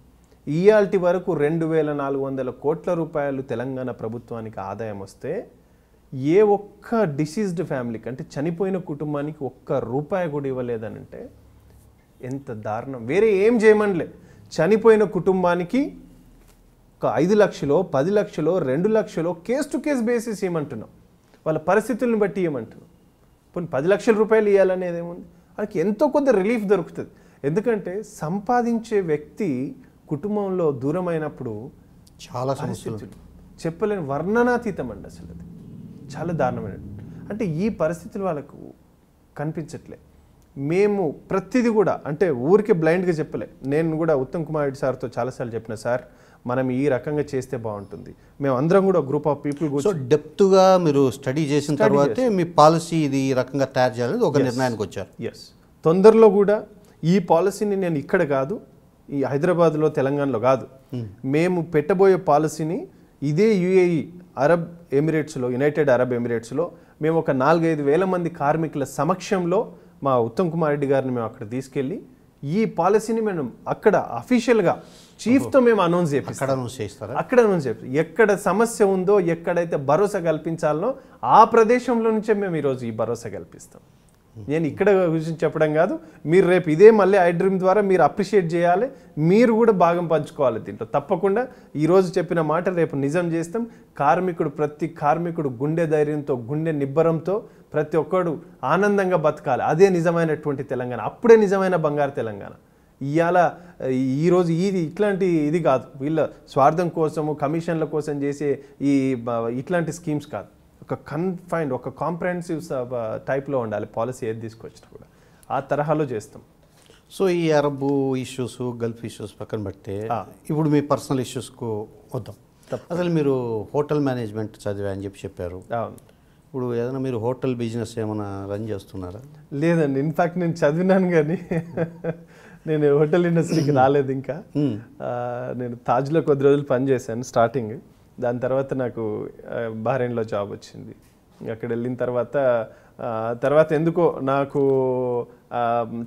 ఇయాల్టి వరకు రెండు వేల నాలుగు వందల కోట్ల రూపాయలు తెలంగాణ ప్రభుత్వానికి ఆదాయం వస్తే ఏ ఒక్క డిసీజ్డ్ ఫ్యామిలీకి అంటే చనిపోయిన కుటుంబానికి ఒక్క రూపాయి కూడా ఇవ్వలేదనంటే ఎంత దారుణం. వేరే ఏం చేయమనిలే చనిపోయిన కుటుంబానికి ఒక ఐదు లక్షలో పది లక్షలో రెండు లక్షలో కేస్ టు కేస్ బేసిస్ ఇవ్వమంటున్నాం. వాళ్ళ పరిస్థితులను బట్టి ఇవ్వమంటున్నాం. పోనీ పది లక్షల రూపాయలు ఇవ్వాలనేది ఏముంది? వాళ్ళకి ఎంతో కొంత రిలీఫ్ దొరుకుతుంది. ఎందుకంటే సంపాదించే వ్యక్తి కుటుంబంలో దూరమైనప్పుడు చాలా సమస్యలు చెప్పలేని వర్ణనాతీతం అండి అసలు అది చాలా దారుణమైన అంటే ఈ పరిస్థితులు వాళ్ళకు కనిపించట్లే. మేము ప్రతిదీ కూడా అంటే ఊరికే బ్లైండ్గా చెప్పలే. నేను కూడా ఉత్తమ్ కుమార్ రెడ్డి సార్తో చాలాసార్లు చెప్పిన సార్ మనం ఈ రకంగా చేస్తే బాగుంటుంది. మేము అందరం కూడా గ్రూప్ ఆఫ్ పీపుల్ సో డెప్త్గా మీరు స్టడీ చేసిన తర్వాతే మీ పాలసీ ఇది ఈ రకంగా తయారు చేయాలని ఒక నిర్ణయానికి వచ్చారు. ఎస్ తొందరలో కూడా ఈ పాలసీని నేను ఇక్కడ కాదు ఈ హైదరాబాద్లో తెలంగాణలో కాదు. మేము పెట్టబోయే పాలసీని ఇదే యుఏఈ అరబ్ ఎమిరేట్స్లో యునైటెడ్ అరబ్ ఎమిరేట్స్లో మేము ఒక నాలుగైదు వేల మంది కార్మికుల సమక్షంలో మా ఉత్తమ్ కుమార్ రెడ్డి గారిని మేము అక్కడ తీసుకెళ్ళి ఈ పాలసీని మేము అక్కడ అఫీషియల్గా చీఫ్తో మేము అనౌన్స్ చేపిస్తాం. అక్కడ నుంచి చేస్తారా అక్కడ నుంచి చెప్పి ఎక్కడ సమస్య ఉందో ఎక్కడైతే భరోసా కల్పించాలనో ఆ ప్రదేశంలో నుంచే మేము ఈరోజు ఈ భరోసా కల్పిస్తాం. నేను ఇక్కడ గురించి చెప్పడం కాదు మీరు రేపు ఇదే మళ్ళీ ఐ డ్రీమ్ ద్వారా మీరు అప్రిషియేట్ చేయాలి మీరు కూడా భాగం పంచుకోవాలి దీంట్లో. తప్పకుండా ఈరోజు చెప్పిన మాట రేపు నిజం చేస్తాం. కార్మికుడు ప్రతి కార్మికుడు గుండె ధైర్యంతో గుండె నిబ్బరంతో ప్రతి ఒక్కడు ఆనందంగా బతకాలి. అదే నిజమైనటువంటి తెలంగాణ. అప్పుడే నిజమైన బంగారు తెలంగాణ. ఇవాళ ఈరోజు ఇది ఇట్లాంటి ఇది కాదు. వీళ్ళ స్వార్థం కోసము కమిషన్ల కోసం చేసే ఈ ఇట్లాంటి స్కీమ్స్ కాదు. ఒక కన్ఫైన్డ్ ఒక కాంప్రహెన్సివ్ టైప్లో ఉండాలి. పాలసీ ఏది తీసుకొచ్చినా కూడా. ఆ తరహాలో చేస్తాం. సో ఈ అరబ్ ఇష్యూస్ గల్ఫ్ ఇష్యూస్ పక్కన పెడితే ఇప్పుడు మీ పర్సనల్ ఇష్యూస్కు వద్దాం. అసలు మీరు హోటల్ మేనేజ్మెంట్ చదివా అని చెప్పి చెప్పారు. అవును. ఇప్పుడు ఏదైనా మీరు హోటల్ బిజినెస్ ఏమైనా రన్ చేస్తున్నారా? లేదండి. ఇన్ఫాక్ట్ నేను చదివినాను కానీ నేను హోటల్ ఇండస్ట్రీకి రాలేదు ఇంకా. నేను తాజ్లో కొద్ది రోజులు పనిచేశాను స్టార్టింగ్ దాని తర్వాత నాకు బహ్రెయిన్లో జాబ్ వచ్చింది. అక్కడ వెళ్ళిన తర్వాత తర్వాత ఎందుకో నాకు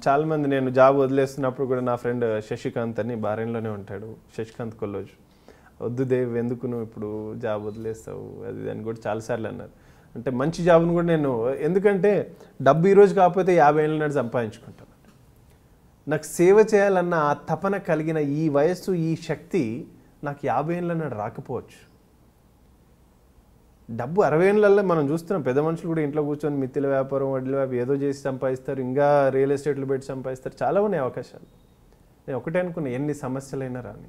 చాలామంది నేను జాబ్ వదిలేస్తున్నప్పుడు కూడా నా ఫ్రెండ్ శశికాంత్ అని బహ్రెయిన్లోనే ఉంటాడు. శశికాంత్ కొల్లోజు వద్దు దేవ్ ఎందుకు నువ్వు ఇప్పుడు జాబ్ వదిలేస్తావు? అది అని కూడా చాలాసార్లు అన్నారు. అంటే మంచి జాబ్ను కూడా నేను ఎందుకంటే డబ్బు ఈరోజు కాకపోతే యాభై ఏళ్ళ నాడు సంపాదించుకుంటాను నాకు సేవ చేయాలన్న ఆ తపన కలిగిన ఈ వయస్సు ఈ శక్తి నాకు యాభై ఏళ్ళ నాడు రాకపోవచ్చు. డబ్బు అరవై ఏళ్ళల్లో మనం చూస్తున్నాం. పెద్ద మనుషులు కూడా ఇంట్లో కూర్చొని మిత్తిల వ్యాపారం వడ్ల వ్యాపారం ఏదో చేసి సంపాదిస్తారు. ఇంకా రియల్ ఎస్టేట్లు పెట్టి సంపాదిస్తారు. చాలా ఉన్నాయి అవకాశాలు. నేను ఒకటే అనుకున్నా ఎన్ని సమస్యలైనా రాని.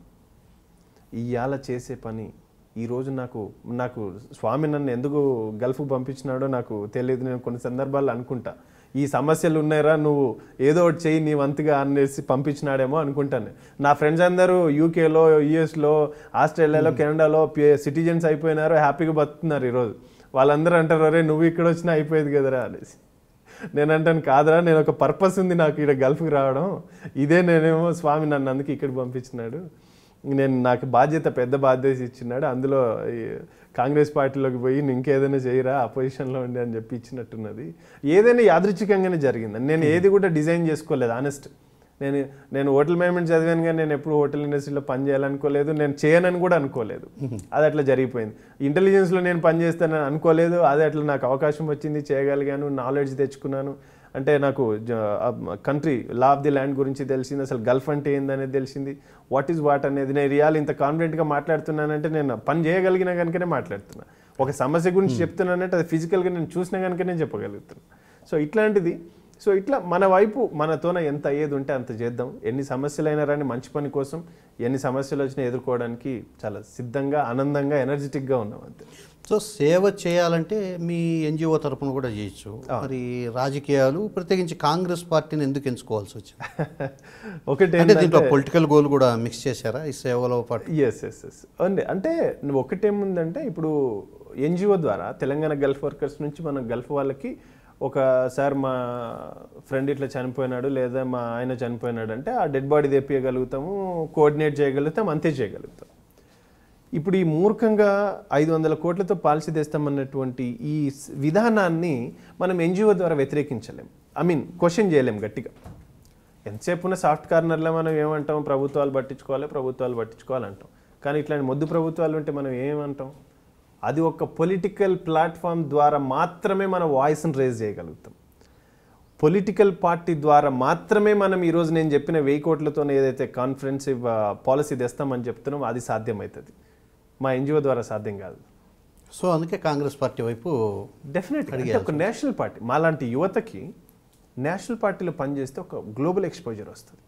ఇవాళ చేసే పని ఈరోజు నాకు నాకు స్వామి నన్ను ఎందుకు గల్ఫ్ పంపించినాడో నాకు తెలియదు. నేను కొన్ని సందర్భాల్లో అనుకుంటా. ఈ సమస్యలు ఉన్నాయరా నువ్వు ఏదో ఒకటి చెయ్యి నీ వంతుగా అనేసి పంపించినాడేమో అనుకుంటాను. నా ఫ్రెండ్స్ అందరూ యూకేలో యుఎస్లో ఆస్ట్రేలియాలో కెనడాలో సిటిజన్స్ అయిపోయినారు హ్యాపీగా బతుకుతున్నారు ఈరోజు. వాళ్ళందరూ అంటారు అరే నువ్వు ఇక్కడ వచ్చినా అయిపోయేది కదరా అనేసి. నేను అంటాను కాదురా నేను ఒక పర్పస్ ఉంది నాకు ఇక్కడ గల్ఫ్కి రావడం. ఇదే నేనేమో స్వామి నన్ను అందుకు ఇక్కడ పంపించినాడు. నేను నాకు బాధ్యత పెద్ద బాధ్యత ఇచ్చినాడు. అందులో కాంగ్రెస్ పార్టీలోకి పోయి ఇంకేదైనా చేయరా అపోజిషన్లో ఉండి అని చెప్పి ఇచ్చినట్టున్నది. ఏదైనా యాదృచ్ఛికంగానే జరిగింది. నేను ఏది కూడా డిజైన్ చేసుకోలేదు ఆనెస్ట్ నేను నేను హోటల్ మేనేజ్మెంట్ చదివాను కానీ నేను ఎప్పుడు హోటల్ ఇండస్ట్రీలో పని చేయాలనుకోలేదు నేను చేయనని కూడా అనుకోలేదు. అది అట్లా జరిగిపోయింది. ఇంటెలిజెన్స్లో నేను పని చేస్తానని అనుకోలేదు అది అట్లా నాకు అవకాశం వచ్చింది చేయగలిగాను నాలెడ్జ్ తెచ్చుకున్నాను. అంటే నాకు country law of the land గురించి తెలిసింది అసలు గల్ఫ్ అంటే ఏందనేది తెలిసింది. వాట్ ఈజ్ వాట్ అనేది నేను రియాల్ ఇంత కాన్ఫిడెంట్గా మాట్లాడుతున్నానంటే నేను పని చేయగలిగిన కనుకనే మాట్లాడుతున్నా. ఒక సమస్య గురించి చెప్తున్నానంటే అది ఫిజికల్గా నేను చూసిన కనుకనే చెప్పగలుగుతున్నాను సో ఇట్లాంటిది. సో ఇట్లా మన వైపు మనతోన ఎంత అయ్యేది ఉంటే అంత చేద్దాం. ఎన్ని సమస్యలైనా రాని మంచి పని కోసం ఎన్ని సమస్యలు వచ్చినా ఎదుర్కోవడానికి చాలా సిద్ధంగా ఆనందంగా ఎనర్జెటిక్గా ఉన్నాం అంతే. సో సేవ చేయాలంటే మీ ఎన్జిఓ తరపున కూడా చేయొచ్చు. మరి రాజకీయాలు ప్రత్యేకించి కాంగ్రెస్ పార్టీని ఎందుకు ఎంచుకోవాల్సి వచ్చింది? ఒకటి అంటే దీంట్లో పొలిటికల్ గోల్ కూడా మిక్స్ చేశారా ఈ సేవలో పాటు? ఎస్ ఎస్ ఎస్ అండి అంటే నువ్వు ఒకటేముందంటే ఇప్పుడు ఎన్జిఓ ద్వారా తెలంగాణ గల్ఫ్ వర్కర్స్ నుంచి మన గల్ఫ్ వాళ్ళకి ఒకసారి మా ఫ్రెండ్ ఇట్లా చనిపోయినాడు లేదా మా ఆయన చనిపోయినాడు అంటే ఆ డెడ్ బాడీ తెప్పియగలుగుతాము కోఆర్డినేట్ చేయగలుగుతాం అంతే చేయగలుగుతాం. ఇప్పుడు ఈ మూర్ఖంగా ఐదు వందల కోట్లతో పాలసీ తెస్తామన్నటువంటి ఈ విధానాన్ని మనం ఎన్జిఓ ద్వారా వ్యతిరేకించలేం. ఐ మీన్ క్వశ్చన్ చేయలేం గట్టిగా. ఎంతసేపు ఉన్న సాఫ్ట్ కార్నర్లో మనం ఏమంటాం? ప్రభుత్వాలు పట్టించుకోవాలి ప్రభుత్వాలు పట్టించుకోవాలంటాం. కానీ ఇట్లాంటి మొద్దు ప్రభుత్వాలు ఉంటే మనం ఏమంటాం? అది ఒక పొలిటికల్ ప్లాట్ఫామ్ ద్వారా మాత్రమే మన వాయిస్ని రేజ్ చేయగలుగుతాం. పొలిటికల్ పార్టీ ద్వారా మాత్రమే మనం ఈరోజు నేను చెప్పిన వెయ్యి కోట్లతో ఏదైతే కాన్ఫరెన్స్ పాలసీ తెస్తామని చెప్తున్నామో అది సాధ్యమవుతుంది. మా ఎన్జిఓ ద్వారా సాధ్యం కాదు. సో అందుకే కాంగ్రెస్ పార్టీ వైపు డెఫినెట్గా ఒక నేషనల్ పార్టీ. మాలాంటి యువతకి నేషనల్ పార్టీలో పనిచేస్తే ఒక గ్లోబల్ ఎక్స్పోజర్ వస్తుంది.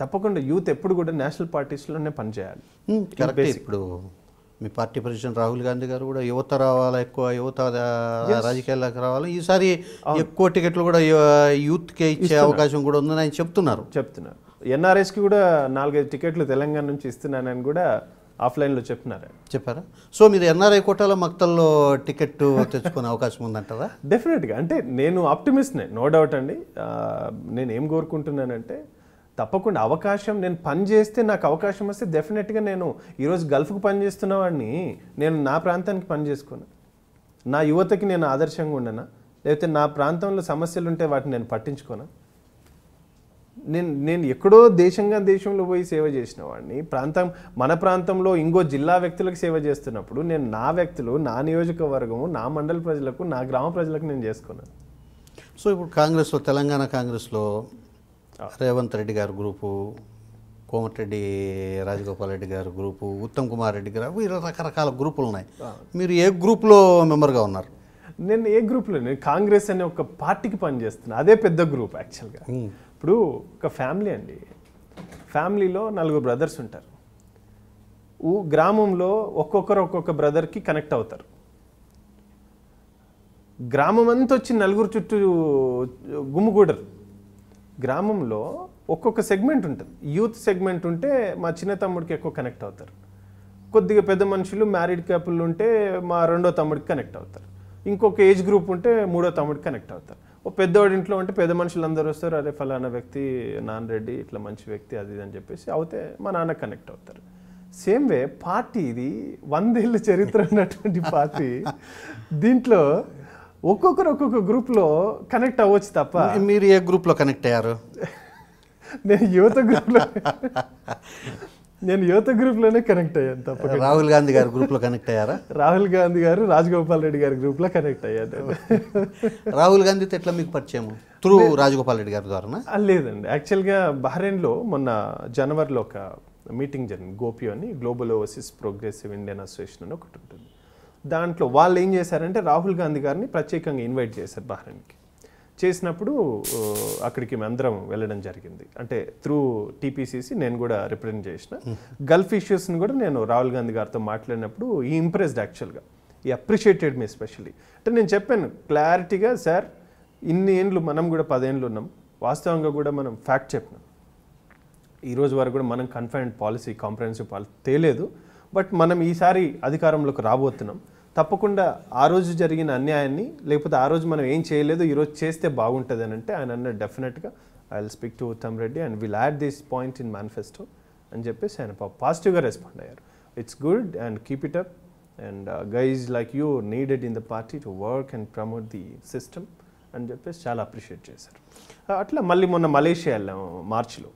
తప్పకుండా యూత్ ఎప్పుడు కూడా నేషనల్ పార్టీస్లోనే పనిచేయాలి. కరెక్ట్ ఇప్పుడు మీ పార్టీ ప్రెసిడెంట్ రాహుల్ గాంధీ గారు కూడా యువత రావాలా ఎక్కువ యువత రాజకీయాల్లోకి రావాలి? ఈసారి ఎక్కువ టికెట్లు కూడా యూత్కే ఇచ్చే అవకాశం కూడా ఉందని ఆయన చెప్తున్నారు. చెప్తున్నారు. ఎన్ఆర్ఎస్కి కూడా నాలుగైదు టికెట్లు తెలంగాణ నుంచి ఇస్తున్నానని కూడా ఆఫ్లైన్లో చెప్తున్నారు చెప్పారా? సో మీరు ఎన్ఆర్ఐ కోటాలో మక్తల్లో టికెట్ తెచ్చుకునే అవకాశం ఉందంటారా? డెఫినెట్గా. అంటే నేను ఆప్టిమిస్ట్నే నో డౌట్ అండి. నేను ఏం కోరుకుంటున్నానంటే తప్పకుండా అవకాశం నేను పని చేస్తే నాకు అవకాశం వస్తే డెఫినెట్గా నేను ఈరోజు గల్ఫ్కి పని చేస్తున్న వాడిని నేను నా ప్రాంతానికి పని చేసుకోను. నా యువతకి నేను ఆదర్శంగా ఉండనా? లేకపోతే నా ప్రాంతంలో సమస్యలు ఉంటే వాటిని నేను పట్టించుకోనా? నేను నేను ఎక్కడో దేశంగా దేశంలో పోయి సేవ చేసిన వాడిని ప్రాంతం మన ప్రాంతంలో ఇంకో జిల్లా వ్యక్తులకు సేవ చేస్తున్నప్పుడు నేను నా వ్యక్తులు నా నియోజకవర్గము నా మండల ప్రజలకు నా గ్రామ ప్రజలకు నేను చేసుకున్నాను. సో ఇప్పుడు కాంగ్రెస్లో తెలంగాణ కాంగ్రెస్లో రేవంత్ రెడ్డి గారి గ్రూపు కోమటిరెడ్డి రాజగోపాల్ రెడ్డి గారి గ్రూపు ఉత్తమ్ కుమార్ రెడ్డి గారు వీరు రకరకాల గ్రూపులు ఉన్నాయి. మీరు ఏ గ్రూప్లో మెంబర్గా ఉన్నారు? నేను ఏ గ్రూప్లో నేను కాంగ్రెస్ అనే ఒక పార్టీకి పనిచేస్తున్నా. అదే పెద్ద గ్రూప్ యాక్చువల్గా. ఇప్పుడు ఒక ఫ్యామిలీ అండి. ఫ్యామిలీలో నలుగురు బ్రదర్స్ ఉంటారు. ఊ గ్రామంలో ఒక్కొక్కరు ఒక్కొక్క బ్రదర్కి కనెక్ట్ అవుతారు. గ్రామం అంతా వచ్చి నలుగురు చుట్టూ గుమ్ముగూడరు గ్రామంలో ఒక్కొక్క సెగ్మెంట్ ఉంటుంది. యూత్ సెగ్మెంట్ ఉంటే మా చిన్న తమ్ముడికి ఎక్కువ కనెక్ట్ అవుతారు. కొద్దిగా పెద్ద మనుషులు మ్యారీడ్ కపుల్ ఉంటే మా రెండో తమ్ముడికి కనెక్ట్ అవుతారు. ఇంకొక ఏజ్ గ్రూప్ ఉంటే మూడో తమ్ముడికి కనెక్ట్ అవుతారు. ఓ పెద్దవాడి ఇంట్లో ఉంటే పెద్ద మనుషులు అందరూ వస్తారు అరే ఫలానా వ్యక్తి నాన్న రెడ్డి ఇట్లా మంచి వ్యక్తి అది ఇది అని చెప్పేసి అవుతే మా నాన్న కనెక్ట్ అవుతారు. సేమ్ వే పార్టీ ఇది వందేళ్ళ చరిత్ర ఉన్నటువంటి పార్టీ. దీంట్లో ఒక్కొక్కరు ఒక్కొక్క గ్రూప్లో కనెక్ట్ అవ్వచ్చు తప్ప మీరు ఏ గ్రూప్లో కనెక్ట్ అయ్యారు? నేను యువత గ్రూప్లో నేను యువత గ్రూప్లోనే కనెక్ట్ అయ్యాను తప్ప రాహుల్ గాంధీ గారి గ్రూప్లో కనెక్ట్ అయ్యారా? రాహుల్ గాంధీ గారు రాజగోపాల్ రెడ్డి గారి గ్రూప్లో కనెక్ట్ అయ్యాను. రాహుల్ గాంధీతో ఎట్లా మీకు పరిచయం? త్రూ రాజగోపాల్ రెడ్డి గారి ద్వారానా? ఆ, లేదండి. యాక్చువల్గా బహ్రెయిన్లో మొన్న జనవరిలో ఒక మీటింగ్ జరిగింది. గోపి అని global overseas progressive Indian association అని ఒకటి ఉంటుంది. దాంట్లో వాళ్ళు ఏం చేశారంటే రాహుల్ గాంధీ గారిని ప్రత్యేకంగా ఇన్వైట్ చేశారు బహ్రెయిన్కి చేసినప్పుడు అక్కడికి మేమందరం వెళ్ళడం జరిగింది. అంటే త్రూ టీపీసీసీ నేను కూడా రిప్రజెంట్ చేసిన. గల్ఫ్ ఇష్యూస్ని కూడా నేను రాహుల్ గాంధీ గారితో మాట్లాడినప్పుడు ఈ ఇంప్రెస్డ్ యాక్చువల్గా ఈ అప్రిషియేటెడ్ మీ స్పెషల్లీ. అంటే నేను చెప్పాను క్లారిటీగా సార్ ఇన్ని ఏండ్లు మనం కూడా పదేండ్లు ఉన్నాం. వాస్తవంగా కూడా మనం ఫ్యాక్ట్ చెప్పినాం. ఈ రోజు వరకు కూడా మనం కన్ఫైన్డ్ పాలసీ కాంప్రహెన్సివ్ పాలసీ తేలేదు. బట్ మనం ఈసారి అధికారంలోకి రాబోతున్నాం. తప్పకుండా ఆ రోజు జరిగిన అన్యాయాన్ని లేకపోతే ఆ రోజు మనం ఏం చేయలేదు ఈ రోజు చేస్తే బాగుంటుంది అని అంటే ఆయన అన్న డెఫినెట్గా I will speak to Uttam Reddy and will add this point in manifesto అని చెప్పేసి ఆయన పాజిటివ్గా రెస్పాండ్ అయ్యారు. It's good and keep it up and guys like you needed in the party to work and promote the system అని చెప్పేసి చాలా అప్రిషియేట్ చేశారు. అట్లా మళ్ళీ మొన్న మలేషియా వెళ్ళాము మార్చిలో.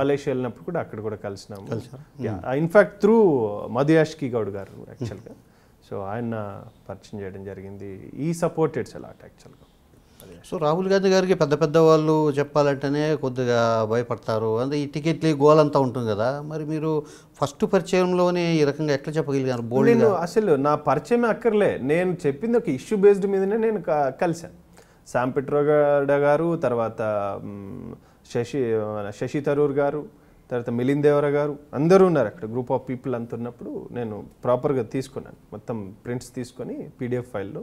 మలేషియా వెళ్ళినప్పుడు కూడా అక్కడ కూడా కలిసినాము. In fact through Madhu Yashki Goud garu యాక్చువల్గా సో ఆయన పరిచయం చేయడం జరిగింది. ఈ సపోర్టెడ్ అలాట్ యాక్చువల్గా. సో రాహుల్ గాంధీ గారికి పెద్ద పెద్ద వాళ్ళు చెప్పాలంటేనే కొద్దిగా భయపడతారు. అంటే ఈ టికెట్లు ఈ గోల్ అంతా ఉంటుంది కదా. మరి మీరు ఫస్ట్ పరిచయంలోనే ఈ రకంగా ఎట్లా చెప్పగలిగారు? నేను అసలు నా పరిచయం అక్కర్లే. నేను చెప్పింది ఒక ఇష్యూ బేస్డ్ మీదనే నేను కలిశాను. శామ్ పిట్రోగడ గారు తర్వాత శశి శశి తరూర్ గారు తర్వాత మిలింద్ దేవర గారు అందరూ ఉన్నారు అక్కడ. గ్రూప్ ఆఫ్ పీపుల్ అంత ఉన్నప్పుడు నేను ప్రాపర్గా తీసుకున్నాను. మొత్తం ప్రింట్స్ తీసుకొని పీడిఎఫ్ ఫైల్లో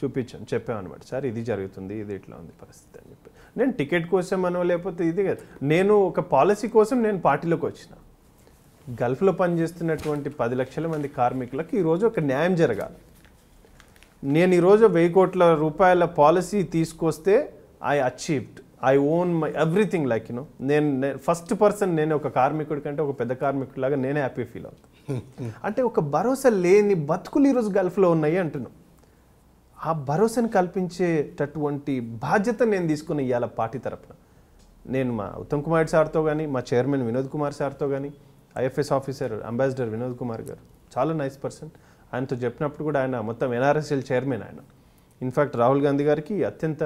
చూపించాను. చెప్పాను అనమాట సార్ ఇది జరుగుతుంది ఇది ఇట్లా ఉంది పరిస్థితి అని చెప్పి. నేను టికెట్ కోసం అనో లేకపోతే ఇది కదా. నేను ఒక పాలసీ కోసం నేను పార్టీలోకి వచ్చిన. గల్ఫ్లో పనిచేస్తున్నటువంటి పది లక్షల మంది కార్మికులకు ఈరోజు ఒక న్యాయం జరగాలి. నేను ఈరోజు వెయ్యి కోట్ల రూపాయల పాలసీ తీసుకొస్తే I achieved I own my everything like you know నేను ఫస్ట్ పర్సన్ నేను ఒక కార్మికుడి కంటే ఒక పెద్ద కార్మికుడిలాగా నేనే హ్యాపీ ఫీల్ అవుతాను అంటే ఒక భరోసా లేని బతుకులు ఈరోజు గల్ఫ్లో ఉన్నాయి అంటున్నాం. ఆ భరోసాను కల్పించేటటువంటి బాధ్యత నేను తీసుకుని ఇవాళ పార్టీ తరపున. నేను మా ఉత్తమ్ కుమార్ సార్తో కానీ మా చైర్మన్ వినోద్ కుమార్ సార్తో కానీ IFS officer ambassador Vinod Kumar గారు చాలా నైస్ పర్సన్. ఆయనతో చెప్పినప్పుడు కూడా ఆయన మొత్తం ఎన్ఆర్ఎస్ఎల్ చైర్మన్ ఆయన. ఇన్ఫాక్ట్ రాహుల్ గాంధీ గారికి అత్యంత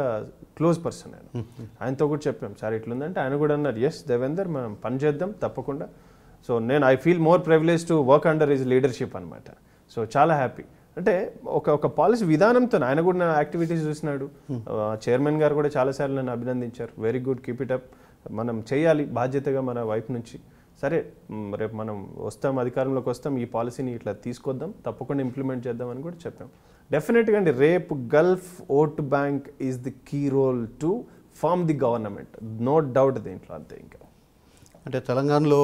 క్లోజ్ పర్సన్ ఆయన ఆయనతో కూడా చెప్పాం సార్ ఇట్లుందంటే ఆయన కూడా అన్నారు ఎస్ దేవేందర్ మనం పని చేద్దాం తప్పకుండా. సో నేను I feel more privilege to work under his leadership అనమాట సో చాలా హ్యాపీ అంటే ఒక ఒక పాలసీ విధానంతో ఆయన కూడా నా యాక్టివిటీస్ చూసినాడు. చైర్మన్ గారు కూడా చాలాసార్లు నన్ను అభినందించారు. Very good keep it up మనం చేయాలి బాధ్యతగా మన వైపు నుంచి. సరే రేపు మనం వస్తాం అధికారంలోకి వస్తాం ఈ పాలసీని ఇట్లా తీసుకొద్దాం తప్పకుండా ఇంప్లిమెంట్ చేద్దాం అని కూడా చెప్పాం. డెఫినెట్గా అండి రేపు gulf vote bank is the key role to form the government no doubt దీంట్లో అంతే ఇంకా. అంటే తెలంగాణలో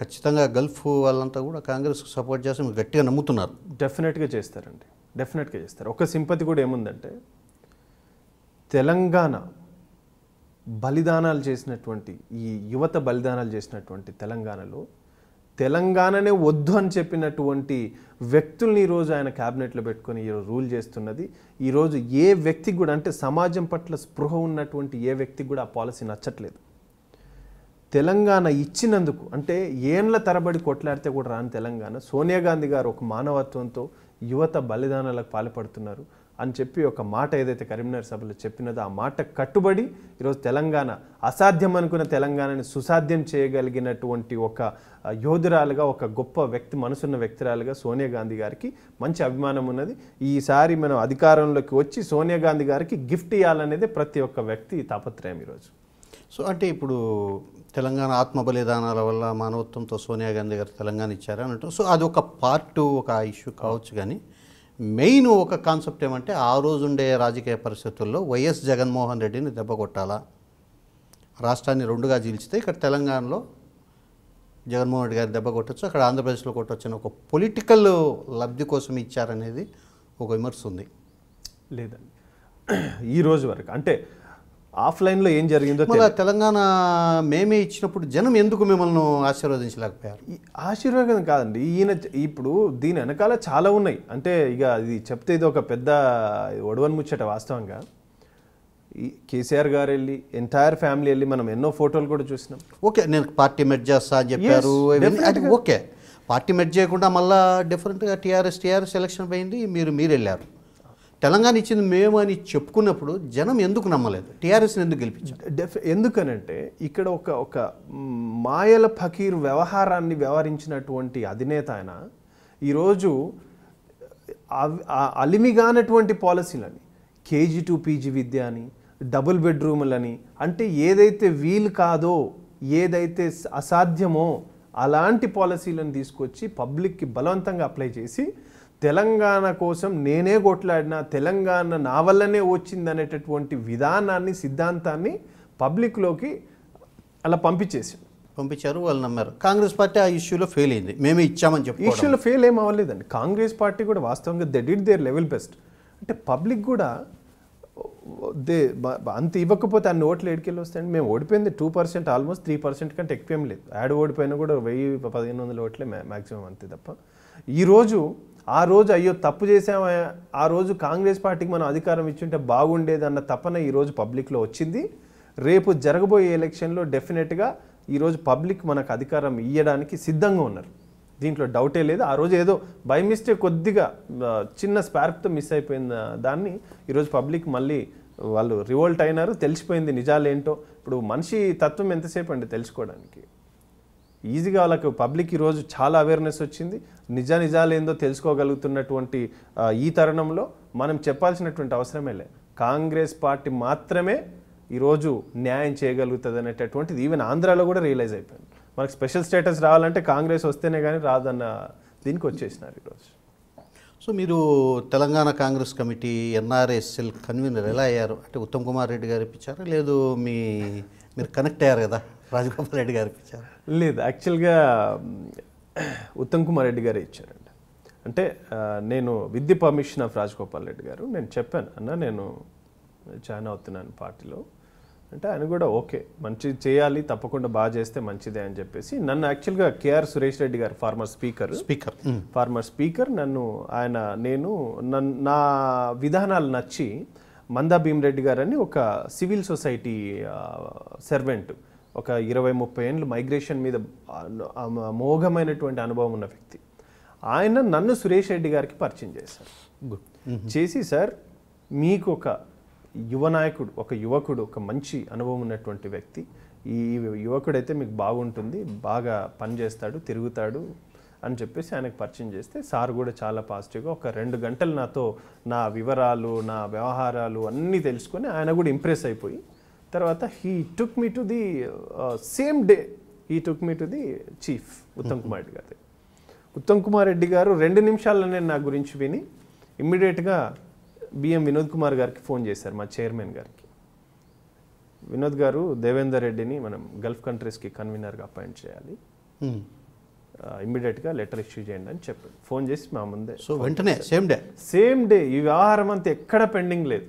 ఖచ్చితంగా గల్ఫ్ వాళ్ళంతా కూడా కాంగ్రెస్కి సపోర్ట్ చేసి గట్టిగా నమ్ముతున్నారు. డెఫినెట్గా చేస్తారండి. డెఫినెట్గా చేస్తారు. ఒక సింపతి కూడా ఏముందంటే తెలంగాణ బలిదానాలు చేసినటువంటి ఈ యువత బలిదానాలు చేసినటువంటి తెలంగాణలో తెలంగాణనే వద్దు అని చెప్పినటువంటి వ్యక్తుల్ని ఈరోజు ఆయన క్యాబినెట్లో పెట్టుకొని ఈరోజు రూల్ చేస్తున్నది. ఈరోజు ఏ వ్యక్తికి కూడా అంటే సమాజం పట్ల స్పృహ ఉన్నటువంటి ఏ వ్యక్తికి కూడా ఆ పాలసీ నచ్చట్లేదు. తెలంగాణ ఇచ్చినందుకు అంటే ఏండ్ల తరబడి కొట్లాడితే కూడా రాని తెలంగాణ. సోనియా గాంధీ గారు ఒక మానవత్వంతో యువత బలిదానాలకు పాల్పడుతున్నారు. అని చెప్పి ఒక మాట ఏదైతే కరీంనగర్ సభలో చెప్పినదో ఆ మాట కట్టుబడి ఈరోజు తెలంగాణ అసాధ్యం అనుకున్న తెలంగాణని సుసాధ్యం చేయగలిగినటువంటి ఒక యోధురాలుగా ఒక గొప్ప వ్యక్తి మనసున్న వ్యక్తిరాలుగా సోనియా గాంధీ గారికి మంచి అభిమానం ఉన్నది. ఈసారి మనం అధికారంలోకి వచ్చి సోనియా గాంధీ గారికి గిఫ్ట్ ఇవ్వాలనేది ప్రతి ఒక్క వ్యక్తి తాపత్రయం ఈరోజు. సో అంటే ఇప్పుడు తెలంగాణ ఆత్మ బలిదానాల వల్ల మానవత్వంతో సోనియా గాంధీ గారు తెలంగాణ ఇచ్చారు అన్నట్టు సో అది ఒక పార్ట్ ఒక ఇష్యూ కావచ్చు కానీ మెయిన్ ఒక కాన్సెప్ట్ ఏమంటే ఆ రోజు ఉండే రాజకీయ పరిస్థితుల్లో వైఎస్ జగన్మోహన్ రెడ్డిని దెబ్బ కొట్టాలా? రాష్ట్రాన్ని రెండుగా చీల్చితే ఇక్కడ తెలంగాణలో జగన్మోహన్ రెడ్డి గారి దెబ్బ కొట్టచ్చు? అక్కడ ఆంధ్రప్రదేశ్లో కొట్టొచ్చిన ఒక పొలిటికల్ లబ్ధి కోసం ఇచ్చారనేది ఒక విమర్శ ఉంది. లేదండి. ఈరోజు వరకు అంటే ఆఫ్లైన్లో ఏం జరిగిందో మళ్ళీ తెలంగాణ మేమే ఇచ్చినప్పుడు జనం ఎందుకు మిమ్మల్ని ఆశీర్వదించలేకపోయారు? ఈ ఆశీర్వాదం కాదండి. ఈయన ఇప్పుడు దీని వెనకాల చాలా ఉన్నాయి. అంటే ఇక ఇది చెప్తే ఇది ఒక పెద్ద ఒడవని ముచ్చట వాస్తవంగా. ఈ కేసీఆర్ గారు వెళ్ళి ఎంటైర్ ఫ్యామిలీ వెళ్ళి మనం ఎన్నో ఫోటోలు కూడా చూసినాం. ఓకే నేను పార్టీ మెర్జ్ చేస్తా అని చెప్పారు. అది ఓకే. పార్టీ మెర్జ్ చేయకుండా మళ్ళా డిఫరెంట్గా టీఆర్ఎస్ టీఆర్ఎస్ ఎలక్షన్ పోయింది. మీరు మీరు వెళ్ళారు. తెలంగాణ ఇచ్చింది మేము అని చెప్పుకున్నప్పుడు జనం ఎందుకు నమ్మలేదు? టీఆర్ఎస్ని ఎందుకు గెలిపించారు? డెఫ్ ఎందుకనంటే ఇక్కడ ఒక ఒక మాయల ఫకీర్ వ్యవహారాన్ని వ్యవహరించినటువంటి అధినేత ఆయన ఈరోజు ఆ అలిమిగానటువంటి పాలసీలని కేజీ టు పీజీ విద్య అని డబుల్ బెడ్రూములని అంటే ఏదైతే వీలు కాదో ఏదైతే అసాధ్యమో అలాంటి పాలసీలను తీసుకొచ్చి పబ్లిక్కి బలవంతంగా అప్లై చేసి తెలంగాణ కోసం నేనే కొట్లాడినా తెలంగాణ నా వల్లనే వచ్చిందనేటటువంటి విధానాన్ని సిద్ధాంతాన్ని పబ్లిక్లోకి అలా పంపించేసి పంపించారు వాళ్ళు నమ్మారు. కాంగ్రెస్ పార్టీ ఆ ఇష్యూలో ఫెయిల్ అయింది. మేమే ఇచ్చామని చెప్పి ఇష్యూలో ఫెయిల్ ఏం అవ్వలేదండి. కాంగ్రెస్ పార్టీ కూడా వాస్తవంగా they did their level best అంటే పబ్లిక్ కూడా దే అంత ఇవ్వకపోతే అన్ని ఓట్లు ఏడుకెళ్ళి వస్తాయండి. మేము ఓడిపోయింది two percent almost three percent కంటే ఎక్కువ ఏం లేదు. యాడ్ ఓడిపోయినా కూడా వెయ్యి పదిహేను వందల ఓట్లే మ్యాక్సిమం అంతే తప్ప. ఈరోజు ఆ రోజు అయ్యో తప్పు చేసామా ఆ రోజు కాంగ్రెస్ పార్టీకి మనం అధికారం ఇచ్చుంటే బాగుండేది అన్న తపన ఈరోజు పబ్లిక్లో వచ్చింది. రేపు జరగబోయే ఎలక్షన్లో డెఫినెట్గా ఈరోజు పబ్లిక్ మనకు అధికారం ఇవ్వడానికి సిద్ధంగా ఉన్నారు. దీంట్లో డౌటే లేదు. ఆ రోజు ఏదో బై మిస్టేక్ కొద్దిగా చిన్న స్పార్క్తో మిస్ అయిపోయిన దాన్ని ఈరోజు పబ్లిక్ మళ్ళీ వాళ్ళు రివోల్ట్ అయినారు. తెలిసిపోయింది నిజాలు ఏంటో. ఇప్పుడు మనిషి తత్వం ఎంతసేపు అండి తెలుసుకోవడానికి? ఈజీగా వాళ్ళకు పబ్లిక్ ఈరోజు చాలా అవేర్నెస్ వచ్చింది. నిజ నిజాలు ఏందో తెలుసుకోగలుగుతున్నటువంటి ఈ తరుణంలో మనం చెప్పాల్సినటువంటి అవసరమే లే. కాంగ్రెస్ పార్టీ మాత్రమే ఈరోజు న్యాయం చేయగలుగుతుంది అనేటటువంటిది ఈవెన్ ఆంధ్రాలో కూడా రియలైజ్ అయిపోయింది. మనకు స్పెషల్ స్టేటస్ రావాలంటే కాంగ్రెస్ వస్తేనే కానీ రాదన్న దీనికి వచ్చేసినారు ఈరోజు. సో మీరు Telangana Congress committee NRSL convener ఎలా అయ్యారు? అంటే ఉత్తమ్ కుమార్ రెడ్డి గారు ఇప్పించారా? లేదు మీ మీరు కనెక్ట్ అయ్యారు కదా రాజగోపాల్ రెడ్డి గారు ఇప్పించారు? లేదు యాక్చువల్గా ఉత్తమ్ కుమార్ రెడ్డి గారే ఇచ్చారండి. అంటే నేను the permission of Rajagopal Reddy గారు నేను చెప్పాను అన్న నేను జాయిన్ అవుతున్నాను పార్టీలో. అంటే ఆయన కూడా ఓకే మంచి చేయాలి తప్పకుండా బాగా చేస్తే మంచిదే అని చెప్పేసి నన్ను యాక్చువల్గా కేఆర్ సురేష్ రెడ్డి గారు former speaker. Speaker former speaker నన్ను ఆయన నేను నన్- నా విధానాలు నచ్చి మందా భీమరెడ్డి గారు అని ఒక సివిల్ సొసైటీ సర్వెంట్ ఒక ఇరవై ముప్పై ఏళ్ళు మైగ్రేషన్ మీద అమోఘమైనటువంటి అనుభవం ఉన్న వ్యక్తి. ఆయన నన్ను సురేష్ రెడ్డి గారికి పరిచయం చేశారు. గుడ్ చేసి సార్ మీకు ఒక యువ నాయకుడు ఒక యువకుడు ఒక మంచి అనుభవం ఉన్నటువంటి వ్యక్తి. ఈ యువకుడైతే మీకు బాగుంటుంది బాగా పనిచేస్తాడు తిరుగుతాడు అని చెప్పేసి ఆయనకు పరిచయం చేస్తే సార్ కూడా చాలా పాజిటివ్గా ఒక రెండు గంటలు నాతో నా వివరాలు నా వ్యవహారాలు అన్నీ తెలుసుకొని ఆయన కూడా ఇంప్రెస్ అయిపోయి తర్వాత he took me to the same day he took me to the chief Uttam Kumar Reddy గారి ఉత్తమ్ కుమార్ రెడ్డి గారు రెండు నిమిషాల్లోనే నా గురించి విని ఇమ్మీడియట్గా బిఎం వినోద్ కుమార్ గారికి ఫోన్ చేశారు మా చైర్మన్ గారికి. వినోద్ గారు దేవేందర్ రెడ్డిని మనం గల్ఫ్ కంట్రీస్కి కన్వీనర్గా అపాయింట్ చేయాలి. Hmm. ఇమ్మీడియట్గా లెటర్ ఇష్యూ చేయండి అని చెప్పాడు. ఫోన్ చేసి మా ముందే సో వెంటనే సేమ్ డే సేమ్ డే ఈ వ్యవహారం అంతా ఎక్కడ పెండింగ్ లేదు.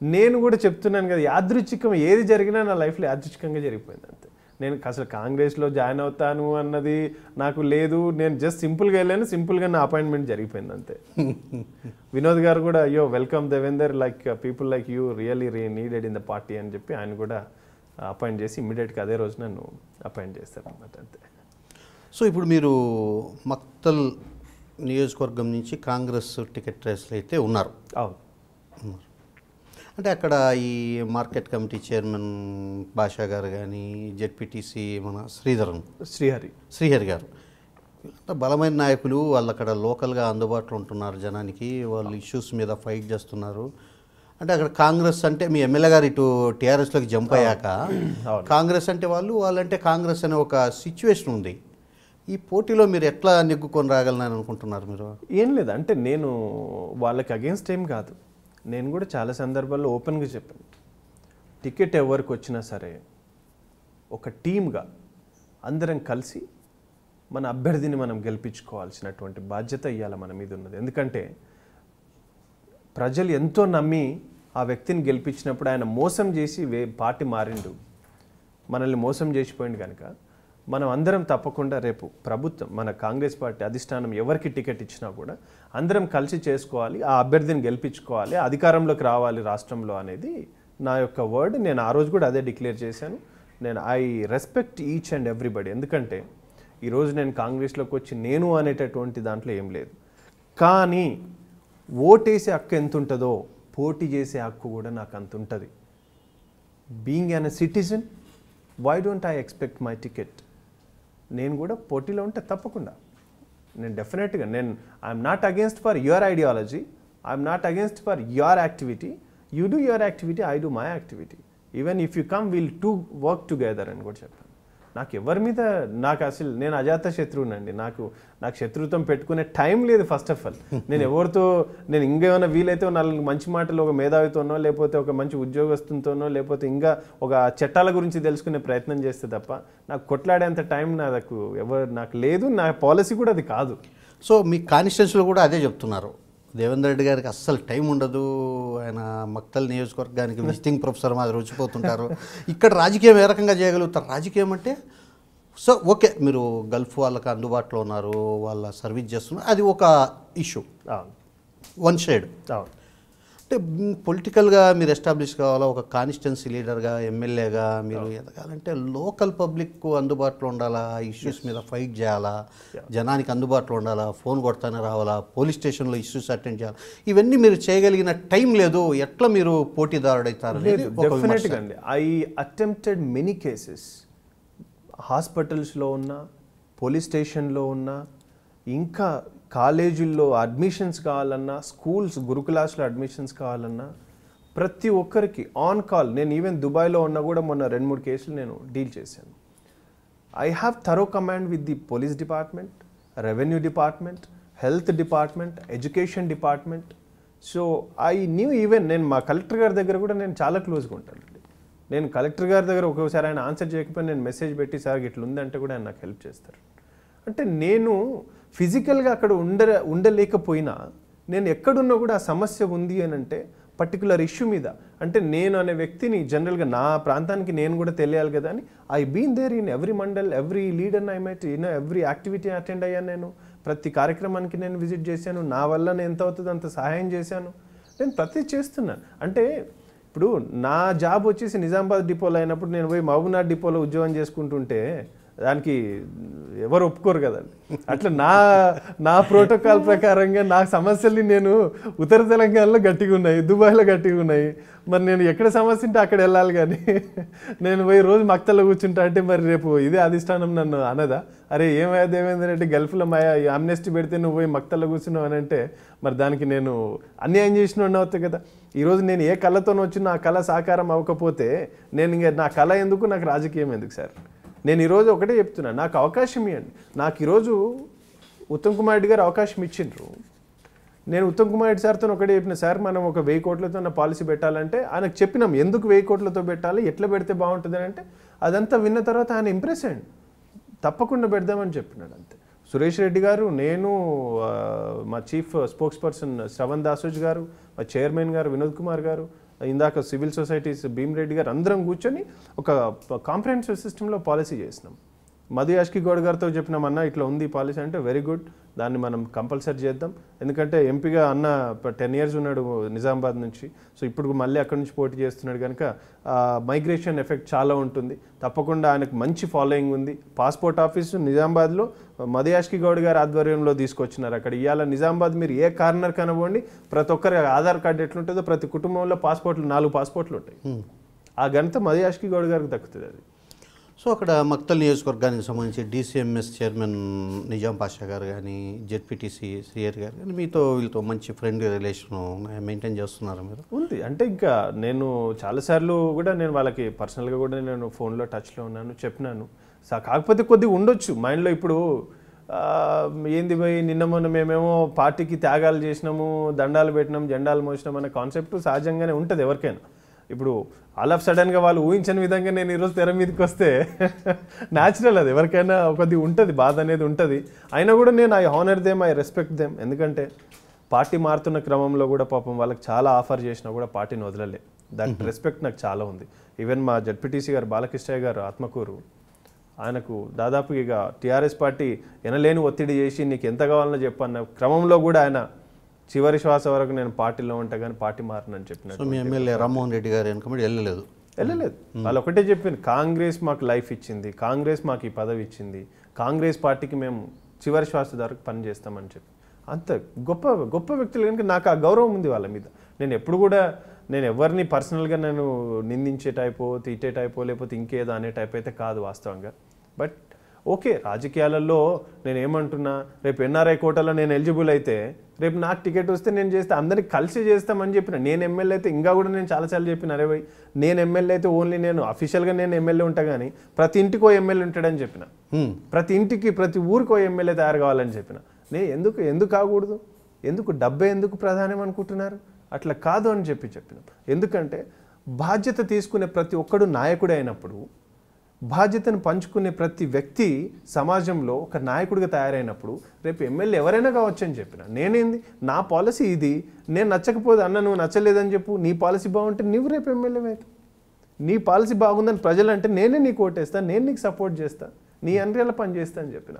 నేను కూడా చెప్తున్నాను కదా యాదృచ్ఛికం ఏది జరిగినా నా లైఫ్లో యాదృచ్ఛికంగా జరిగిపోయింది అంతే. నేను అసలు కాంగ్రెస్లో జాయిన్ అవుతాను అన్నది నాకు లేదు. నేను జస్ట్ సింపుల్గా వెళ్ళాను సింపుల్గా నా అపాయింట్మెంట్ జరిగిపోయింది అంతే. వినోద్ గారు కూడా అయ్యో welcome Devender like people like you really re needed in the party అని చెప్పి ఆయన కూడా అపాయింట్ చేసి ఇమ్మీడియట్గా అదే రోజు నన్ను అపాయింట్ చేస్తారు అనమాట అంతే. సో ఇప్పుడు మీరు మక్తల్ నియోజకవర్గం నుంచి కాంగ్రెస్ టికెట్ రేస్లో అయితే ఉన్నారు. అవును. అంటే అక్కడ ఈ మార్కెట్ కమిటీ చైర్మన్ భాషా గారు కానీ జెడ్పీటీసీ మన శ్రీధరన్. శ్రీహరి. శ్రీహరి గారు. వీళ్ళంతా బలమైన నాయకులు వాళ్ళు అక్కడ లోకల్గా అందుబాటులో ఉంటున్నారు జనానికి వాళ్ళు ఇష్యూస్ మీద ఫైట్ చేస్తున్నారు. అంటే అక్కడ కాంగ్రెస్ అంటే మీ ఎమ్మెల్యే గారు ఇటు టీఆర్ఎస్లోకి జంప్ అయ్యాక కాంగ్రెస్ అంటే వాళ్ళు వాళ్ళంటే కాంగ్రెస్ అనే ఒక సిచ్యువేషన్ ఉంది. ఈ పోటీలో మీరు ఎట్లా నెగ్గుకొని రాగలనని అనుకుంటున్నారు మీరు? ఏం లేదు. అంటే నేను వాళ్ళకి అగేన్స్ట్ ఏం కాదు. నేను కూడా చాలా సందర్భాల్లో ఓపెన్గా చెప్పాను. టికెట్ ఎవరికి వచ్చినా సరే ఒక టీమ్గా అందరం కలిసి మన అభ్యర్థిని మనం గెలిపించుకోవాల్సినటువంటి బాధ్యత ఇవాళ మన మీద ఉన్నది. ఎందుకంటే ప్రజలు ఎంతో నమ్మి ఆ వ్యక్తిని గెలిపించినప్పుడు ఆయన మోసం చేసి వే పార్టీ మారిండు. మనల్ని మోసం చేసిపోయింది కనుక మనం అందరం తప్పకుండా రేపు ప్రభుత్వం మన కాంగ్రెస్ పార్టీ అధిష్టానం ఎవరికి టికెట్ ఇచ్చినా కూడా అందరం కలిసి చేసుకోవాలి ఆ అభ్యర్థిని గెలిపించుకోవాలి అధికారంలోకి రావాలి రాష్ట్రంలో అనేది నా యొక్క వర్డ్ నేను ఆ రోజు కూడా అదే డిక్లేర్ చేశాను. నేను I respect each and everybody ఎందుకంటే ఈరోజు నేను కాంగ్రెస్లోకి వచ్చి నేను అనేటటువంటి దాంట్లో ఏం లేదు. కానీ ఓటేసే హక్కు ఎంత ఉంటుందో పోటీ చేసే హక్కు కూడా నాకు అంత ఉంటుంది. Being an a citizen why don't I expect my ticket నేను కూడా పోటీలో ఉంటే తప్పకుండా. నేను డెఫినెట్గా నేను I'm not against for your ideology I'm not against for your activity you do your activity I do my activity even if you come will to work together అని కూడా చెప్పాను నాకు ఎవరి మీద నాకు అసలు నేను అజాత శత్రువునండి. నాకు నాకు శత్రుత్వం పెట్టుకునే టైం లేదు ఫస్ట్ ఆఫ్ ఆల్. నేను ఎవరితో నేను ఇంకేమైనా వీలైతే నాలుగు మంచి మాటలు ఒక మేధావితోనో లేకపోతే ఒక మంచి ఉద్యోగస్తులతోనో లేకపోతే ఇంకా ఒక చట్టాల గురించి తెలుసుకునే ప్రయత్నం చేస్తే తప్ప నాకు కొట్లాడేంత టైం నాకు ఎవరు నాకు లేదు. నా పాలసీ కూడా అది కాదు. సో మీ కాన్స్టిట్యున్సీలో కూడా అదే చెప్తున్నారు. దేవేందర్ రెడ్డి గారికి అస్సలు టైం ఉండదు. ఆయన మక్తల్ నియోజకవర్గానికి విజిటింగ్ ప్రొఫెసర్ మాదిరి వచ్చిపోతుంటారు. ఇక్కడ రాజకీయం ఏ రకంగా చేయగలుగుతారు? రాజకీయం అంటే సో ఓకే మీరు గల్ఫ్ వాళ్ళకి అందుబాటులో ఉన్నారు వాళ్ళ సర్వీస్ చేస్తున్నారు. అది ఒక ఇష్యూ వన్ షేడ్ అంటే పొలిటికల్గా మీరు ఎస్టాబ్లిష్ కావాలా? ఒక కాన్స్టిట్యున్సీ లీడర్గా ఎమ్మెల్యేగా మీరు ఎదగాలంటే లోకల్ పబ్లిక్ అందుబాటులో ఉండాలా? ఇష్యూస్ మీద ఫైట్ చేయాలా? జనానికి అందుబాటులో ఉండాలా? ఫోన్ కొడతానే రావాలా? పోలీస్ స్టేషన్లో ఇష్యూస్ అటెండ్ చేయాలి? ఇవన్నీ మీరు చేయగలిగిన టైం లేదు. ఎట్లా మీరు. డెఫినెట్గా అండి. ఐ అటెంప్టెడ్ మెనీ కేసెస్ హాస్పిటల్స్లో ఉన్నా పోలీస్ స్టేషన్లో ఉన్నా ఇంకా కాలేజీల్లో అడ్మిషన్స్ కావాలన్నా స్కూల్స్ గురుకులాస్లో అడ్మిషన్స్ కావాలన్నా ప్రతి ఒక్కరికి ఆన్ కాల్ నేను ఈవెన్ దుబాయ్లో ఉన్నా కూడా మొన్న రెండు మూడు కేసులు నేను డీల్ చేశాను. I have thorough command with the police department revenue department health department education department so I knew even నేను మా కలెక్టర్ గారి దగ్గర కూడా నేను చాలా క్లోజ్గా ఉంటానండి. నేను కలెక్టర్ గారి దగ్గర ఒక్కోసారి ఆయన ఆన్సర్ చేయకపోయినా నేను మెసేజ్ పెట్టి సార్ ఇట్లా ఉందంటే కూడా ఆయన నాకు హెల్ప్ చేస్తారు. అంటే నేను ఫిజికల్గా అక్కడ ఉండ ఉండలేకపోయినా నేను ఎక్కడున్నా కూడా ఆ సమస్య ఉంది అని అంటే పర్టికులర్ ఇష్యూ మీద. అంటే నేను అనే వ్యక్తిని జనరల్గా నా ప్రాంతానికి నేను కూడా తెలియాలి కదా అని. I been there in every mandal every leader I met in every activity attend అయ్యాను నేను. ప్రతి కార్యక్రమానికి నేను విజిట్ చేశాను. నా వల్ల నేను ఎంత అవుతుందో అంత సహాయం చేశాను. నేను ప్రతి చేస్తున్నాను. అంటే ఇప్పుడు నా జాబ్ వచ్చేసి నిజామాబాద్ డిపోలో అయినప్పుడు నేను పోయి మహబూబ్నాథ్ డిపోలో ఉద్యోగం చేసుకుంటుంటే దానికి ఎవరు ఒప్పుకోరు కదండి. అట్లా నా నా ప్రోటోకాల్ ప్రకారంగా నా సమస్యల్ని నేను ఉత్తర తెలంగాణలో గట్టిగా ఉన్నాయి దుబాయ్లో గట్టిగా ఉన్నాయి. మరి నేను ఎక్కడ సమస్య ఉంటే అక్కడ వెళ్ళాలి కానీ నేను పోయి రోజు మక్తల్లో కూర్చుంటా అంటే మరి రేపు ఇదే అధిష్టానం నన్ను అనదా? అరే ఏమయ్యా దేవేంద్ర రెడ్డి గల్ఫ్లో మా అమ్నెస్టీ పెడితే నువ్వు పోయి మక్తల్లో కూర్చున్నావు అని అంటే మరి దానికి నేను అన్యాయం చేసిన అవుతాయి కదా. ఈరోజు నేను ఏ కళతో వచ్చినా ఆ కళ సాకారం అవ్వకపోతే నేను ఇంకా నా కళ ఎందుకు నాకు రాజకీయం ఎందుకు సార్? నేను ఈరోజు ఒకటే చెప్తున్నా నాకు అవకాశం ఇవ్వండి నాకు ఈరోజు ఉత్తమ్ కుమార్ రెడ్డి గారు అవకాశం ఇచ్చిండ్రు. నేను ఉత్తమ్ కుమార్ రెడ్డి సార్తో ఒకటే చెప్పిన సార్ మనం ఒక వెయ్యి కోట్లతో ఉన్న పాలసీ పెట్టాలంటే ఆయనకు చెప్పినాం ఎందుకు వెయ్యి కోట్లతో పెట్టాలి ఎట్లా పెడితే బాగుంటుంది? అంటే అదంతా విన్న తర్వాత ఆయన ఇంప్రెస్ అయ్యండి. తప్పకుండా పెడదామని చెప్పినాడు అంతే. సురేష్ రెడ్డి గారు నేను మా chief spokesperson Shravan Dasoju గారు మా చైర్మన్ గారు వినోద్ కుమార్ గారు ఇందాక సివిల్ సొసైటీస్ భీమ్ రెడ్డి గారు అందరం కూర్చొని ఒక కాంప్రహెన్సివ్ సిస్టంలో పాలసీ చేసినాం. మధు యాష్కి గౌడ్ గారితో చెప్పినామన్నా ఇట్లా ఉంది పాలసీ అంటే వెరీ గుడ్ దాన్ని మనం కంపల్సరీ చేద్దాం. ఎందుకంటే ఎంపీగా అన్న టెన్ ఇయర్స్ ఉన్నాడు నిజామాబాద్ నుంచి. సో ఇప్పుడు మళ్ళీ అక్కడి నుంచి పోటీ చేస్తున్నాడు కనుక మైగ్రేషన్ ఎఫెక్ట్ చాలా ఉంటుంది. తప్పకుండా ఆయనకు మంచి ఫాలోయింగ్ ఉంది. పాస్పోర్ట్ ఆఫీసు నిజామాబాద్లో మధు యాష్కి గౌడ్ గారి ఆధ్వర్యంలో తీసుకొచ్చినారు. అక్కడ ఇవాళ నిజామాబాద్ మీరు ఏ కార్నర్ కనబోండి ప్రతి ఒక్కరి ఆధార్ కార్డు ఎట్లుంటుందో ప్రతి కుటుంబంలో పాస్పోర్ట్లు నాలుగు పాస్పోర్ట్లు ఉంటాయి. ఆ ఘనత మధు యాష్కి గౌడ్ గారికి దక్కుతుంది అది. సో అక్కడ మక్తల్ నియోజకవర్గానికి సంబంధించి డీసీఎంఎస్ చైర్మన్ నిజాం పాషా గారు కానీ జెడ్పీటీసీ సిఆర్ గారు కానీ మీతో వీళ్ళతో మంచి ఫ్రెండ్ రిలేషన్ మెయింటైన్ చేస్తున్నారు మీరు? ఉంది. అంటే ఇంకా నేను చాలాసార్లు కూడా నేను వాళ్ళకి పర్సనల్గా కూడా నేను ఫోన్లో టచ్లో ఉన్నాను చెప్పినాను. సార్ కాకపోతే కొద్దిగా ఉండొచ్చు. మైండ్లో ఇప్పుడు ఏంది పోయి నిన్న మొన్న మేమేమో పార్టీకి త్యాగాలు చేసినాము దండాలు పెట్టినాం జెండాలు మోసినాం అనే కాన్సెప్ట్ సహజంగానే ఉంటుంది ఎవరికైనా. ఇప్పుడు ఆల్ ఆఫ్ సడన్గా వాళ్ళు ఊహించని విధంగా నేను ఈరోజు తెర మీదకి వస్తే న్యాచురల్ అది. ఎవరికైనా కొద్ది ఉంటుంది బాధ అనేది ఉంటుంది. అయినా కూడా నేను I honour them I respect them ఎందుకంటే పార్టీ మారుతున్న క్రమంలో కూడా పాపం వాళ్ళకి చాలా ఆఫర్ చేసినా కూడా పార్టీని వదలలే. దాని రెస్పెక్ట్ నాకు చాలా ఉంది. ఈవెన్ మా జడ్పీటీసీ గారు బాలకృష్ణయ్య గారు ఆత్మకూరు ఆయనకు దాదాపు ఇక టీఆర్ఎస్ పార్టీ ఎనలేని ఒత్తిడి చేసి నీకు ఎంత కావాలనో చెప్పన్న క్రమంలో కూడా ఆయన చివరి శ్వాస వరకు నేను పార్టీలో ఉంటా కానీ పార్టీ మారనని చెప్పినట్టు సో మీ ఎమ్మెల్యే రామ్మోహన్ రెడ్డి గారు వెనకబడి వెళ్ళలేదు. వెళ్ళలేదు. వాళ్ళు ఒకటే చెప్పింది కాంగ్రెస్ మాకు లైఫ్ ఇచ్చింది కాంగ్రెస్ మాకు ఈ పదవి ఇచ్చింది కాంగ్రెస్ పార్టీకి మేము చివరి శ్వాస వరకు పని చేస్తామని చెప్పి. అంత గొప్ప గొప్ప వ్యక్తులు కనుక నాకు ఆ గౌరవం ఉంది వాళ్ళ మీద. నేను ఎప్పుడు కూడా నేను ఎవరిని పర్సనల్గా నేను నిందించే టైపో తీటే టైపో లేకపోతే ఇంకేదో అనే టైప్ అయితే కాదు వాస్తవంగా. బట్ ఓకే రాజకీయాలలో నేను ఏమంటున్నా రేపు ఎన్ఆర్ఐ కోటాలో నేను ఎలిజిబుల్ అయితే రేపు నాకు టికెట్ వస్తే నేను చేస్తే అందరికి కలిసి చేస్తామని చెప్పిన నేను ఎమ్మెల్యే అయితే ఇంకా కూడా నేను చాలాసార్లు చెప్పిన అరే భయ్ నేను ఎమ్మెల్యే అయితే ఓన్లీ నేను అఫీషియల్గా నేను ఎమ్మెల్యే ఉంటా కానీ ప్రతి ఇంటికో ఎమ్మెల్యే ఉంటాడని చెప్పిన. ప్రతి ఇంటికి ప్రతి ఊరికో ఎమ్మెల్యే తయారు కావాలని చెప్పిన. నేను ఎందుకు ఎందుకు కాకూడదు? ఎందుకు డబ్బే ఎందుకు ప్రధానం అనుకుంటున్నారు? అట్లా కాదు అని చెప్పి చెప్పిన. ఎందుకంటే బాధ్యత తీసుకునే ప్రతి ఒక్కడు నాయకుడే అయినప్పుడు బాధ్యతను పంచుకునే ప్రతి వ్యక్తి సమాజంలో ఒక నాయకుడిగా తయారైనప్పుడు రేపు ఎమ్మెల్యే ఎవరైనా కావచ్చు అని చెప్పిన నేనేంది? నా పాలసీ ఇది. నేను నచ్చకపోతే అన్న నువ్వు నచ్చలేదని చెప్పు. నీ పాలసీ బాగుంటే నువ్వు రేపు ఎమ్మెల్యే అవుతావు. నీ పాలసీ బాగుందని ప్రజలు అంటే నేనే నీకు ఓటేస్తాను నేను నీకు సపోర్ట్ చేస్తా. నీ అండ్రేలా పని చేస్తా అని చెప్పిన.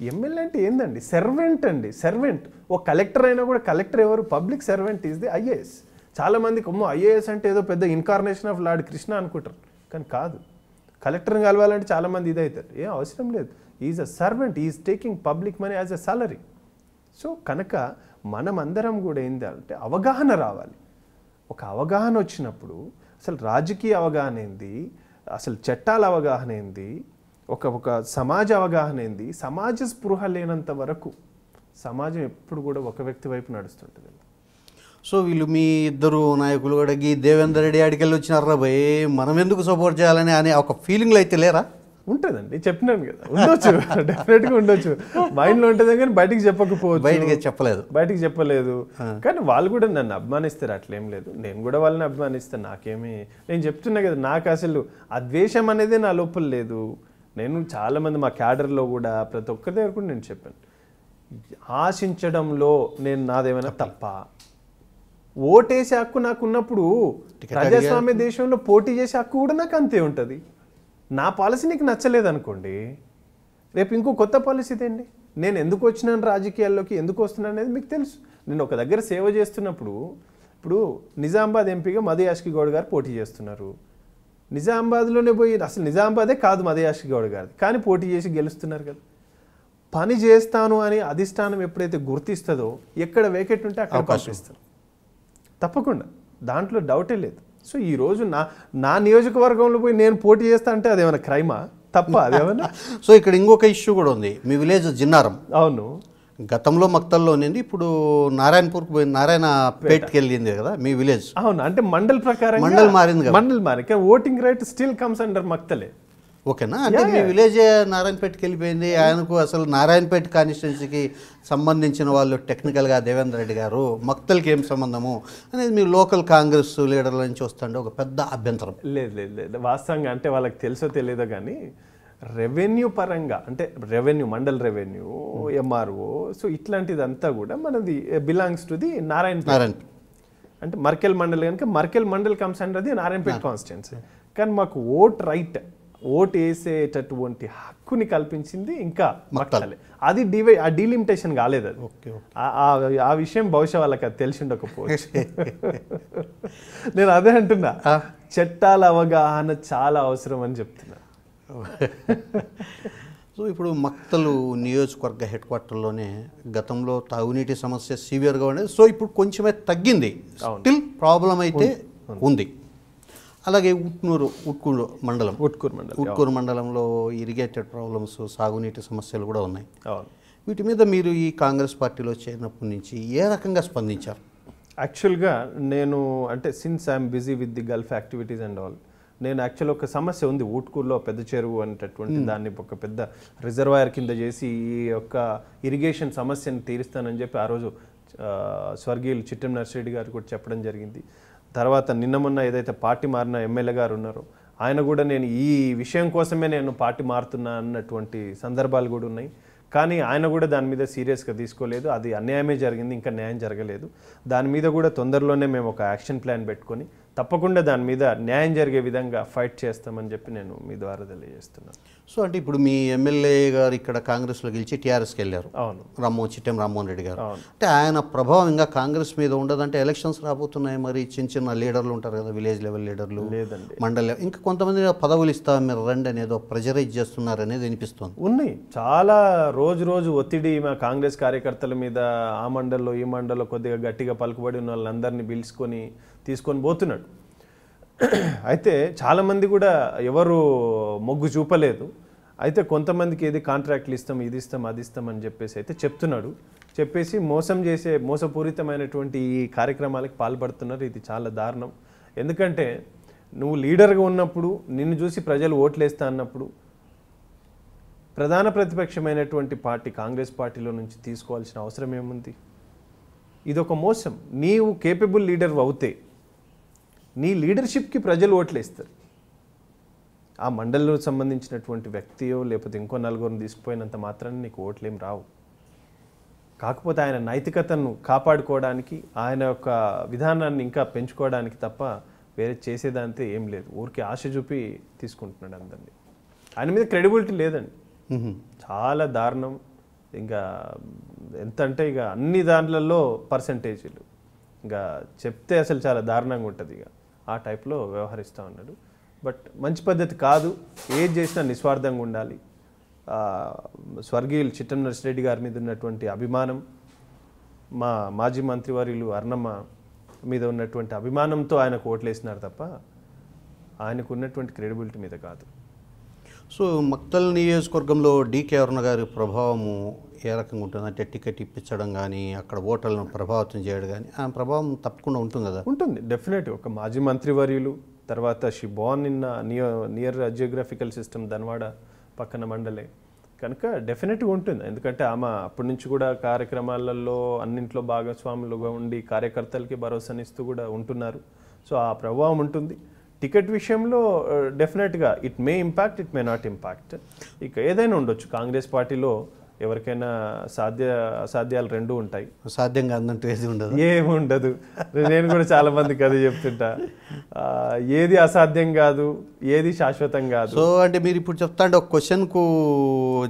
ఎమ్మెల్యే అంటే ఏందండి? సర్వెంట్ అండి. సర్వెంట్. ఓ కలెక్టర్ అయినా కూడా కలెక్టర్ ఎవరు? Public servant is the IAS. చాలామందికి అమ్మో ఐఏఎస్ అంటే ఏదో పెద్ద ఇన్కార్నేషన్ ఆఫ్ లార్డ్ కృష్ణ అనుకుంటారు. కానీ కాదు. కలెక్టర్ని కలవాలంటే చాలామంది ఇదవుతారు ఏం అవసరం లేదు. Is a servant is taking public money as a salary so కనుక మనం అందరం కూడా ఏంటంటే అంటే అవగాహన రావాలి. ఒక అవగాహన వచ్చినప్పుడు అసలు రాజకీయ అవగాహన ఏంది? అసలు చట్టాల అవగాహన ఏంది? ఒక ఒక సమాజ అవగాహన ఏంది? సమాజ స్పృహ లేనంత వరకు సమాజం ఎప్పుడు కూడా ఒక వ్యక్తి వైపు నడుస్తుంటుంది. సో వీళ్ళు మీ ఇద్దరు నాయకులు కూడా ఈ దేవేందర్ రెడ్డి ఆడికెళ్ళి వచ్చినారా భయ్ మనం ఎందుకు సపోర్ట్ చేయాలని అనే ఒక ఫీలింగ్లో అయితే లేరా? ఉంటుందండి. చెప్పినాను కదా. ఉండొచ్చు. డెఫినెట్గా ఉండొచ్చు. మైండ్లో ఉంటుంది కానీ బయటికి చెప్పకపోవచ్చు. బయటికి చెప్పలేదు. బయటికి చెప్పలేదు. కానీ వాళ్ళు కూడా నన్ను అభిమానిస్తారు. అట్లేం లేదు. నేను కూడా వాళ్ళని అభిమానిస్తాను. నాకేమీ నేను చెప్తున్నా కదా నాకు అసలు ఆ ద్వేషం అనేది నా లోపల లేదు. నేను చాలా మంది మా క్యాడర్లో కూడా ప్రతి ఒక్కరి దగ్గర కూడా నేను చెప్పాను. ఆశించడంలో నేను నాదేమైనా తప్ప? ఓటేసే హక్కు నాకు ఉన్నప్పుడు ప్రజాస్వామ్య దేశంలో పోటీ చేసే హక్కు కూడా నాకు అంతే ఉంటుంది. నా పాలసీ నీకు నచ్చలేదు అనుకోండి రేపు ఇంకో కొత్త పాలసీ ఇదేండి నేను ఎందుకు వచ్చినాను రాజకీయాల్లోకి? ఎందుకు వస్తున్నాను అనేది మీకు తెలుసు. నేను ఒక దగ్గర సేవ చేస్తున్నప్పుడు ఇప్పుడు నిజామాబాద్ ఎంపీగా మధు యాష్కి గౌడ్ గారు పోటీ చేస్తున్నారు. నిజామాబాద్లోనే పోయి అసలు నిజామాబాదే కాదు మదయాషి గౌడ్ గారిది కానీ పోటీ చేసి గెలుస్తున్నారు కదా. పని చేస్తాను అని అధిష్టానం ఎప్పుడైతే గుర్తిస్తుందో ఎక్కడ వేకెట్ ఉంటే అక్కడ పంపిస్తారు. తప్పకుండా. దాంట్లో డౌటే లేదు. సో ఈ రోజు నా నా నియోజకవర్గంలో పోయి నేను పోటీ చేస్తా అంటే అదేమైనా క్రైమా? తప్ప అదేమన్నా సో ఇక్కడ ఇంకొక ఇష్యూ కూడా ఉంది. మీ విలేజ్ జిన్నారం. అవును. గతంలో మక్తల్లో ఇప్పుడు నారాయణపూర్కి పోయింది నారాయణ పేట్కి వెళ్ళింది కదా మీ విలేజ్. అవును. అంటే మండల్ ప్రకారం మండల్ మారింది కదా. మండల్ మారి కానీ voting right still comes under మక్తలే. ఓకేనా? అంటే మీ విలేజ్ నారాయణపేటకి వెళ్ళిపోయింది. ఆయనకు అసలు నారాయణపేట కాన్స్టిట్యున్సీకి సంబంధించిన వాళ్ళు టెక్నికల్గా దేవేంద్ర రెడ్డి గారు మక్తల్కి ఏం సంబంధము అనేది మీ లోకల్ కాంగ్రెస్ లీడర్ల నుంచి వస్తుంటే ఒక పెద్ద అభ్యంతరం. లేదు లేదు లేదు. వాస్తవంగా అంటే వాళ్ళకి తెలుసో తెలియదో కానీ రెవెన్యూ పరంగా అంటే revenue mandal revenue MRO so ఇట్లాంటిదంతా కూడా మనది belongs to the Narayana Narayana అంటే మర్కెల్ మండల్ కనుక Markal mandal comes under the Narayanpet constituency కానీ మాకు ఓట్ రైట్ ఓట్ వేసేటటువంటి హక్కుని కల్పించింది ఇంకా మక్తలే. అది డివై ఆ డీలిమిటేషన్ కాలేదు అది. ఓకే ఆ- ఆ- ఆ విషయం బహుశా వాళ్ళకి అది తెలిసి ఉండకపోవచ్చు నేను అదే అంటున్నా. చట్టాల అవగాహన చాలా అవసరం అని చెప్తున్నా. సో ఇప్పుడు మక్తలు నియోజకవర్గ హెడ్ క్వార్టర్లోనే గతంలో తాగునీటి సమస్య సివియర్గా ఉండేది. సో ఇప్పుడు కొంచెమే తగ్గింది. స్టిల్ ప్రాబ్లం అయితే ఉంది. అలాగే ఉట్నూరు ఉట్కూరు మండలం. ఉట్కూరు మండల్ ఉట్కూరు మండలంలో ఇరిగేటెడ్ ప్రాబ్లమ్స్ సాగునీటి సమస్యలు కూడా ఉన్నాయి. వీటి మీద మీరు ఈ కాంగ్రెస్ పార్టీలో చేరినప్పటి నుంచి ఏ రకంగా స్పందించారు? యాక్చువల్గా నేను అంటే since I'm busy with the gulf activities and all నేను యాక్చువల్ ఒక సమస్య ఉంది ఊట్కూరులో పెద్ద చెరువు అనేటటువంటి దాన్ని ఒక పెద్ద రిజర్వాయర్ కింద చేసి ఈ యొక్క ఇరిగేషన్ సమస్యను తీరుస్తానని చెప్పి ఆ రోజు స్వర్గీయులు చిట్టెం నర్సిరెడ్డి గారు కూడా చెప్పడం జరిగింది. తర్వాత నిన్న మొన్న ఏదైతే పార్టీ మారిన ఎమ్మెల్యే గారు ఉన్నారో ఆయన కూడా నేను ఈ విషయం కోసమే నేను పార్టీ మారుతున్నా అన్నటువంటి సందర్భాలు కూడా ఉన్నాయి. కానీ ఆయన కూడా దాని మీద సీరియస్గా తీసుకోలేదు. అది అన్యాయమే జరిగింది ఇంకా న్యాయం జరగలేదు. దాని మీద కూడా తొందరలోనే మేము ఒక యాక్షన్ ప్లాన్ పెట్టుకొని తప్పకుండా దాని మీద న్యాయం జరిగే విధంగా ఫైట్ చేస్తామని చెప్పి నేను మీ ద్వారా తెలియజేస్తున్నాను. సో అంటే ఇప్పుడు మీ ఎమ్మెల్యే గారు ఇక్కడ కాంగ్రెస్లో గెలిచి టీఆర్ఎస్కి వెళ్ళారు. అవును. రామ్మోహన్ చిట్టెం రామ్మోహన్ రెడ్డి గారు. అవును. అంటే ఆయన ప్రభావం ఇంకా కాంగ్రెస్ మీద ఉండదంటే ఎలక్షన్స్ రాబోతున్నాయి మరి. చిన్న చిన్న లీడర్లు ఉంటారు కదా విలేజ్ లెవెల్ లీడర్లు లేదండి. మండల్ ఇంకా కొంతమంది పదవులు ఇస్తా మీరు రండి అనేదో ప్రెజరైజ్ చేస్తున్నారు అనేది వినిపిస్తుంది. ఉన్నాయి. చాలా రోజు రోజు ఒత్తిడి మా కాంగ్రెస్ కార్యకర్తల మీద ఆ మండల్లో ఈ మండల్లో కొద్దిగా గట్టిగా పలుకుబడి ఉన్న వాళ్ళందరినీ పిలుచుకొని తీసుకొని పోతున్నాడు. అయితే చాలామంది కూడా ఎవరు మొగ్గు చూపలేదు. అయితే కొంతమందికి ఏది కాంట్రాక్ట్లు ఇస్తాం ఇది ఇస్తాం అది ఇస్తాం అని చెప్పేసి అయితే చెప్తున్నాడు. చెప్పేసి మోసం చేసే మోసపూరితమైనటువంటి ఈ కార్యక్రమాలకు పాల్పడుతున్నారు. ఇది చాలా దారుణం. ఎందుకంటే నువ్వు లీడర్గా ఉన్నప్పుడు నిన్ను చూసి ప్రజలు ఓట్లేస్తా అన్నప్పుడు ప్రధాన ప్రతిపక్షమైనటువంటి పార్టీ కాంగ్రెస్ పార్టీలో నుంచి తీసుకోవాల్సిన అవసరం ఏముంది? ఇదొక మోసం. నీవు కేపబుల్ లీడర్ అవుతే నీ లీడర్షిప్కి ప్రజలు ఓట్లేస్తారు. ఆ మండలిలో సంబంధించినటువంటి వ్యక్తియో లేకపోతే ఇంకో నలుగురిని తీసుకుపోయినంత మాత్రాన్ని నీకు ఓట్లేం రావు. కాకపోతే ఆయన నైతికతను కాపాడుకోవడానికి ఆయన యొక్క విధానాన్ని ఇంకా పెంచుకోవడానికి తప్ప వేరే చేసేదంతే ఏం లేదు. ఊరికి ఆశ చూపి తీసుకుంటున్నాడు అందరినీ. ఆయన మీద క్రెడిబిలిటీ లేదండి. చాలా దారుణం. ఇంకా ఎంత అంటే ఇక అన్ని దాంట్లలో పర్సంటేజీలు. ఇంకా చెప్తే అసలు చాలా దారుణంగా ఉంటుంది ఇక. ఆ టైప్లో వ్యవహరిస్తూ ఉన్నాడు. బట్ మంచి పద్ధతి కాదు. ఏది చేసినా నిస్వార్థంగా ఉండాలి. స్వర్గీయులు చిట్టం నర్సిరెడ్డి గారి మీద ఉన్నటువంటి అభిమానం మా మాజీ మంత్రివర్యులు అర్ణమ్మ మీద ఉన్నటువంటి అభిమానంతో ఆయనకు ఓట్లేసినారు తప్ప ఆయనకు ఉన్నటువంటి క్రెడిబిలిటీ మీద కాదు. సో మక్తల్ నియోజకవర్గంలో డీకే అరుణ గారి ప్రభావము ఏ రకంగా ఉంటుందంటే టికెట్ ఇప్పించడం కానీ అక్కడ ఓటర్లను ప్రభావితం చేయడం కానీ ఆ ప్రభావం తప్పకుండా ఉంటుంది కదా? ఉంటుంది డెఫినెట్ ఒక మాజీ మంత్రివర్యులు తర్వాత she born in near near geographical system Dhanwada పక్కన మండలే. కనుక డెఫినెట్గా ఉంటుంది. ఎందుకంటే ఆమె అప్పటి నుంచి కూడా కార్యక్రమాలలో అన్నింట్లో భాగస్వాములుగా ఉండి కార్యకర్తలకి భరోసానిస్తూ కూడా ఉంటున్నారు. సో ఆ ప్రభావం ఉంటుంది. టికెట్ విషయంలో డెఫినెట్గా it may impact it may not impact ఇక ఏదైనా ఉండొచ్చు. కాంగ్రెస్ పార్టీలో ఎవరికైనా సాధ్య అసాధ్యాలు రెండు ఉంటాయి. సాధ్యం కాదంటూ ఏది ఉండదు. ఏముండదు నేను కూడా చాలా మందికి అదే చెప్తుంటా. ఏది అసాధ్యం కాదు ఏది శాశ్వతం కాదు. సో అంటే మీరు ఇప్పుడు చెప్తా అంటే ఒక క్వశ్చన్కు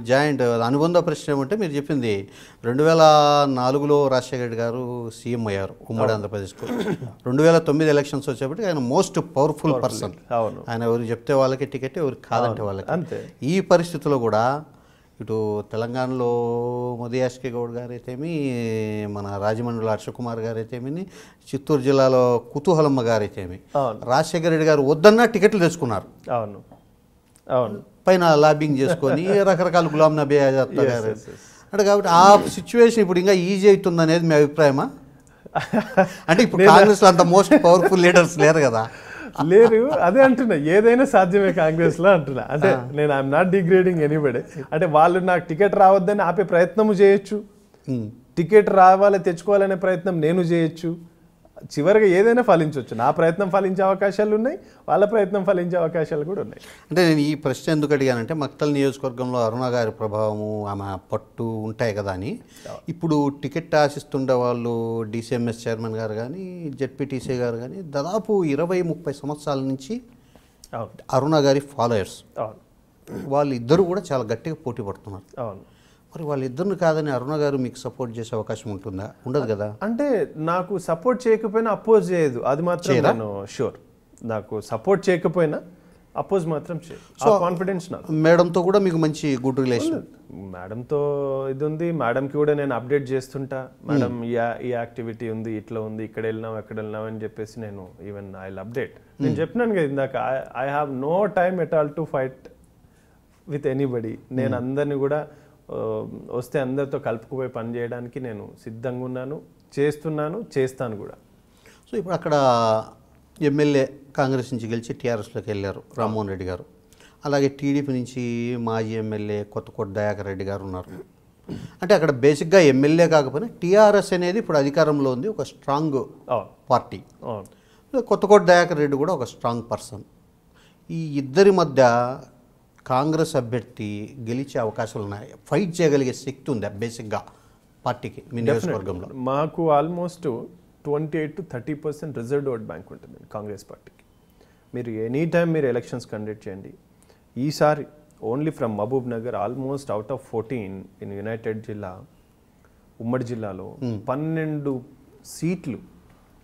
జాయింట్ అనుబంధ ప్రశ్న ఏమంటే మీరు చెప్పింది రెండు వేల నాలుగులో రాజశేఖర రెడ్డి గారు సీఎం అయ్యారు ఉమ్మడి ఆంధ్రప్రదేశ్కు. రెండు వేల తొమ్మిది ఎలక్షన్స్ వచ్చేప్పటికి ఆయన మోస్ట్ పవర్ఫుల్ పర్సన్. అవును. ఆయన ఎవరు చెప్తే వాళ్ళకి టికెట్ ఎవరు కాదంటే వాళ్ళకి. అంతే. ఈ పరిస్థితిలో కూడా ఇటు తెలంగాణలో మోదయాష్కి గౌడ్ గారు అయితేమి మన రాజమండ్రిలో హర్షకుమార్ గారు అయితేమి చిత్తూరు జిల్లాలో కుతూహలమ్మ గారు అయితేమి అవును. రాజశేఖర రెడ్డి గారు వద్దన్నా టికెట్లు తెచ్చుకున్నారు. అవును. అవును. పైన లాబింగ్ చేసుకొని రకరకాల గులాం నబీ ఆజాద్ గారు. అంటే కాబట్టి ఆ సిచ్యువేషన్ ఇప్పుడు ఇంకా ఈజీ అవుతుంది అనేది మీ అభిప్రాయమా? అంటే ఇప్పుడు కాంగ్రెస్లో అంత మోస్ట్ పవర్ఫుల్ లీడర్స్ లేరు కదా. లేరు అదే అంటున్నా. ఏదైనా సాధ్యమే కాంగ్రెస్లో అంటున్నా. అంటే నేను ఐఎమ్ నాట్ డిగ్రేడింగ్ ఎనీబడి అంటే వాళ్ళు నాకు టికెట్ రావద్దని ఆపే ప్రయత్నము చేయొచ్చు. టికెట్ రావాలి తెచ్చుకోవాలనే ప్రయత్నం నేను చేయొచ్చు. చివరిగా ఏదైనా ఫలించవచ్చు. నా ప్రయత్నం ఫలించే అవకాశాలు ఉన్నాయి వాళ్ళ ప్రయత్నం ఫలించే అవకాశాలు కూడా ఉన్నాయి. అంటే నేను ఈ ప్రశ్న ఎందుకు అడిగానంటే మక్తల్ నియోజకవర్గంలో అరుణ గారి ప్రభావము ఆమె పట్టు ఉంటాయి కదా అని. ఇప్పుడు టికెట్ ఆశిస్తుండే వాళ్ళు డిసిఎంఎస్ చైర్మన్ గారు కానీ జెడ్పీటీసీ గారు కానీ దాదాపు ఇరవై ముప్పై సంవత్సరాల నుంచి అరుణ గారి ఫాలోయర్స్. వాళ్ళు ఇద్దరు కూడా చాలా గట్టిగా పోటీ పడుతున్నారు. అవును. మరి వాళ్ళిద్దరిని కాదని అరుణ గారు మీకు సపోర్ట్ చేసే అవకాశం ఉంటుందా? ఉండదు కదా? అంటే నాకు సపోర్ట్ చేయకపోయినా అపోజ్ చేయదు. అది మాత్రం నేను షూర్ నాకు సపోర్ట్ చేయకపోయినా అపోజ్ మాత్రం ఆ కాన్ఫిడెన్స్ నాకు. మేడంతో కూడా మీకు మంచి గుడ్ రిలేషన్ మేడంతో ఇది ఉంది. మేడంకి కూడా నేను అప్డేట్ చేస్తుంటా. మేడం ఈ యా- ఈ యాక్టివిటీ ఉంది ఇట్లా ఉంది ఇక్కడ వెళ్ళినాం ఎక్కడ వెళ్ళినాం అని చెప్పేసి నేను ఈవెన్ ఐ అప్డేట్ నేను చెప్పినాను కదా ఇందాక I have no time at all to fight with anybody నేను అందరిని కూడా వస్తే అందరితో కలుపుకుపోయి పని చేయడానికి నేను సిద్ధంగా ఉన్నాను చేస్తున్నాను చేస్తాను కూడా. సో ఇప్పుడు అక్కడ ఎమ్మెల్యే కాంగ్రెస్ నుంచి గెలిచి టీఆర్ఎస్లోకి వెళ్ళారు రామ్మోహన్ రెడ్డి గారు. అలాగే టీడీపీ నుంచి మాజీ ఎమ్మెల్యే కొత్తకోట దయాకర్ రెడ్డి గారు ఉన్నారు. అంటే అక్కడ బేసిక్గా ఎమ్మెల్యే కాకపోయినా టీఆర్ఎస్ అనేది ఇప్పుడు అధికారంలో ఉంది ఒక స్ట్రాంగ్ పార్టీ. కొత్తకోట దయాకర్ రెడ్డి కూడా ఒక స్ట్రాంగ్ పర్సన్. ఈ ఇద్దరి మధ్య కాంగ్రెస్ అభ్యర్థి గెలిచే అవకాశాలు ఉన్నాయి. ఫైట్ చేయగలిగే శక్తి ఉంది బేసిక్గా పార్టీకి మీ నియోజకవర్గంలో. మాకు almost twenty eight to thirty percent reserved vote bank ఉంటుంది కాంగ్రెస్ పార్టీకి. మీరు ఎనీ టైం మీరు ఎలక్షన్స్ కండక్ట్ చేయండి. ఈసారి only from Mahabubnagar almost out of fourteen in united జిల్లా ఉమ్మడి జిల్లాలో పన్నెండు సీట్లు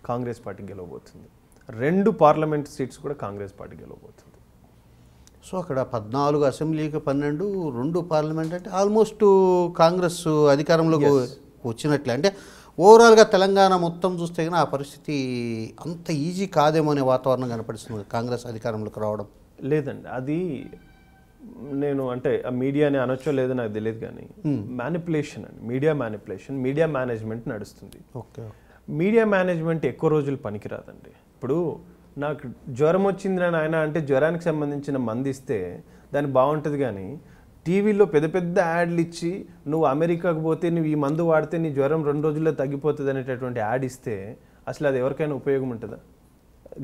కాంగ్రెస్ పార్టీ గెలవబోతుంది. రెండు పార్లమెంట్ సీట్స్ కూడా కాంగ్రెస్ పార్టీ గెలవబోతుంది. సో అక్కడ పద్నాలుగు అసెంబ్లీకి పన్నెండు రెండు పార్లమెంట్ అంటే ఆల్మోస్ట్ కాంగ్రెస్ అధికారంలోకి వచ్చినట్లే. అంటే ఓవరాల్గా తెలంగాణ మొత్తం చూస్తే కానీ ఆ పరిస్థితి అంత ఈజీ కాదేమో అనే వాతావరణం కనపడుతుంది కాంగ్రెస్ అధికారంలోకి రావడం. లేదండి. అది నేను అంటే ఆ మీడియాని అనొచ్చో లేదో నాకు తెలియదు కానీ మ్యానిపులేషన్ అండి. మీడియా మ్యానిపులేషన్ మీడియా మేనేజ్మెంట్ నడుస్తుంది. ఓకే మీడియా మేనేజ్మెంట్ ఎక్కువ రోజులు పనికిరాదండి. ఇప్పుడు నాకు జ్వరం వచ్చింది అని ఆయన అంటే జ్వరానికి సంబంధించిన మంది ఇస్తే దాన్ని బాగుంటుంది కానీ టీవీలో పెద్ద పెద్ద యాడ్లు ఇచ్చి నువ్వు అమెరికాకు పోతే నువ్వు ఈ మందు వాడితే నీ జ్వరం రెండు రోజుల్లో తగ్గిపోతుంది అనేటటువంటి యాడ్ ఇస్తే అసలు అది ఎవరికైనా ఉపయోగం ఉంటుందా?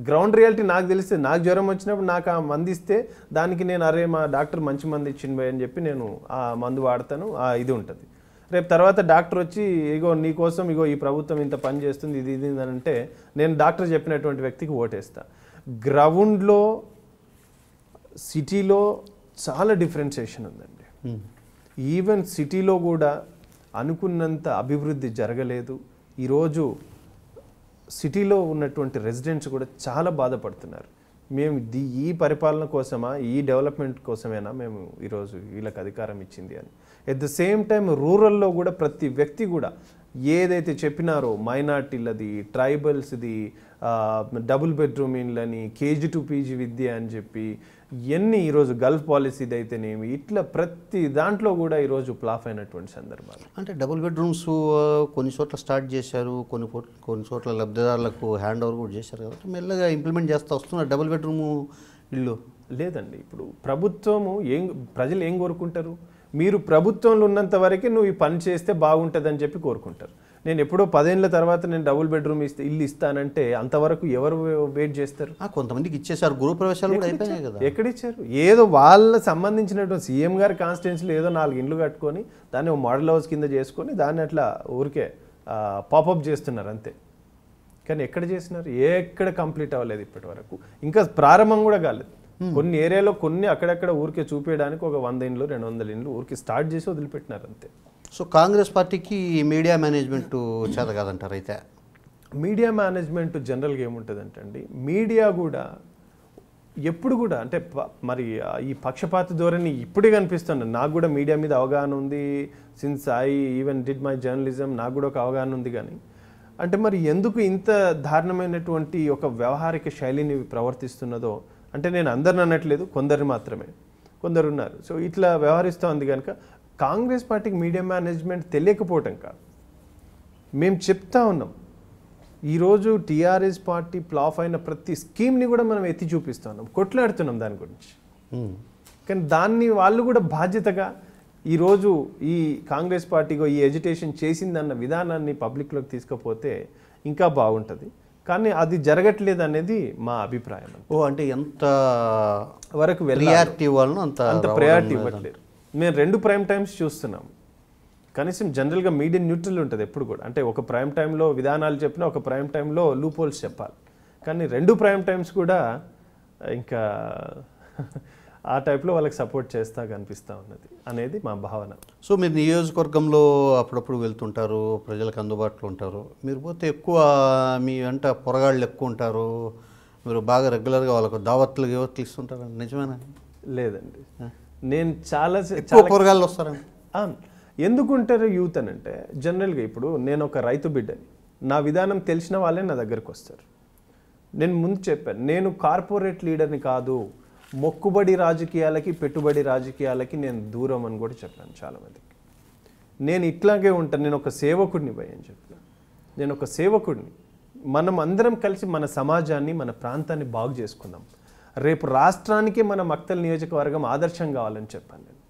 గ్రౌండ్ రియాలిటీ నాకు తెలిస్తే నాకు జ్వరం వచ్చినప్పుడు నాకు ఆ మంది ఇస్తే దానికి నేను అరే మా డాక్టర్ మంచి మంది ఇచ్చింది అని చెప్పి నేను ఆ మందు వాడతాను ఆ ఇది ఉంటుంది. రేపు తర్వాత డాక్టర్ వచ్చి ఇగో నీ కోసం ఇగో ఈ ప్రభుత్వం ఇంత పని చేస్తుంది ఇది ఇది అని అంటే నేను డాక్టర్ చెప్పినటువంటి వ్యక్తికి ఓటేస్తా. గ్రౌండ్లో సిటీలో చాలా డిఫరెన్సియేషన్ ఉందండి. ఈవెన్ సిటీలో కూడా అనుకున్నంత అభివృద్ధి జరగలేదు. ఈరోజు సిటీలో ఉన్నటువంటి రెసిడెంట్స్ కూడా చాలా బాధపడుతున్నారు. మేము ది ఈ పరిపాలన కోసమా ఈ డెవలప్మెంట్ కోసమేనా మేము ఈరోజు వీళ్ళకి అధికారం ఇచ్చింది అని. ఎట్ ద సేమ్ టైం రూరల్లో కూడా ప్రతి వ్యక్తి కూడా ఏదైతే చెప్పినారో మైనార్టీలది ట్రైబల్స్ది డబుల్ బెడ్రూమ్ ఇన్లని కేజీ టు పీజీ విద్య అని చెప్పి ఎన్ని ఈరోజు గల్ఫ్ పాలసీది అయితేనేమి ఇట్లా ప్రతి దాంట్లో కూడా ఈరోజు ప్లాఫ్ అయినటువంటి సందర్భాలు. అంటే డబుల్ బెడ్రూమ్స్ కొన్ని చోట్ల స్టార్ట్ చేశారు కొన్ని కొన్ని చోట్ల లబ్ధిదారులకు హ్యాండ్ ఓవర్ కూడా చేశారు కాబట్టి మెల్లగా ఇంప్లిమెంట్ చేస్తూ వస్తున్నారు డబుల్ బెడ్రూమ్ ఇల్లు లేదండి ఇప్పుడు ప్రభుత్వము ఏం ప్రజలు ఏం కోరుకుంటారు? మీరు ప్రభుత్వంలో ఉన్నంత వరకే నువ్వు ఈ పని చేస్తే బాగుంటుందని చెప్పి కోరుకుంటారు. నేను ఎప్పుడో పదేళ్ళ తర్వాత నేను డబుల్ బెడ్రూమ్ ఇస్తే ఇల్లు ఇస్తానంటే అంతవరకు ఎవరు వెయిట్ చేస్తారు? కొంతమందికి ఇచ్చేసారు గృహ ప్రవేశాలు కూడా అయిపోయినాయి కదా. ఎక్కడిచ్చారు? ఏదో వాళ్ళ సంబంధించినటువంటి సీఎం గారి కాన్స్టిట్యున్సీలో ఏదో నాలుగు ఇండ్లు కట్టుకొని దాన్ని ఒక మోడల్ హౌస్ కింద చేసుకొని దాన్ని అట్లా ఊరికే పాపప్ చేస్తున్నారు అంతే. కానీ ఎక్కడ చేసినారు? ఎక్కడ కంప్లీట్ అవ్వలేదు ఇప్పటి వరకు ఇంకా ప్రారంభం కూడా కాలేదు. కొన్ని ఏరియాలో కొన్ని అక్కడక్కడ ఊరికే చూపించడానికి ఒక వంద ఇండ్లు రెండు వందల ఇండ్లు ఊరికే స్టార్ట్ చేసి వదిలిపెట్టినారు అంతే. సో కాంగ్రెస్ పార్టీకి మీడియా మేనేజ్మెంట్ చేత కాదంటారు అయితే? మీడియా మేనేజ్మెంట్ జనరల్గా ఏముంటుందంటే అండి మీడియా కూడా ఎప్పుడు కూడా అంటే మరి ఈ పక్షపాత ధోరణి ఇప్పుడే కనిపిస్తుంది. నాకు కూడా మీడియా మీద అవగాహన ఉంది. Since I even did my journalism నాకు కూడా ఒక అవగాహన ఉంది కానీ. అంటే మరి ఎందుకు ఇంత దారుణమైనటువంటి ఒక వ్యవహారిక శైలిని ప్రవర్తిస్తున్నదో అంటే నేను అందరిని అనట్లేదు కొందరు మాత్రమే. కొందరు ఉన్నారు సో ఇట్లా వ్యవహరిస్తూ ఉంది కనుక కాంగ్రెస్ పార్టీకి మీడియా మేనేజ్మెంట్ తెలియకపోవటం కాదు. మేము చెప్తా ఉన్నాం. ఈరోజు టీఆర్ఎస్ పార్టీ ప్లాఫ్ అయిన ప్రతి స్కీమ్ని కూడా మనం ఎత్తి చూపిస్తా ఉన్నాం. కొట్లాడుతున్నాం దాని గురించి. కానీ దాన్ని వాళ్ళు కూడా బాధ్యతగా ఈరోజు ఈ కాంగ్రెస్ పార్టీగా ఈ ఎజిటేషన్ చేసిందన్న విధానాన్ని పబ్లిక్లోకి తీసుకపోతే ఇంకా బాగుంటుంది. కానీ అది జరగట్లేదు అనేది మా అభిప్రాయం ఓ అంటే ఎంత వరకు ప్రియారిటీ వాళ్ళను అంత అంత ప్రయారిటీ ఇవ్వట్లేరు మేము రెండు ప్రైమ్ టైమ్స్ చూస్తున్నాం. కనీసం జనరల్గా మీడియా న్యూట్రల్ ఉంటుంది ఎప్పుడు కూడా. అంటే ఒక ప్రైమ్ టైంలో విధానాలు చెప్పినా ఒక ప్రైమ్ టైంలో లూప్ హోల్స్ చెప్పాలి. కానీ రెండు ప్రైమ్ టైమ్స్ కూడా ఇంకా ఆ టైప్లో వాళ్ళకి సపోర్ట్ చేస్తా కనిపిస్తూ ఉన్నది అనేది మా భావన. సో మీరు నియోజకవర్గంలో అప్పుడప్పుడు వెళ్తుంటారు ప్రజలకు అందుబాటులో ఉంటారు. మీరు పోతే ఎక్కువ మీ వెంట పొరగాళ్ళు ఎక్కువ ఉంటారు. మీరు బాగా రెగ్యులర్గా వాళ్ళకు దావత్లు గివత్లు ఇస్తుంటారు? నిజమేనా? లేదండి. నేను చాలా పొరగాళ్ళు వస్తారండి అవును ఎందుకుంటారు యూత్ అని అంటే జనరల్గా ఇప్పుడు నేను ఒక రైతు బిడ్డని. నా విధానం తెలిసిన వాళ్ళే నా దగ్గరకు వస్తారు. నేను ముందు చెప్పాను నేను కార్పొరేట్ లీడర్ని కాదు. మొక్కుబడి రాజకీయాలకి పెట్టుబడి రాజకీయాలకి నేను దూరం అని కూడా చెప్పాను చాలామందికి. నేను ఇట్లాగే ఉంటాను నేను ఒక సేవకుడిని భయం అని చెప్పాను. నేను ఒక సేవకుడిని. మనం అందరం కలిసి మన సమాజాన్ని మన ప్రాంతాన్ని బాగు చేసుకుందాం. రేపు రాష్ట్రానికే మన మక్తల్ నియోజకవర్గం ఆదర్శం కావాలని చెప్పాను నేను.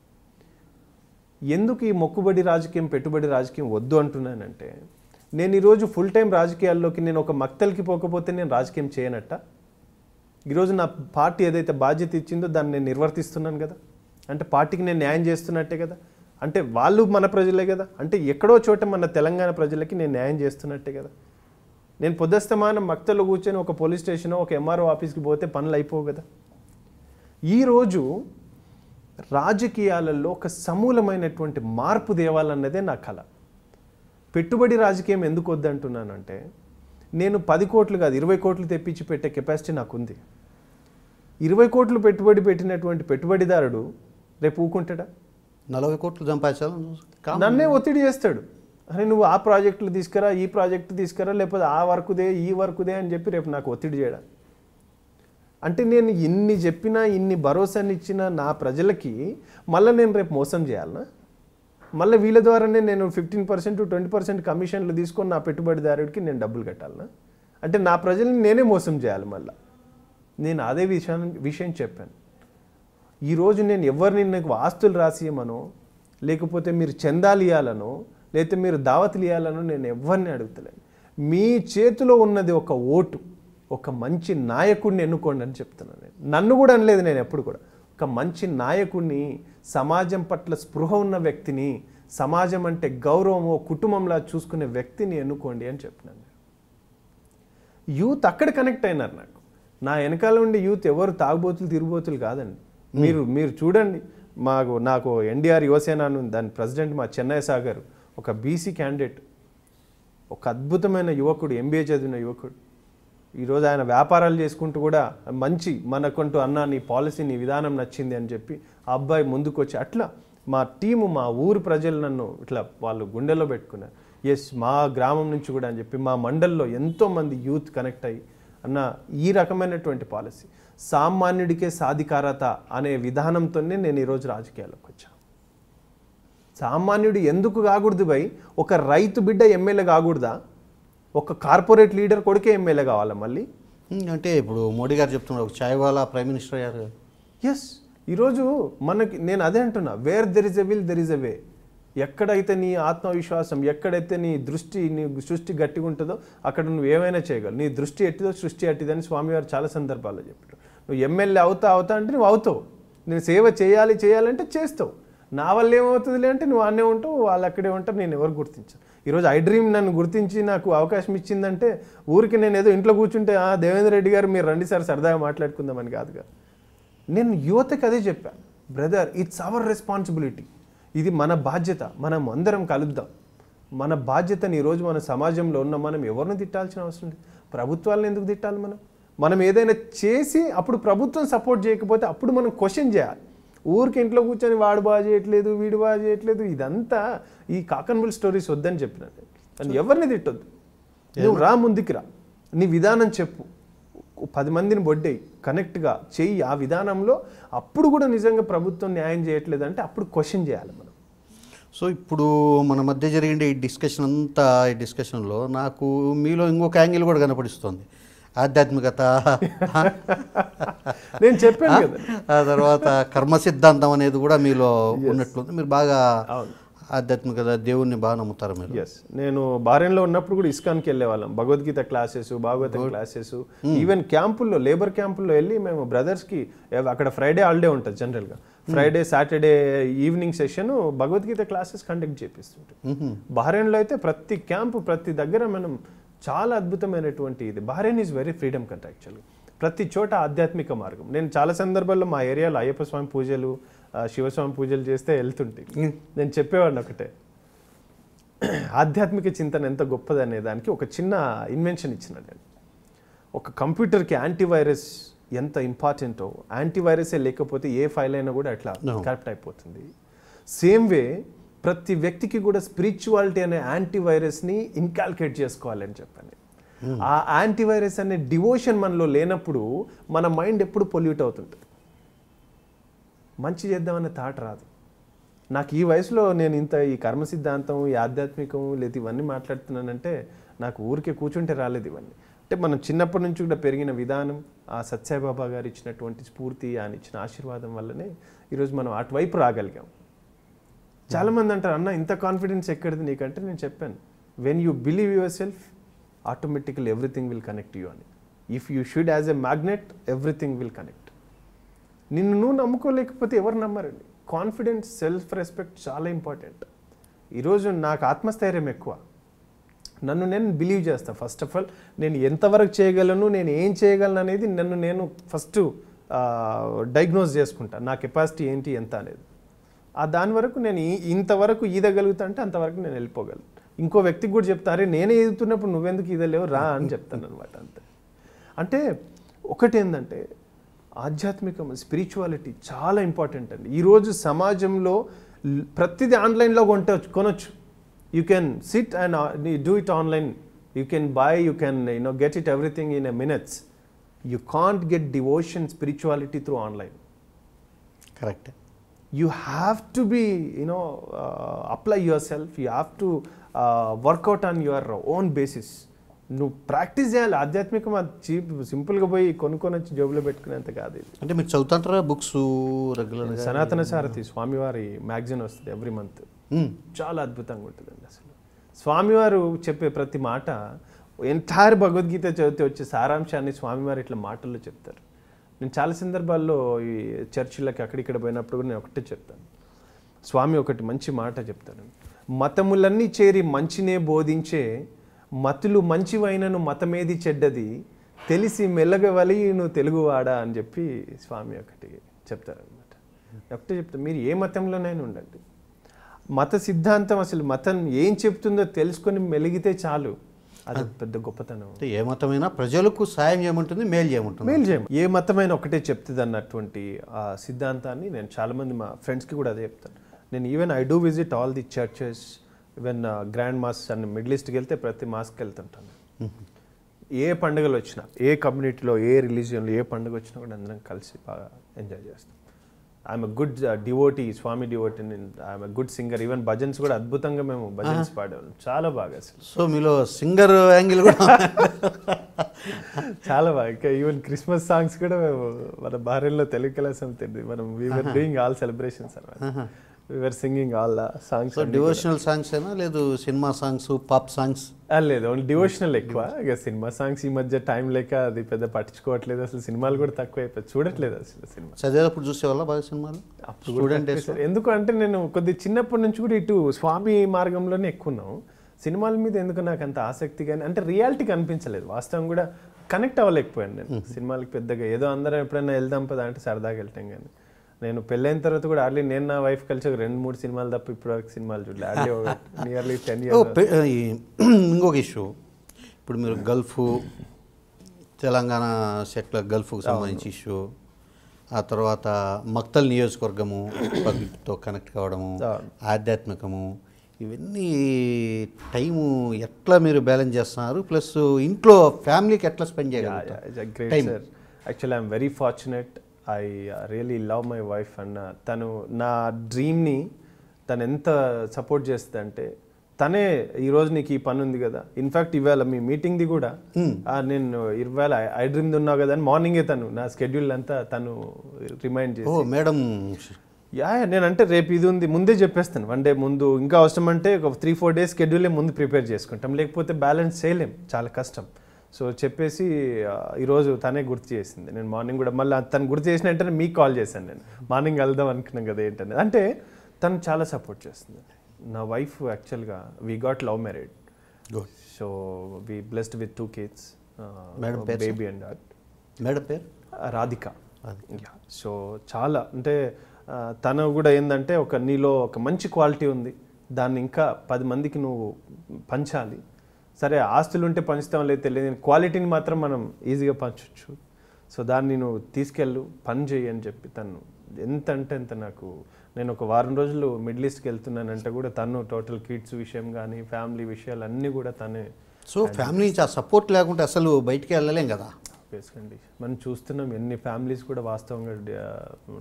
ఎందుకు ఈ మొక్కుబడి రాజకీయం పెట్టుబడి రాజకీయం వద్దు అంటున్నానంటే నేను ఈరోజు ఫుల్ టైం రాజకీయాల్లోకి నేను ఒక మక్తల్కి పోకపోతే నేను రాజకీయం చేయనట్ట? ఈరోజు నా పార్టీ ఏదైతే బాధ్యత ఇచ్చిందో దాన్ని నేను నిర్వర్తిస్తున్నాను కదా. అంటే పార్టీకి నేను న్యాయం చేస్తున్నట్టే కదా. అంటే వాళ్ళు మన ప్రజలే కదా. అంటే ఎక్కడో చోట మన తెలంగాణ ప్రజలకి నేను న్యాయం చేస్తున్నట్టే కదా. నేను పొద్దుస్తమానం మక్తలో కూర్చొని ఒక పోలీస్ స్టేషన్ ఒక ఎంఆర్ఓ ఆఫీస్కి పోతే పనులు అయిపోవు కదా. ఈరోజు రాజకీయాలలో ఒక సమూలమైనటువంటి మార్పు తేవాలన్నదే నా కళ పెట్టుబడి రాజకీయం ఎందుకు వద్దంటున్నానంటే నేను పది కోట్లు కాదు ఇరవై కోట్లు తెప్పించి పెట్టే కెపాసిటీ నాకుంది. ఇరవై కోట్లు పెట్టుబడి పెట్టినటువంటి పెట్టుబడిదారుడు రేపు ఊకుంటాడా నలభై కోట్లు సంపాదించాలని కా- నన్నే ఒత్తిడి చేస్తాడు. అరే నువ్వు ఆ ప్రాజెక్టులు తీసుకురా ఈ ప్రాజెక్టు తీసుకురా లేకపోతే ఆ వర్కుదే ఈ వర్కుదే అని చెప్పి రేపు నాకు ఒత్తిడి చేయడా? అంటే నేను ఇన్ని చెప్పినా ఇన్ని భరోసాని ఇచ్చినా నా ప్రజలకి మళ్ళీ నేను రేపు మోసం చేయాలనా? మళ్ళీ వీళ్ళ ద్వారానే నేను ఫిఫ్టీన్ పర్సెంట్ ట్వంటీ పర్సెంట్ కమిషన్లు తీసుకొని నా పెట్టుబడిదారుడికి నేను డబ్బులు కట్టాలనా? అంటే నా ప్రజల్ని నేనే మోసం చేయాలి మళ్ళీ. నేను అదే విషయాన్ని విషయం చెప్పాను. ఈరోజు నేను ఎవరిని నాకు ఆస్తులు రాసియమనో లేకపోతే మీరు చందాలు ఇవ్వాలనో లేకపోతే మీరు దావతులు ఇవ్వాలనో నేను ఎవరిని అడుగుతలేను. మీ చేతిలో ఉన్నది ఒక ఓటు ఒక మంచి నాయకుడిని ఎన్నుకోండి అని చెప్తున్నాను నేను. నన్ను కూడా అనలేదు నేను ఎప్పుడు కూడా. ఒక మంచి నాయకుడిని సమాజం పట్ల స్పృహ ఉన్న వ్యక్తిని సమాజం అంటే గౌరవమో కుటుంబంలా చూసుకునే వ్యక్తిని ఎన్నుకోండి అని చెప్పినాను యూత్ అక్కడ కనెక్ట్ అయినారు నాకు. నా వెనకాల ఉండే యూత్ ఎవరు తాగుబోతులు తిరుగుబోతులు కాదండి. మీరు మీరు చూడండి మాకు నాకు ఎన్డీఆర్ యువసేన. దాని ప్రెసిడెంట్ మా చెన్నై సాగర్ ఒక బీసీ క్యాండిడేట్ ఒక అద్భుతమైన యువకుడు ఎంబీఏ చదివిన యువకుడు. ఈరోజు ఆయన వ్యాపారాలు చేసుకుంటూ కూడా మంచి మనకంటూ అన్న నీ పాలసీ నీ విధానం నచ్చింది అని చెప్పి ఆ అబ్బాయి ముందుకు వచ్చి అట్లా మా టీము మా ఊరు ప్రజలు నన్ను ఇట్లా వాళ్ళు గుండెల్లో పెట్టుకున్నారు. ఎస్ మా గ్రామం నుంచి కూడా అని చెప్పి మా మండల్లో ఎంతో మంది యూత్ కనెక్ట్ అయ్యి అన్న ఈ రకమైనటువంటి పాలసీ సామాన్యుడికే సాధికారత అనే విధానంతోనే నేను ఈరోజు రాజకీయాల్లోకి వచ్చాను. సామాన్యుడు ఎందుకు కాకూడదు భయ్? ఒక రైతు బిడ్డ ఎమ్మెల్యే కాకూడదా? ఒక కార్పొరేట్ లీడర్ కొడుకే ఎమ్మెల్యే కావాలా మళ్ళీ? అంటే ఇప్పుడు మోడీ గారు చెప్తున్నారు ఒక ఛాయ్ వాలా ప్రైమ్ మినిస్టర్ కదా. ఎస్ ఈరోజు మనకి నేను అదే అంటున్నా where there is a will there is a way ఎక్కడైతే నీ ఆత్మవిశ్వాసం ఎక్కడైతే నీ దృష్టి నీ సృష్టి గట్టిగా ఉంటుందో అక్కడ నువ్వు ఏమైనా చేయగలవు. నీ దృష్టి ఎట్టిదో సృష్టి ఎట్టిదని స్వామివారు చాలా సందర్భాల్లో చెప్పారు. నువ్వు ఎమ్మెల్యే అవుతా అవుతా అంటే నువ్వు అవుతావు. నేను సేవ చేయాలి చేయాలంటే చేస్తావు. నా వల్ల ఏమవుతుంది అంటే నువ్వు అన్నే ఉంటావు వాళ్ళు అక్కడే ఉంటారు నేను ఎవరు గుర్తించాను. ఈరోజు ఐ డ్రీమ్ నన్ను గుర్తించి నాకు అవకాశం ఇచ్చిందంటే ఊరికి నేను ఏదో ఇంట్లో కూర్చుంటే "ఆ, దేవేంద్ర రెడ్డి గారు మీరు రండి సార్ సరదాగా మాట్లాడుకుందామని కాదుగా నేను యువతకి అదే చెప్పాను బ్రదర్ ఇట్స్ అవర్ రెస్పాన్సిబిలిటీ ఇది మన బాధ్యత. మనం అందరం కలుద్దాం. మన బాధ్యతని ఈరోజు మన సమాజంలో ఉన్న మనం ఎవరిని తిట్టాల్సిన అవసరం లేదు. ప్రభుత్వాలను ఎందుకు తిట్టాలి మనం? మనం ఏదైనా చేసి అప్పుడు ప్రభుత్వం సపోర్ట్ చేయకపోతే అప్పుడు మనం క్వశ్చన్ చేయాలి. ఊరికి ఇంట్లో కూర్చొని వాడు బాగా చేయట్లేదు వీడు బాగా చేయట్లేదు ఇదంతా ఈ కాకన్బుల్ స్టోరీస్ వద్దని చెప్పినాను అని ఎవరిని తిట్టొద్దు. నువ్వు రా ముందుకి రా. నీ విధానం చెప్పు. పది మందిని బొడ్డేయి. కనెక్ట్గా చెయ్యి. ఆ విధానంలో అప్పుడు కూడా నిజంగా ప్రభుత్వం న్యాయం చేయట్లేదు అంటే అప్పుడు క్వశ్చన్ చేయాలి మనం. సో ఇప్పుడు మన మధ్య జరిగే ఈ డిస్కషన్ అంతా ఈ డిస్కషన్లో నాకు మీలో ఇంకొక యాంగిల్ కూడా కనపడిస్తుంది. ఆధ్యాత్మికత. నేను చెప్పాను కదా. ఆ తర్వాత కర్మ సిద్ధాంతం అనేది కూడా మీలో ఉన్నట్లుంది. మీరు బాగా. ఆధ్యాత్మికత దేవుణ్ణి బాగా నమ్ముతారు మీరు. ఎస్ నేను బారెన్లో ఉన్నప్పుడు కూడా ఇస్కాన్కి వెళ్ళే వాళ్ళం Bhagavad Gita classes Bhagavata classes even క్యాంపుల్లో labour క్యాంపుల్లో వెళ్ళి మేము బ్రదర్స్కి అక్కడ ఫ్రైడే హాలిడే ఉంటుంది జనరల్గా Friday Saturday evening session Bhagavad Gita classes conduct చేపిస్తుంటాం బహ్రెయిన్లో అయితే ప్రతి క్యాంపు ప్రతి దగ్గర మనం చాలా అద్భుతమైనటువంటి ఇది. Bahrain is very freedom country యాక్చువల్గా ప్రతి చోట ఆధ్యాత్మిక మార్గం. నేను చాలా సందర్భాల్లో మా ఏరియాలో అయ్యప్ప స్వామి పూజలు శివస్వామి పూజలు చేస్తే వెళ్తుంటే నేను చెప్పేవాడిని ఒకటే. ఆధ్యాత్మిక చింతన ఎంత గొప్పది అనే దానికి ఒక చిన్న ఇన్వెన్షన్ ఇచ్చిన నేను. ఒక కంప్యూటర్కి యాంటీవైరస్ ఎంత ఇంపార్టెంటో యాంటీవైరసే లేకపోతే ఏ ఫైల్ అయినా కూడా అట్లా. కరెక్ట్ అయిపోతుంది. సేమ్ వే ప్రతి వ్యక్తికి కూడా స్పిరిచువాలిటీ అనే యాంటీవైరస్ని ఇన్కాల్కులేట్ చేసుకోవాలని చెప్పాను ఆ యాంటీవైరస్ అనే డివోషన్ మనలో లేనప్పుడు మన మైండ్ ఎప్పుడు పొల్యూట్ అవుతుంటుంది మంచి చేద్దామనే థాట్ రాదు. నాకు ఈ వయసులో నేను ఇంత ఈ కర్మ సిద్ధాంతం ఈ ఆధ్యాత్మికం లేదా ఇవన్నీ మాట్లాడుతున్నానంటే నాకు ఊరికే కూర్చుంటే రాలేదు ఇవన్నీ. అంటే మనం చిన్నప్పటి నుంచి కూడా పెరిగిన విధానం ఆ సత్యబాబా గారు ఇచ్చినటువంటి స్ఫూర్తి ఆయన ఇచ్చిన ఆశీర్వాదం వల్లనే ఈరోజు మనం అటువైపు రాగలిగాం. చాలామంది అంటారు అన్న ఇంత కాన్ఫిడెన్స్ ఎక్కడిది నీకంటే నేను చెప్పాను. When you believe your self automatical everything will connect you అని. If you should as a magnet everything will connect నిన్ను నువ్వు నమ్ముకోలేకపోతే ఎవరు నమ్మరండి? కాన్ఫిడెన్స్ సెల్ఫ్ రెస్పెక్ట్ చాలా ఇంపార్టెంట్ ఈరోజు నాకు ఆత్మస్థైర్యం ఎక్కువ. నన్ను నేను బిలీవ్ చేస్తాను ఫస్ట్ ఆఫ్ ఆల్ నేను ఎంతవరకు చేయగలను నేను ఏం చేయగలను అనేది నన్ను నేను ఫస్ట్ డయాగ్నోజ్ చేసుకుంటాను నా కెపాసిటీ ఏంటి ఎంత అనేది. ఆ దాని వరకు నేను ఈ- ఇంతవరకు ఈదగలుగుతా అంటే అంతవరకు నేను వెళ్ళిపోగలను. ఇంకో వ్యక్తికి కూడా చెప్తారే నేనే ఈదుతున్నప్పుడు నువ్వెందుకు ఈదలేవు? రా అని చెప్తాను అనమాట అంతే. అంటే ఒకటి ఏంటంటే ఆధ్యాత్మికం స్పిరిచువాలిటీ చాలా ఇంపార్టెంట్ అండి. ఈరోజు సమాజంలో ప్రతిదీ ఆన్లైన్లో కొంటవచ్చు కొనొచ్చు. You can sit and do it online you can buy you can you know get it everything in a minutes you can't get devotion spirituality through online correct you have to be you know uh, apply yourself. You have to uh, work out on your own basis. నువ్వు ప్రాక్టీస్ చేయాలి. ఆధ్యాత్మికం అది చీప్ సింపుల్గా పోయి కొనుక్కొని వచ్చి జోబులో పెట్టుకునేంత కాదు ఇది. అంటే మీరు చదువుతుంటారా బుక్స్ రెగ్యులర్గా సనాతన సారథి స్వామివారి మ్యాగజైన్ వస్తుంది ఎవ్రీ మంత్. Hmm. చాలా అద్భుతంగా ఉంటుందండి అసలు. స్వామివారు చెప్పే ప్రతి మాట ఎంటైర్ భగవద్గీత చదివితే వచ్చే సారాంశాన్ని స్వామివారు ఇట్లా మాటల్లో చెప్తారు. నేను చాలా సందర్భాల్లో ఈ చర్చిలకి అక్కడిక్కడ పోయినప్పుడు కూడా నేను ఒకటే చెప్తాను. స్వామి ఒకటి మంచి మాట చెప్తారు. మతములన్నీ చేరి మంచినే బోధించే మతులు మంచివైనను మతమేది చెడ్డది తెలిసి మెల్లగవలి నువ్వు తెలుగువాడా అని చెప్పి స్వామి ఒకటి చెప్తారనమాట ఒకటే చెప్తాను మీరు ఏ మతంలోనైనా ఉండండి. మత సిద్ధాంతం అసలు మతం ఏం చెప్తుందో తెలుసుకొని మెలిగితే చాలు. అది పెద్ద గొప్పతనం. అంటే ఏ మతమైనా ప్రజలకు సాయం చేయమంటుంది మేలు చేయమంటుంది. మేలు చేయం ఏ మతమైన ఒకటే చెప్తుంది అన్నటువంటి ఆ సిద్ధాంతాన్ని నేను చాలామంది మా ఫ్రెండ్స్కి కూడా అదే చెప్తాను. నేను even I do visit all the churches even grand mass and middle ఈస్ట్కి వెళ్తే ప్రతి మాస్కి వెళ్తుంటాను. ఏ పండుగలు వచ్చినా ఏ కమ్యూనిటీలో ఏ రిలీజియన్లో ఏ పండుగ వచ్చినా కూడా అందరం కలిసి బాగా ఎంజాయ్ చేస్తాం. I'm good devotee Swamy devotee I'm good singer even bhajans కూడా అద్భుతంగా మేము భజన్స్ పాడేవాళ్ళం చాలా బాగా అసలు. సో మీలో సింగర్ యాంగిల్ కూడా చాలా బాగా. ఇంకా ఈవెన్ క్రిస్మస్ సాంగ్స్ కూడా మేము మన భార్యలో తెలుగు కళాశాల మనం వీఆర్ డూయింగ్ ఆల్ సెలబ్రేషన్స్ అనమాట we're singing all songs devotional songs అయినా లేదు సినిమా సాంగ్స్ పాప్ సాంగ్స్ లేదు ఓన్లీ డివోషనల్ ఎక్కువ. ఇక సినిమా సాంగ్స్ ఈ మధ్య టైం లేక అది పెద్ద పట్టించుకోవట్లేదు. అసలు సినిమాలు కూడా తక్కువ అయిపోయి చూడట్లేదు అసలు సినిమా. చదివేటప్పుడు చూసేవాళ్ళ బాగా సినిమాలు? స్టూడెంట్ ఎందుకు అంటే నేను కొద్ది చిన్నప్పటి నుంచి కూడా ఇటు స్వామి మార్గంలోనే ఎక్కువ ఉన్నాం. సినిమాల మీద ఎందుకు నాకు అంత ఆసక్తి కానీ అంటే రియాలిటీ కనిపించలేదు. వాస్తవం కూడా కనెక్ట్ అవ్వలేకపోయాను నేను. సినిమాలకి పెద్దగా ఏదో అందరం ఎప్పుడైనా వెళ్దాం పదా అంటే సరదాగా వెళ్తాం కానీ. నేను పెళ్ళైన తర్వాత కూడా అర్లీ నేను నా వైఫ్ కలిసి ఒక రెండు మూడు సినిమాలు తప్ప ఇప్పటివరకు సినిమాలు చూడలేదు నియర్లీ టెన్ ఇయర్స్ ఈ ఇంకొక ఇష్యూ ఇప్పుడు మీరు గల్ఫ్ తెలంగాణ సెట్ల గల్ఫ్కు సంబంధించి ఇష్యూ ఆ తర్వాత మక్తల్ నియోజకవర్గము పబ్లిక్తో కనెక్ట్ కావడము. ఆధ్యాత్మికము ఇవన్నీ టైము ఎట్లా మీరు బ్యాలెన్స్ చేస్తున్నారు? ప్లస్ ఇంట్లో ఫ్యామిలీకి ఎట్లా స్పెండ్ చేయగలుగుతారు. Sir actually I'm very fortunate I really love my wife అన్న తను నా డ్రీమ్ని తను ఎంత సపోర్ట్ చేస్తుంది అంటే తనే ఈరోజు నీకు ఈ పని ఉంది కదా. ఇన్ఫాక్ట్ ఇవాళ మీ మీటింగ్ది కూడా ఆ, నేను ఇవాళ ఐ డ్రీమ్ది ఉన్నావు కదా అని మార్నింగే తను నా స్కెడ్యూల్ అంతా తను రిమైండ్ చేసి. మేడం. యా యా, నేను అంటే రేపు ఇది ఉంది ముందే చెప్పేస్తాను. వన్ డే ముందు ఇంకా అవసరం అంటే ఒక త్రీ ఫోర్ డేస్ షెడ్యూలే ముందు ప్రిపేర్ చేసుకుంటాం. లేకపోతే బ్యాలెన్స్ చేయలేం చాలా కష్టం. సో చెప్పేసి ఈరోజు తనే గుర్తు చేసింది. నేను మార్నింగ్ కూడా మళ్ళీ తను గుర్తు చేసిన వెంటనే మీకు కాల్ చేశాను నేను. మార్నింగ్ వెళ్దాం అనుకున్నాం కదా ఏంటనేది. అంటే తను చాలా సపోర్ట్ చేస్తుంది. నా వైఫ్ యాక్చువల్గా we got love married so we blessed with two kids పేరు బేబీ అండ్ డాట్ మేడం పేరు? రాధిక. సో చాలా అంటే తను కూడా ఏంటంటే ఒక నీలో ఒక మంచి క్వాలిటీ ఉంది. దాన్ని ఇంకా పది మందికి నువ్వు పంచాలి. సరే ఆస్తులు ఉంటే పంచుతాం లేదు తెలియదు క్వాలిటీని మాత్రం మనం ఈజీగా పంచవచ్చు సో దాన్ని నువ్వు తీసుకెళ్ళు పని చేయి అని చెప్పి తను ఎంత అంటే ఎంత నాకు నేను ఒక వారం రోజులు మిడిల్ ఈస్ట్కి వెళ్తున్నానంటే కూడా తను టోటల్ కిడ్స్ విషయం కానీ ఫ్యామిలీ విషయాలు అన్నీ కూడా తనే సో ఫ్యామిలీ సపోర్ట్ లేకుంటే అసలు బయటికి వెళ్ళలేం కదా? వేసుకోండి మనం చూస్తున్నాం ఎన్ని ఫ్యామిలీస్ కూడా వాస్తవంగా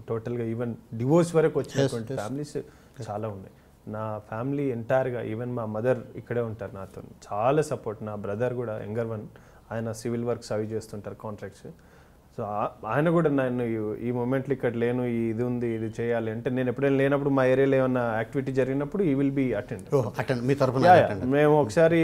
టోటల్గా ఈవెన్ డివోర్స్ వరకు వచ్చినటువంటి ఫ్యామిలీస్ చాలా ఉన్నాయి. నా ఫ్యామిలీ ఎంటైర్గా ఈవెన్ మా మదర్ ఇక్కడే ఉంటారు నాతో. చాలా సపోర్ట్. నా బ్రదర్ కూడా యంగర్ వన్ ఆయన సివిల్ వర్క్స్ అవి చేస్తుంటారు కాంట్రాక్ట్స్. సో ఆయన కూడా నన్ను ఈ- మూమెంట్లో ఇక్కడ లేను ఈ ఇది ఉంది ఇది చేయాలి అంటే నేను ఎప్పుడైనా లేనప్పుడు మా ఏరియాలో ఏమన్నా యాక్టివిటీ జరిగినప్పుడు ఈ విల్ బీ అటెండ్ అటెండ్ మీ తరఫున. మేము ఒకసారి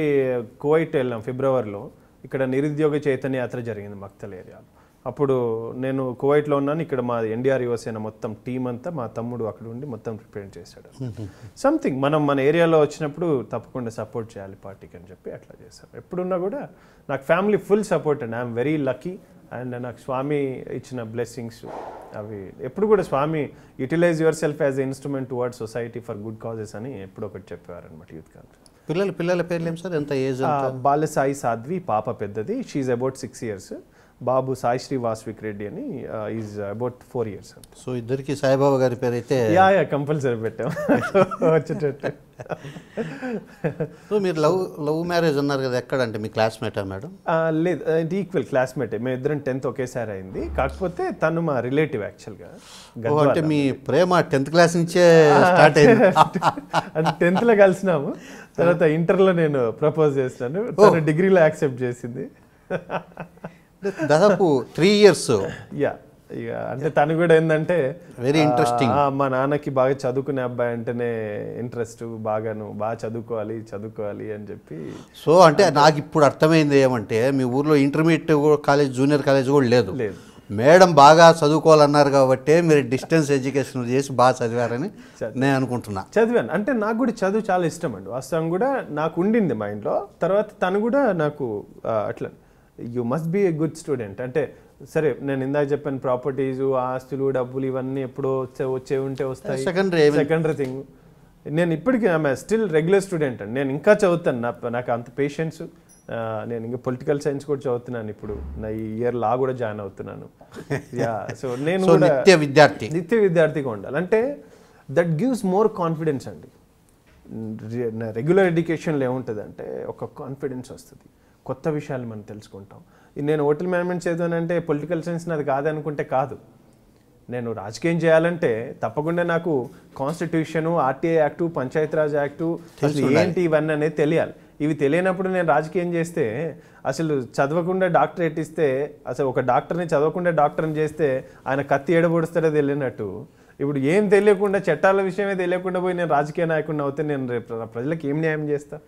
కువైట్ వెళ్ళాం ఫిబ్రవరిలో. ఇక్కడ నిరుద్యోగ చైతన్య యాత్ర జరిగింది మక్తల్ ఏరియాలో. అప్పుడు నేను కువైట్లో ఉన్నాను. ఇక్కడ మా ఎన్డీఆర్ యువసేన మొత్తం టీం అంతా. మా తమ్ముడు అక్కడ ఉండి మొత్తం ప్రిపేర్ చేశాడు. సంథింగ్ మనం మన ఏరియాలో వచ్చినప్పుడు తప్పకుండా సపోర్ట్ చేయాలి పార్టీకి అని చెప్పి అట్లా చేశాం ఎప్పుడున్నా కూడా నాకు ఫ్యామిలీ ఫుల్ సపోర్ట్ అండి. ఐఎమ్ వెరీ లక్కీ అండ్ నాకు స్వామి ఇచ్చిన బ్లెస్సింగ్స్ అవి. ఎప్పుడు కూడా స్వామి utilize your self as instrument toward society for good causes అని ఎప్పుడు ఒకటి చెప్పేవారు అనమాట యూత్ కాంగ్రెస్. పిల్లల పిల్లల పేర్లు ఏం సార్? ఎంత ఏజ్ బాల సాయి సాధ్వి పాప పెద్దది. షీఈ్ అబౌట్ సిక్స్ ఇయర్స్ బాబు సాయి శ్రీ వాస్విక్ రెడ్డి అని ఈజ్ అబౌట్ ఫోర్ ఇయర్స్ అంట సో ఇద్దరికి సాయిబాబా గారి పేరు అయితే యా యా కంపల్సరీ పెట్టాం. వచ్చేటట్టు. సో మీరు లవ్ లవ్ మ్యారేజ్ అన్నారు కదా ఎక్కడంటే మీ క్లాస్మేటా మేడం? లేదు అంటే ఈక్వల్ క్లాస్మేట్ మేము ఇద్దరం టెన్త్ ఒకేసారి అయింది. కాకపోతే తను మా రిలేటివ్ యాక్చువల్గా అంటే మీ ప్రేమ టెన్త్ క్లాస్ నుంచే స్టార్ట్ అయింది. అంటే టెన్త్లో కలిసినాము. తర్వాత ఇంటర్లో నేను ప్రపోజ్ చేసినాను. తను డిగ్రీలో యాక్సెప్ట్ చేసింది. అంటే దాదాపు త్రీ ఇయర్స్ యా ఇక అంటే తను కూడా ఏంటంటే interesting. ఆ, మా నాన్నకి బాగా చదువుకునే అబ్బాయి అంటేనే ఇంట్రెస్ట్ బాగాను బాగా చదువుకోవాలి చదువుకోవాలి అని చెప్పి. సో అంటే నాకు ఇప్పుడు అర్థమైంది ఏమంటే మీ ఊర్లో ఇంటర్మీడియట్ కాలేజ్ జూనియర్ కాలేజ్ కూడా లేదు. లేదు. మేడం బాగా చదువుకోవాలన్నారు కాబట్టి మీరు డిస్టెన్స్ ఎడ్యుకేషన్ చేసి బాగా చదివారని నేను అనుకుంటున్నా. చదివాను. అంటే నాకు కూడా చదువు చాలా ఇష్టం అండి. వాస్తవం కూడా నాకు ఉండింది మైండ్లో తర్వాత తను కూడా నాకు అట్లా you must be a good student అంటే సరే నేను ఇందాక చెప్పాను ప్రాపర్టీస్ ఆస్తులు డబ్బులు ఇవన్నీ ఎప్పుడో వచ్చే వచ్చే ఉంటే వస్తాయి. Mean- సెకండరీ థింగ్ నేను ఇప్పటికీ ఆమె స్టిల్ రెగ్యులర్ స్టూడెంట్ అండి నేను ఇంకా చదువుతాను. నా నాకు అంత పేషెన్స్ నేను ఇంకా పొలిటికల్ సైన్స్ కూడా చదువుతున్నాను ఇప్పుడు. నా ఈ ఇయర్ లా కూడా జాయిన్ అవుతున్నాను. యా సో నేను నిత్య విద్యార్థి. నిత్య విద్యార్థిగా ఉండాలి. అంటే దట్ గివ్స్ మోర్ కాన్ఫిడెన్స్ అండి. రెగ్యులర్ ఎడ్యుకేషన్లో ఏముంటుంది అంటే ఒక కాన్ఫిడెన్స్ వస్తుంది. కొత్త విషయాలు మనం తెలుసుకుంటాం. నేను హోటల్ మేనేజ్మెంట్ చదివానంటే పొలిటికల్ సైన్స్ నాది కాదనుకుంటే కాదు. నేను రాజకీయం చేయాలంటే తప్పకుండా నాకు constitution RTI act Panchayati Raj act అసలు ఏంటి ఇవన్నీ అనేది తెలియాలి. ఇవి తెలియనప్పుడు నేను రాజకీయం చేస్తే అసలు చదవకుండా డాక్టరేట్ ఇస్తే అసలు ఒక డాక్టర్ని చదవకుండా డాక్టర్ని చేస్తే ఆయన కత్తి ఎడబొడుస్తాడో తెలియనట్టు. ఇప్పుడు ఏం తెలియకుండా చట్టాల విషయమే తెలియకుండా పోయి నేను రాజకీయ నాయకుడిని అవుతే నేను రేపు ప్ర- ప్రజలకు ఏం న్యాయం చేస్తా?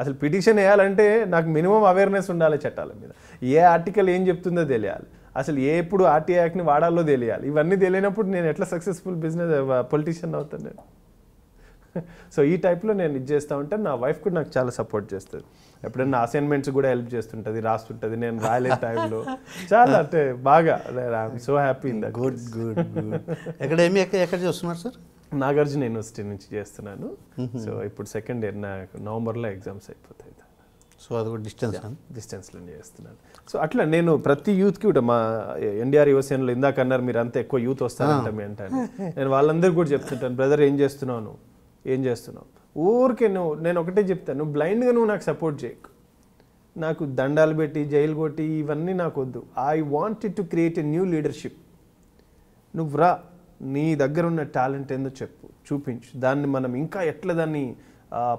అసలు పిటిషన్ వేయాలంటే నాకు మినిమం అవేర్నెస్ ఉండాలి చట్టాల మీద. ఏ ఆర్టికల్ ఏం చెప్తుందో తెలియాలి. అసలు ఏ ఎప్పుడు ఆర్టీ యాక్ట్ని వాడాలో తెలియాలి. ఇవన్నీ తెలియనప్పుడు నేను ఎట్లా సక్సెస్ఫుల్ బిజినెస్ పొలిటీషియన్ అవుతాను నేను? సో ఈ టైప్లో నేను ఇది చేస్తూ ఉంటే నా వైఫ్ కూడా నాకు చాలా సపోర్ట్ చేస్తుంది. ఎప్పుడైనా అసైన్మెంట్స్ కూడా హెల్ప్ చేస్తుంటుంది రాస్తుంటుంది. నేను రాయలేని టైంలో చాలా అంటే బాగా. So happy in that good good good ఎక్కడ ఏమి ఎక్కడ ఎక్కడ చేస్తున్నారు సార్ నాగార్జున యూనివర్సిటీ నుంచి చేస్తున్నాను. సో ఇప్పుడు సెకండ్ ఇయర్ నాకు నవంబర్లో ఎగ్జామ్స్ అయిపోతాయి. సో అది కూడా డిస్టెన్స్ డిస్టెన్స్లో చేస్తున్నాను. సో అట్లా నేను ప్రతి యూత్కి కూడా మా ఎన్డీఆర్ యువసేనలో ఇందాక అన్నారు మీరు అంతా ఎక్కువ యూత్ వస్తారంట మీ అంటాను నేను వాళ్ళందరికీ కూడా చెప్తుంటాను బ్రదర్ ఏం చేస్తున్నావు ఏం చేస్తున్నావు? ఊరికే నువ్వు నేను ఒకటే చెప్తాను నువ్వు బ్లైండ్గా నువ్వు నాకు సపోర్ట్ చేయకు. నాకు దండాలు పెట్టి జైలు కొట్టి ఇవన్నీ నాకు వద్దు. I want to create a new leadership నువ్వు రా. నీ దగ్గర ఉన్న టాలెంట్ ఏందో చెప్పు చూపించు. దాన్ని మనం ఇంకా ఎట్లా దాన్ని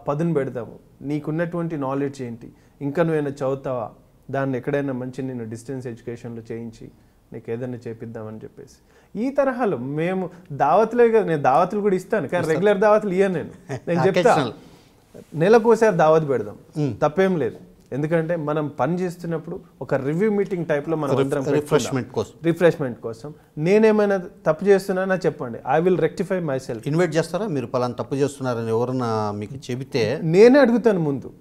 పదును పెడతాము? నీకున్నటువంటి నాలెడ్జ్ ఏంటి? ఇంకా నువ్వేమైనా చదువుతావా? దాన్ని ఎక్కడైనా మంచి నేను డిస్టెన్స్ ఎడ్యుకేషన్లో చేయించి నీకు ఏదైనా చేపిద్దామని చెప్పేసి. ఈ తరహాలో మేము దావతులే కదా నేను దావతులు కూడా ఇస్తాను కానీ రెగ్యులర్ దావతులు ఇయ్యను నేను. నేను చెప్తా. Occasional. నెలకోసారి దావత్ పెడదాం. తప్పేం లేదు. ఎందుకంటే మనం పని చేస్తున్నప్పుడు ఒక రివ్యూ మీటింగ్ టైప్లో మనం అందరం. రిఫ్రెష్మెంట్ కోసం. రిఫ్రెష్మెంట్ కోసం. నేనేమైనా తప్పు చేస్తున్నానా చెప్పండి. I will rectify myself invite చేస్తారా? మీరు పలానా తప్పు చేస్తున్నారని ఎవరన్నా మీకు చెబితే నేనే అడుగుతాను ముందు.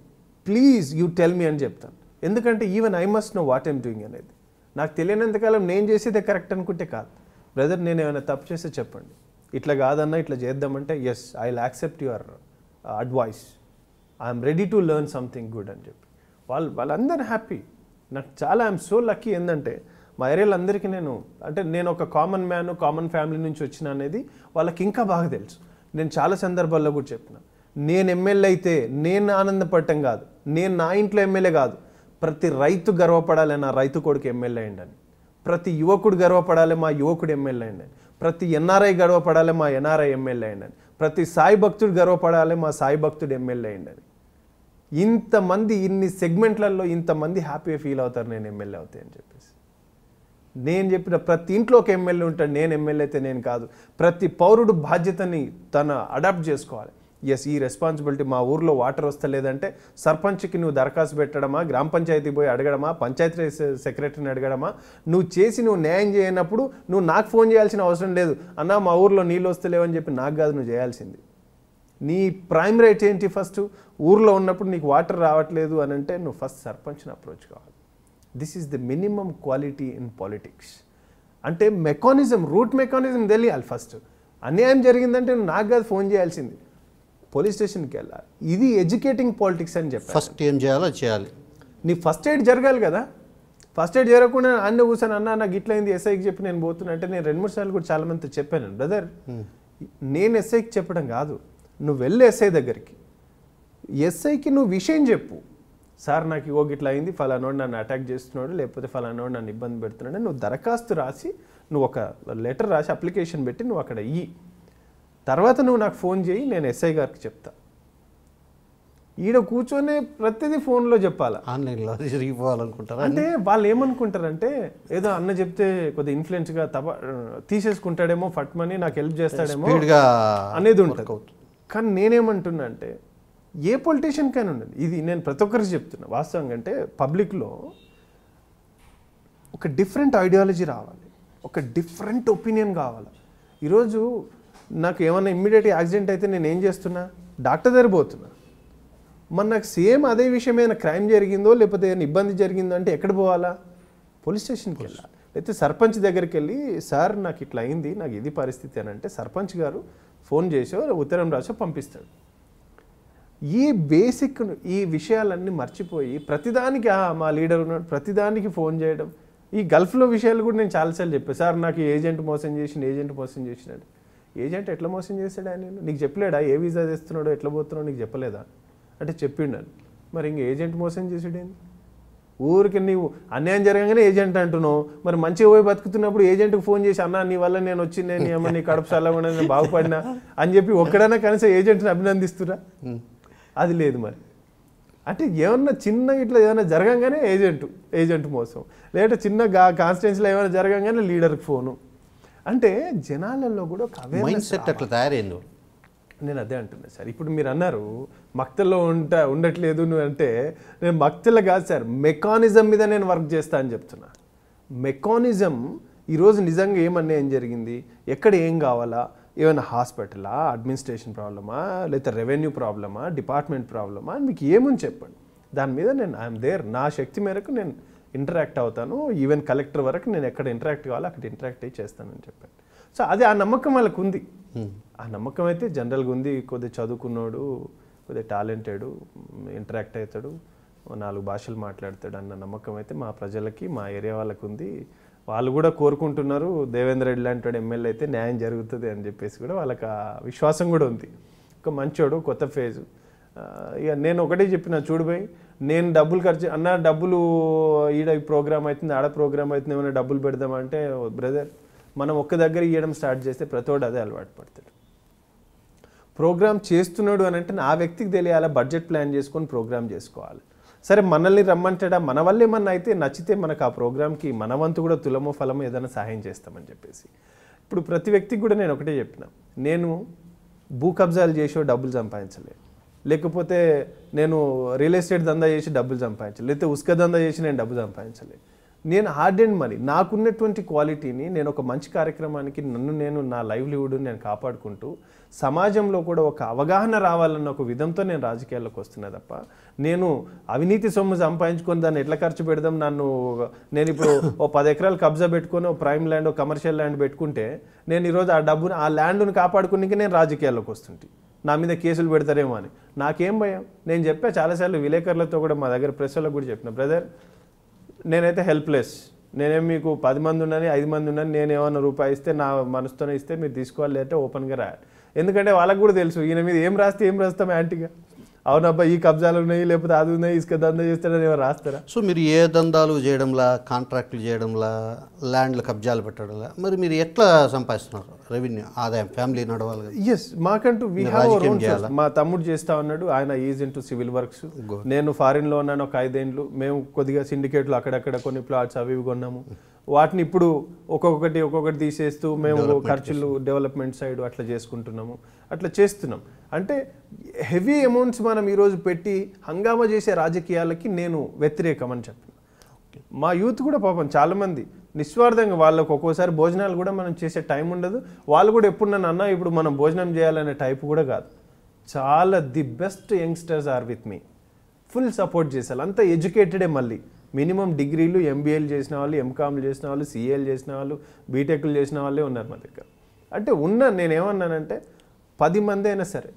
ప్లీజ్ యూ టెల్ మీ అని చెప్తాను. ఎందుకంటే even I must know what I'm doing అనేది. నాకు తెలియనంతకాలం నేను చేసేదే కరెక్ట్ అనుకుంటే కాదు. బ్రదర్ నేను ఏమైనా తప్పు చేస్తే చెప్పండి. ఇట్లా కాదన్నా ఇట్లా చేద్దామంటే yes I will accept your advice I'm ready to learn something good అని చెప్పి. వాళ్ళు వాళ్ళందరూ హ్యాపీ. నాకు చాలా ఐఎమ్ సో లక్కీ ఏంటంటే మా ఏరియాలందరికీ నేను అంటే నేను ఒక కామన్ మ్యాన్ కామన్ ఫ్యామిలీ నుంచి వచ్చిన అనేది వాళ్ళకి ఇంకా బాగా తెలుసు. నేను చాలా సందర్భాల్లో కూడా చెప్పిన. నేను ఎమ్మెల్యే అయితే నేను ఆనందపడటం కాదు. నేను నా ఇంట్లో ఎమ్మెల్యే కాదు. ప్రతి రైతు గర్వపడాలి నా రైతు కొడుకు ఎమ్మెల్యే అయ్యండి ప్రతి యువకుడు గర్వపడాలి మా యువకుడు ఎమ్మెల్యే అయ్యండి ప్రతి ఎన్ఆర్ఐ గర్వపడాలి మా ఎన్ఆర్ఐ ఎమ్మెల్యే అయ్యండి ప్రతి సాయి భక్తుడు గర్వపడాలి మా సాయి భక్తుడు ఎమ్మెల్యే అయ్యండి ఇంతమంది ఇన్ని సెగ్మెంట్లలో ఇంతమంది హ్యాపీగా ఫీల్ అవుతారు నేను ఎమ్మెల్యే అవుతాయి అని చెప్పేసి. నేను చెప్పిన ప్రతి ఇంట్లో ఒక ఎమ్మెల్యే ఉంటాడు నేను ఎమ్మెల్యే అయితే నేను కాదు. ప్రతి పౌరుడు బాధ్యతని తన అడాప్ట్ చేసుకోవాలి. ఎస్ ఈ రెస్పాన్సిబిలిటీ మా ఊర్లో వాటర్ వస్తలేదంటే సర్పంచ్కి నువ్వు దరఖాస్తు పెట్టడమా గ్రామ పంచాయతీ పోయి అడగడమా పంచాయతీ సెక్రటరీని అడగడమా? నువ్వు చేసి నువ్వు న్యాయం చేయనప్పుడు నువ్వు నాకు ఫోన్ చేయాల్సిన అవసరం లేదు. అన్నా మా ఊర్లో నీళ్ళు వస్తలేవని చెప్పి నాకు కాదు నువ్వు చేయాల్సింది. నీ ప్రైమ్ రైట్ ఏంటి ఫస్ట్? ఊర్లో ఉన్నప్పుడు నీకు వాటర్ రావట్లేదు అని అంటే నువ్వు ఫస్ట్ సర్పంచ్ని అప్రోచ్ కావాలి. This is the minimum quality in politics అంటే మెకానిజం రూట్ మెకానిజం తెలియాలి ఫస్ట్. అన్యాయం జరిగిందంటే నువ్వు నాకు కాదు ఫోన్ చేయాల్సింది. పోలీస్ స్టేషన్కి వెళ్ళాలి. ఇది ఎడ్యుకేటింగ్ పాలిటిక్స్ అని చెప్పారు. ఫస్ట్ ఏం చేయాలో చేయాలి. నీ ఫస్ట్ ఎయిడ్ జరగాలి కదా. ఫస్ట్ ఎయిడ్ జరగకుండా అన్న కూర్చొని అన్న నాకు ఇట్లా అయింది ఎస్ఐకి చెప్పి నేను పోతున్నా అంటే నేను రెండు మూడు సార్లు కూడా చాలా మందితో చెప్పాను బ్రదర్ నేను ఎస్ఐకి చెప్పడం కాదు. నువ్వు వెళ్ళి ఎస్ఐ దగ్గరికి. ఎస్ఐకి నువ్వు విషయం చెప్పు. సార్ నాకు ఇగో ఇట్లా అయింది ఫలానోడు నన్ను అటాక్ చేస్తున్నాడు లేకపోతే ఫలానోడు నన్ను ఇబ్బంది పెడుతున్నాడు నువ్వు దరఖాస్తు రాసి నువ్వు ఒక లెటర్ రాసి అప్లికేషన్ పెట్టి నువ్వు అక్కడ ఇయ్యి. తర్వాత నువ్వు నాకు ఫోన్ చేయి నేను ఎస్ఐ గారికి చెప్తా. ఈడ కూర్చొని ప్రతిదీ ఫోన్లో చెప్పాలా? ఆన్లైన్లో జరిగిపోవాలనుకుంటారా అంటే వాళ్ళు ఏమనుకుంటారంటే ఏదో అన్న చెప్తే కొద్దిగా ఇన్ఫ్లుయెన్స్గా తప తీసేసుకుంటాడేమో ఫట్మని నాకు హెల్ప్ చేస్తాడేమో అనేది ఉంటుంది. కానీ నేనేమంటున్నా అంటే ఏ పొలిటీషియన్ కైనా ఉండదు ఇది నేను ప్రతి ఒక్కరికి చెప్తున్నా. వాస్తవంగా అంటే పబ్లిక్లో ఒక డిఫరెంట్ ఐడియాలజీ రావాలి. ఒక డిఫరెంట్ ఒపీనియన్ కావాలి. ఈరోజు నాకు ఏమైనా ఇమ్మీడియట్ యాక్సిడెంట్ అయితే నేను ఏం చేస్తున్నా? డాక్టర్ దగ్గర పోతున్నా. మరి నాకు సేమ్ అదే విషయం ఏదైనా క్రైమ్ జరిగిందో లేకపోతే ఏదైనా ఇబ్బంది జరిగిందో అంటే ఎక్కడ పోవాలా? పోలీస్ స్టేషన్కి వెళ్ళాలి. లేకపోతే సర్పంచ్ దగ్గరికి వెళ్ళి సార్ నాకు ఇట్లా అయింది నాకు ఇది పరిస్థితి అని అంటే సర్పంచ్ గారు ఫోన్ చేసో ఉత్తరం రాసో పంపిస్తాడు. ఈ బేసిక్ ఈ విషయాలన్నీ మర్చిపోయి ప్రతిదానికి మా లీడర్ ఉన్నాడు ప్రతిదానికి ఫోన్ చేయడం. ఈ గల్ఫ్లో విషయాలు కూడా నేను చాలాసార్లు చెప్పాను సార్ నాకు ఏజెంట్ మోసం చేసిన ఏజెంట్ మోసం చేసినాడు. ఏజెంట్ ఎట్లా మోసం చేశాడు ఆయన నీకు చెప్పలేడా? ఏ వీసా తెస్తున్నాడో ఎట్లా పోతున్నాడో నీకు చెప్పలేదా? అంటే చెప్పిండాను మరి ఇంక ఏజెంట్ మోసం చేసాడేంది? ఊరికి నీవు అన్యాయం జరగగానే ఏజెంట్ అంటున్నావు. మరి మంచిగా పోయి బతుకుతున్నప్పుడు ఏజెంట్కి ఫోన్ చేసి అన్న నీ వల్ల నేను వచ్చి నేను ఏమన్నా నీ కడుపు చల్లకుండా నేను బాగుపడినా అని చెప్పి ఒక్కడైనా కనీసం ఏజెంట్ని అభినందిస్తురా? అది లేదు మరి. అంటే ఏమన్నా చిన్న ఇట్లా ఏమైనా జరగంగానే ఏజెంట్ ఏజెంట్ మోసం. లేదంటే చిన్న గా కాన్స్టిట్యున్సీలో ఏమైనా జరగంగానే లీడర్కి ఫోను. అంటే జనాలలో కూడా ఒక అవేర్నెస్ సెట్ అట్లా తయారైంది. నేను అదే అంటున్నా సార్. ఇప్పుడు మీరు అన్నారు మక్తల్లో ఉంట ఉండట్లేదు నువ్వు అంటే నేను మక్తలో కాదు సార్ మెకానిజం మీద నేను వర్క్ చేస్తా అని చెప్తున్నా. మెకానిజం ఈరోజు నిజంగా ఏమన్నా ఏం జరిగింది? ఎక్కడ ఏం కావాలా? ఏమైనా హాస్పిటలా? అడ్మినిస్ట్రేషన్ ప్రాబ్లమా? లేకపోతే రెవెన్యూ ప్రాబ్లమా? డిపార్ట్మెంట్ ప్రాబ్లమా? అని మీకు ఏముంది చెప్పండి. దాని మీద నేను ఐఎమ్ దేర్. నా శక్తి మేరకు నేను ఇంటరాక్ట్ అవుతాను. ఈవెన్ కలెక్టర్ వరకు నేను ఎక్కడ ఇంటరాక్ట్ కావాలో అక్కడ ఇంటరాక్ట్ అయ్యి చేస్తానని చెప్పాను సో అది ఆ నమ్మకం వాళ్ళకు ఉంది. ఆ నమ్మకం అయితే జనరల్గా ఉంది. కొద్దిగా చదువుకున్నాడు కొద్దిగా టాలెంటెడ్ ఇంటరాక్ట్ అవుతాడు నాలుగు భాషలు మాట్లాడతాడు అన్న నమ్మకం అయితే మా ప్రజలకి మా ఏరియా వాళ్ళకు ఉంది. వాళ్ళు కూడా కోరుకుంటున్నారు దేవేంద్ర రెడ్డి లాంటి వాడు ఎమ్మెల్యే అయితే న్యాయం జరుగుతుంది అని చెప్పేసి కూడా వాళ్ళకి ఆ విశ్వాసం కూడా ఉంది. ఒక మంచోడు కొత్త ఫేజు ఇక నేను ఒకటే చెప్పిన చూడుపోయి నేను డబ్బులు ఖర్చు అన్న డబ్బులు ఈడ ఈ ప్రోగ్రామ్ అవుతుంది ఆడ ప్రోగ్రామ్ అవుతుంది ఏమైనా డబ్బులు పెడదామంటే బ్రదర్ మనం ఒక్క దగ్గర ఇవ్వడం స్టార్ట్ చేస్తే ప్రతోడు అదే అలవాటు పడతాడు. ప్రోగ్రామ్ చేస్తున్నాడు అని అంటే ఆ వ్యక్తికి తెలియాలా? బడ్జెట్ ప్లాన్ చేసుకొని ప్రోగ్రామ్ చేసుకోవాలి. సరే మనల్ని రమ్మంటాడా? మన వల్ల ఏమన్నా అయితే నచ్చితే మనకు ఆ ప్రోగ్రామ్కి మన వంతు కూడా తులమో ఫలమో ఏదైనా సహాయం చేస్తామని చెప్పేసి. ఇప్పుడు ప్రతి వ్యక్తికి కూడా నేను ఒకటే చెప్పిన. నేను భూ కబ్జాలు చేసో డబ్బులు సంపాదించలేదు. లేకపోతే నేను రియల్ ఎస్టేట్ దందా చేసి డబ్బులు సంపాదించలేదు. లేకపోతే ఉస్క దందా చేసి నేను డబ్బు సంపాదించలేదు. నేను హార్డ్ అండ్ మనీ నాకున్నటువంటి క్వాలిటీని నేను ఒక మంచి కార్యక్రమానికి నన్ను నేను నా లైవ్లీవుడ్ నేను కాపాడుకుంటూ సమాజంలో కూడా ఒక అవగాహన రావాలన్న ఒక విధంతో నేను రాజకీయాల్లోకి వస్తున్నా తప్ప నేను అవినీతి సొమ్ము సంపాదించుకొని దాన్ని ఎట్లా ఖర్చు పెడదాం నన్ను నేను ఇప్పుడు ఓ పది ఎకరాలు కబ్జా పెట్టుకొని ఓ ప్రైమ్ ల్యాండ్ ఓ కమర్షియల్ ల్యాండ్ పెట్టుకుంటే నేను ఈరోజు ఆ డబ్బును ఆ ల్యాండ్ను కాపాడుకునేకి నేను రాజకీయాల్లోకి వస్తుంటే. నా మీద కేసులు పెడతారేమో అని. నాకేం భయం? నేను చెప్పా చాలాసార్లు విలేకరులతో కూడా మా దగ్గర ప్రెస్లో కూడా చెప్పిన బ్రదర్ నేనైతే హెల్ప్లెస్ నేనేం మీకు పది మంది ఉన్నాను ఐదు మంది ఉన్నాను నేను ఏమైనా రూపాయి ఇస్తే నా మనసుతోనే ఇస్తే మీరు తీసుకోవాలి లేదంటే ఓపెన్గా రాయాలి. ఎందుకంటే వాళ్ళకు కూడా తెలుసు ఈయన మీద ఏం రాస్తే ఏం రాస్తాం యాంటీగా. అవునబ్బా ఈ కబ్జాలు ఉన్నాయి లేకపోతే అది ఉన్నాయి ఇసుక దందా చేస్తాడని ఏమో రాస్తారా? సో మీరు ఏ దందాలు చేయడంలా కాంట్రాక్టులు చేయడంలా ల్యాండ్లు కబ్జాలు పెట్టడంలా మరి మీరు ఎట్లా సంపాదిస్తున్నారు రెవెన్యూ ఆదాయం ఫ్యామిలీ నడవాలి ఎస్ మాకంటూ వీ హ్యావ్? మా తమ్ముడు చేస్తా ఉన్నాడు ఆయన ఈజ్ ఇంటూ సివిల్ వర్క్స్ నేను ఫారిన్లో ఉన్నాను ఒక ఐదేండ్లు మేము కొద్దిగా సిండికేట్లు అక్కడక్కడ కొన్ని ప్లాట్స్ అవి ఇవి కొన్నాము. వాటిని ఇప్పుడు ఒక్కొక్కటి ఒక్కొక్కటి తీసేస్తూ మేము ఖర్చులు డెవలప్మెంట్ సైడ్ అట్లా చేసుకుంటున్నాము. అట్లా చేస్తున్నాం. అంటే హెవీ అమౌంట్స్ మనం ఈరోజు పెట్టి హంగామా చేసే రాజకీయాలకి నేను వ్యతిరేకం అని చెప్పిన మా యూత్ కూడా పాపం చాలా మంది నిస్వార్థంగా వాళ్ళకు ఒక్కోసారి భోజనాలు కూడా మనం చేసే టైం ఉండదు. వాళ్ళు కూడా ఎప్పుడు నన్ను అన్నా ఇప్పుడు మనం భోజనం చేయాలనే టైప్ కూడా కాదు. చాలా the best youngsters are with me. Full support చేశారు అంతా ఎడ్యుకేటెడే మళ్ళీ. మినిమం డిగ్రీలు ఎంబీఏలు చేసిన వాళ్ళు ఎంకామ్లు చేసిన వాళ్ళు సిఏలు చేసిన వాళ్ళు బీటెక్లు చేసిన వాళ్ళే ఉన్నారు మా దగ్గర. అంటే ఉన్న నేనేమన్నానంటే పది మంది అయినా సరే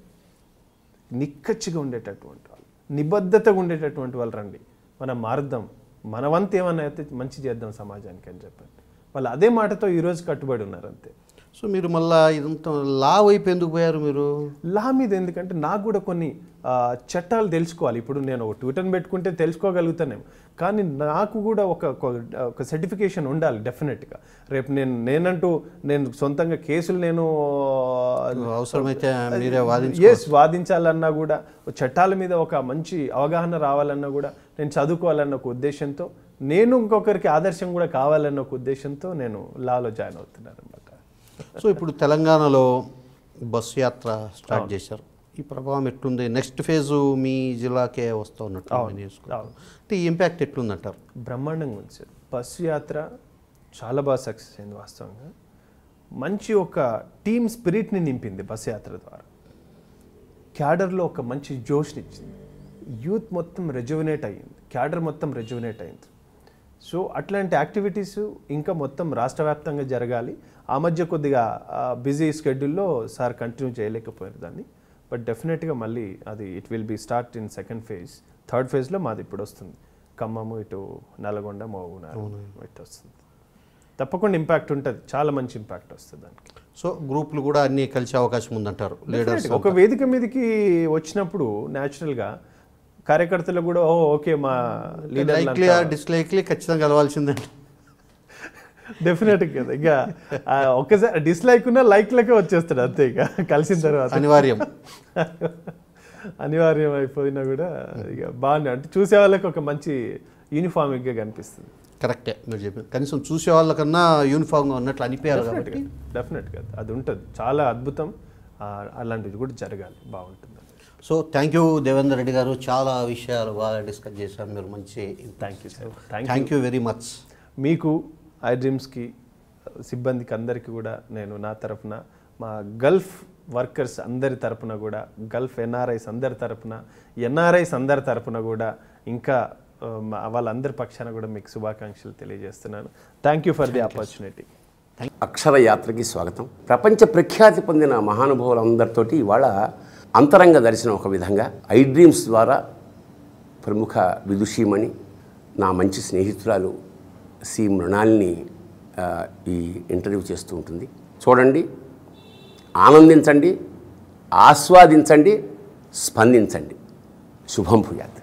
నిక్కచ్చిగా ఉండేటటువంటి వాళ్ళు నిబద్ధతగా ఉండేటటువంటి వాళ్ళు రండి. మనం మారుద్దాం. మన వంతు ఏమన్నా అయితే మంచి చేద్దాం సమాజానికి అని చెప్పండి. వాళ్ళు అదే మాటతో ఈరోజు కట్టుబడి ఉన్నారు అంతే. సో మీరు మళ్ళా ఇదంతా లా వైపు ఎందుకు పోయారు మీరు? లా మీద ఎందుకంటే నాకు కూడా కొన్ని చట్టాలు తెలుసుకోవాలి. ఇప్పుడు నేను ఒక ట్విటర్ని పెట్టుకుంటే తెలుసుకోగలుగుతానేమో. కానీ నాకు కూడా ఒక ఒక- సర్టిఫికేషన్ ఉండాలి డెఫినెట్గా రేపు నేను నేనంటూ నేను సొంతంగా కేసులు నేను అవసరమైతే మీరే ఎస్ వాదించాలన్నా కూడా చట్టాల మీద ఒక మంచి అవగాహన రావాలన్నా కూడా నేను చదువుకోవాలన్న ఒక ఉద్దేశంతో నేను ఇంకొకరికి ఆదర్శం కూడా కావాలన్న ఒక ఉద్దేశంతో నేను లాలో జాయిన్ అవుతున్నాను సో ఇప్పుడు తెలంగాణలో బస్సు యాత్ర స్టార్ట్ చేశారు. ఈ ప్రభావం ఎట్లుంది? నెక్స్ట్ ఫేజు మీ జిల్లాకే వస్తూ ఉన్నట్టు అవును. అంటే ఈ ఇంపాక్ట్ ఎట్లుందంటారు? బ్రహ్మాండంగా ఉంది సార్. బస్సు యాత్ర చాలా బాగా సక్సెస్ అయింది వాస్తవంగా. మంచి ఒక టీమ్ స్పిరిట్ని నింపింది బస్సు యాత్ర ద్వారా. క్యాడర్లో ఒక మంచి జోష్ని ఇచ్చింది. యూత్ మొత్తం రెజ్యువనేట్ అయ్యింది. క్యాడర్ మొత్తం రెజ్యువనేట్ అయింది. సో అట్లాంటి యాక్టివిటీస్ ఇంకా మొత్తం రాష్ట్ర జరగాలి. ఆ మధ్య కొద్దిగా బిజీ స్కెడ్యూల్లో సార్ కంటిన్యూ చేయలేకపోయారు దాన్ని. బట్ డెఫినెట్గా మళ్ళీ అది it will be start in second phase. Third ఫేజ్లో మాది ఇప్పుడు వస్తుంది. ఖమ్మము ఇటు నల్గొండ మహబూబ్నగర్ ఇటు వస్తుంది. తప్పకుండా ఇంపాక్ట్ ఉంటుంది. చాలా మంచి ఇంపాక్ట్ వస్తుంది దానికి. సో గ్రూపులు కూడా అన్నీ కలిసే అవకాశం ఉందంటారు లీడర్స్ ఒక వేదిక మీదకి వచ్చినప్పుడు న్యాచురల్గా కార్యకర్తలు కూడా ఓకే మా లీడర్ లైక్లీ డిస్లైక్లీ ఖచ్చితంగా కలవాల్సిందండి డెఫినెట్ కదా. ఇక ఒక్కసారి డిస్లైక్ ఉన్న లైక్ లకే వచ్చేస్తాడు అంతే ఇక కలిసిన తర్వాత. అనివార్యం. అనివార్యం అయిపోయినా కూడా ఇక బాగుంది అంటే చూసే వాళ్ళకి ఒక మంచి యూనిఫామిక్గా కనిపిస్తుంది. కరెక్టే మీరు చెప్పారు కనీసం చూసే వాళ్ళకన్నా యూనిఫామ్గా ఉన్నట్లు అనిపించాలి కాబట్టి. డెఫినెట్గా అది ఉంటుంది. చాలా అద్భుతం. అలాంటిది కూడా జరగాలి. బాగుంటుంది so thank you Devender Reddy గారు. చాలా విషయాలు బాగా డిస్కస్ చేశారు. మీరు మంచి thank you sir thank you very much మీకు ఐ డ్రీమ్స్కి సిబ్బందికి అందరికీ కూడా నేను నా తరఫున మా గల్ఫ్ వర్కర్స్ అందరి తరపున కూడా గల్ఫ్ ఎన్ఆర్ఐస్ అందరి తరపున ఎన్ఆర్ఐస్ అందరి తరపున కూడా ఇంకా వాళ్ళందరి పక్షాన కూడా మీకు శుభాకాంక్షలు తెలియజేస్తున్నాను. Thank you for the opportunity అక్షర యాత్రకి స్వాగతం. ప్రపంచ ప్రఖ్యాతి పొందిన మహానుభావులందరితోటి ఇవాళ అంతరంగ దర్శనం ఒక విధంగా ఐ డ్రీమ్స్ ద్వారా ప్రముఖ విదుషీమణి నా మంచి స్నేహితురాలు సి మృణాల్ని ఈ ఇంటర్వ్యూ చేస్తూ ఉంటుంది. చూడండి ఆనందించండి ఆస్వాదించండి స్పందించండి. శుభం భూయాత్.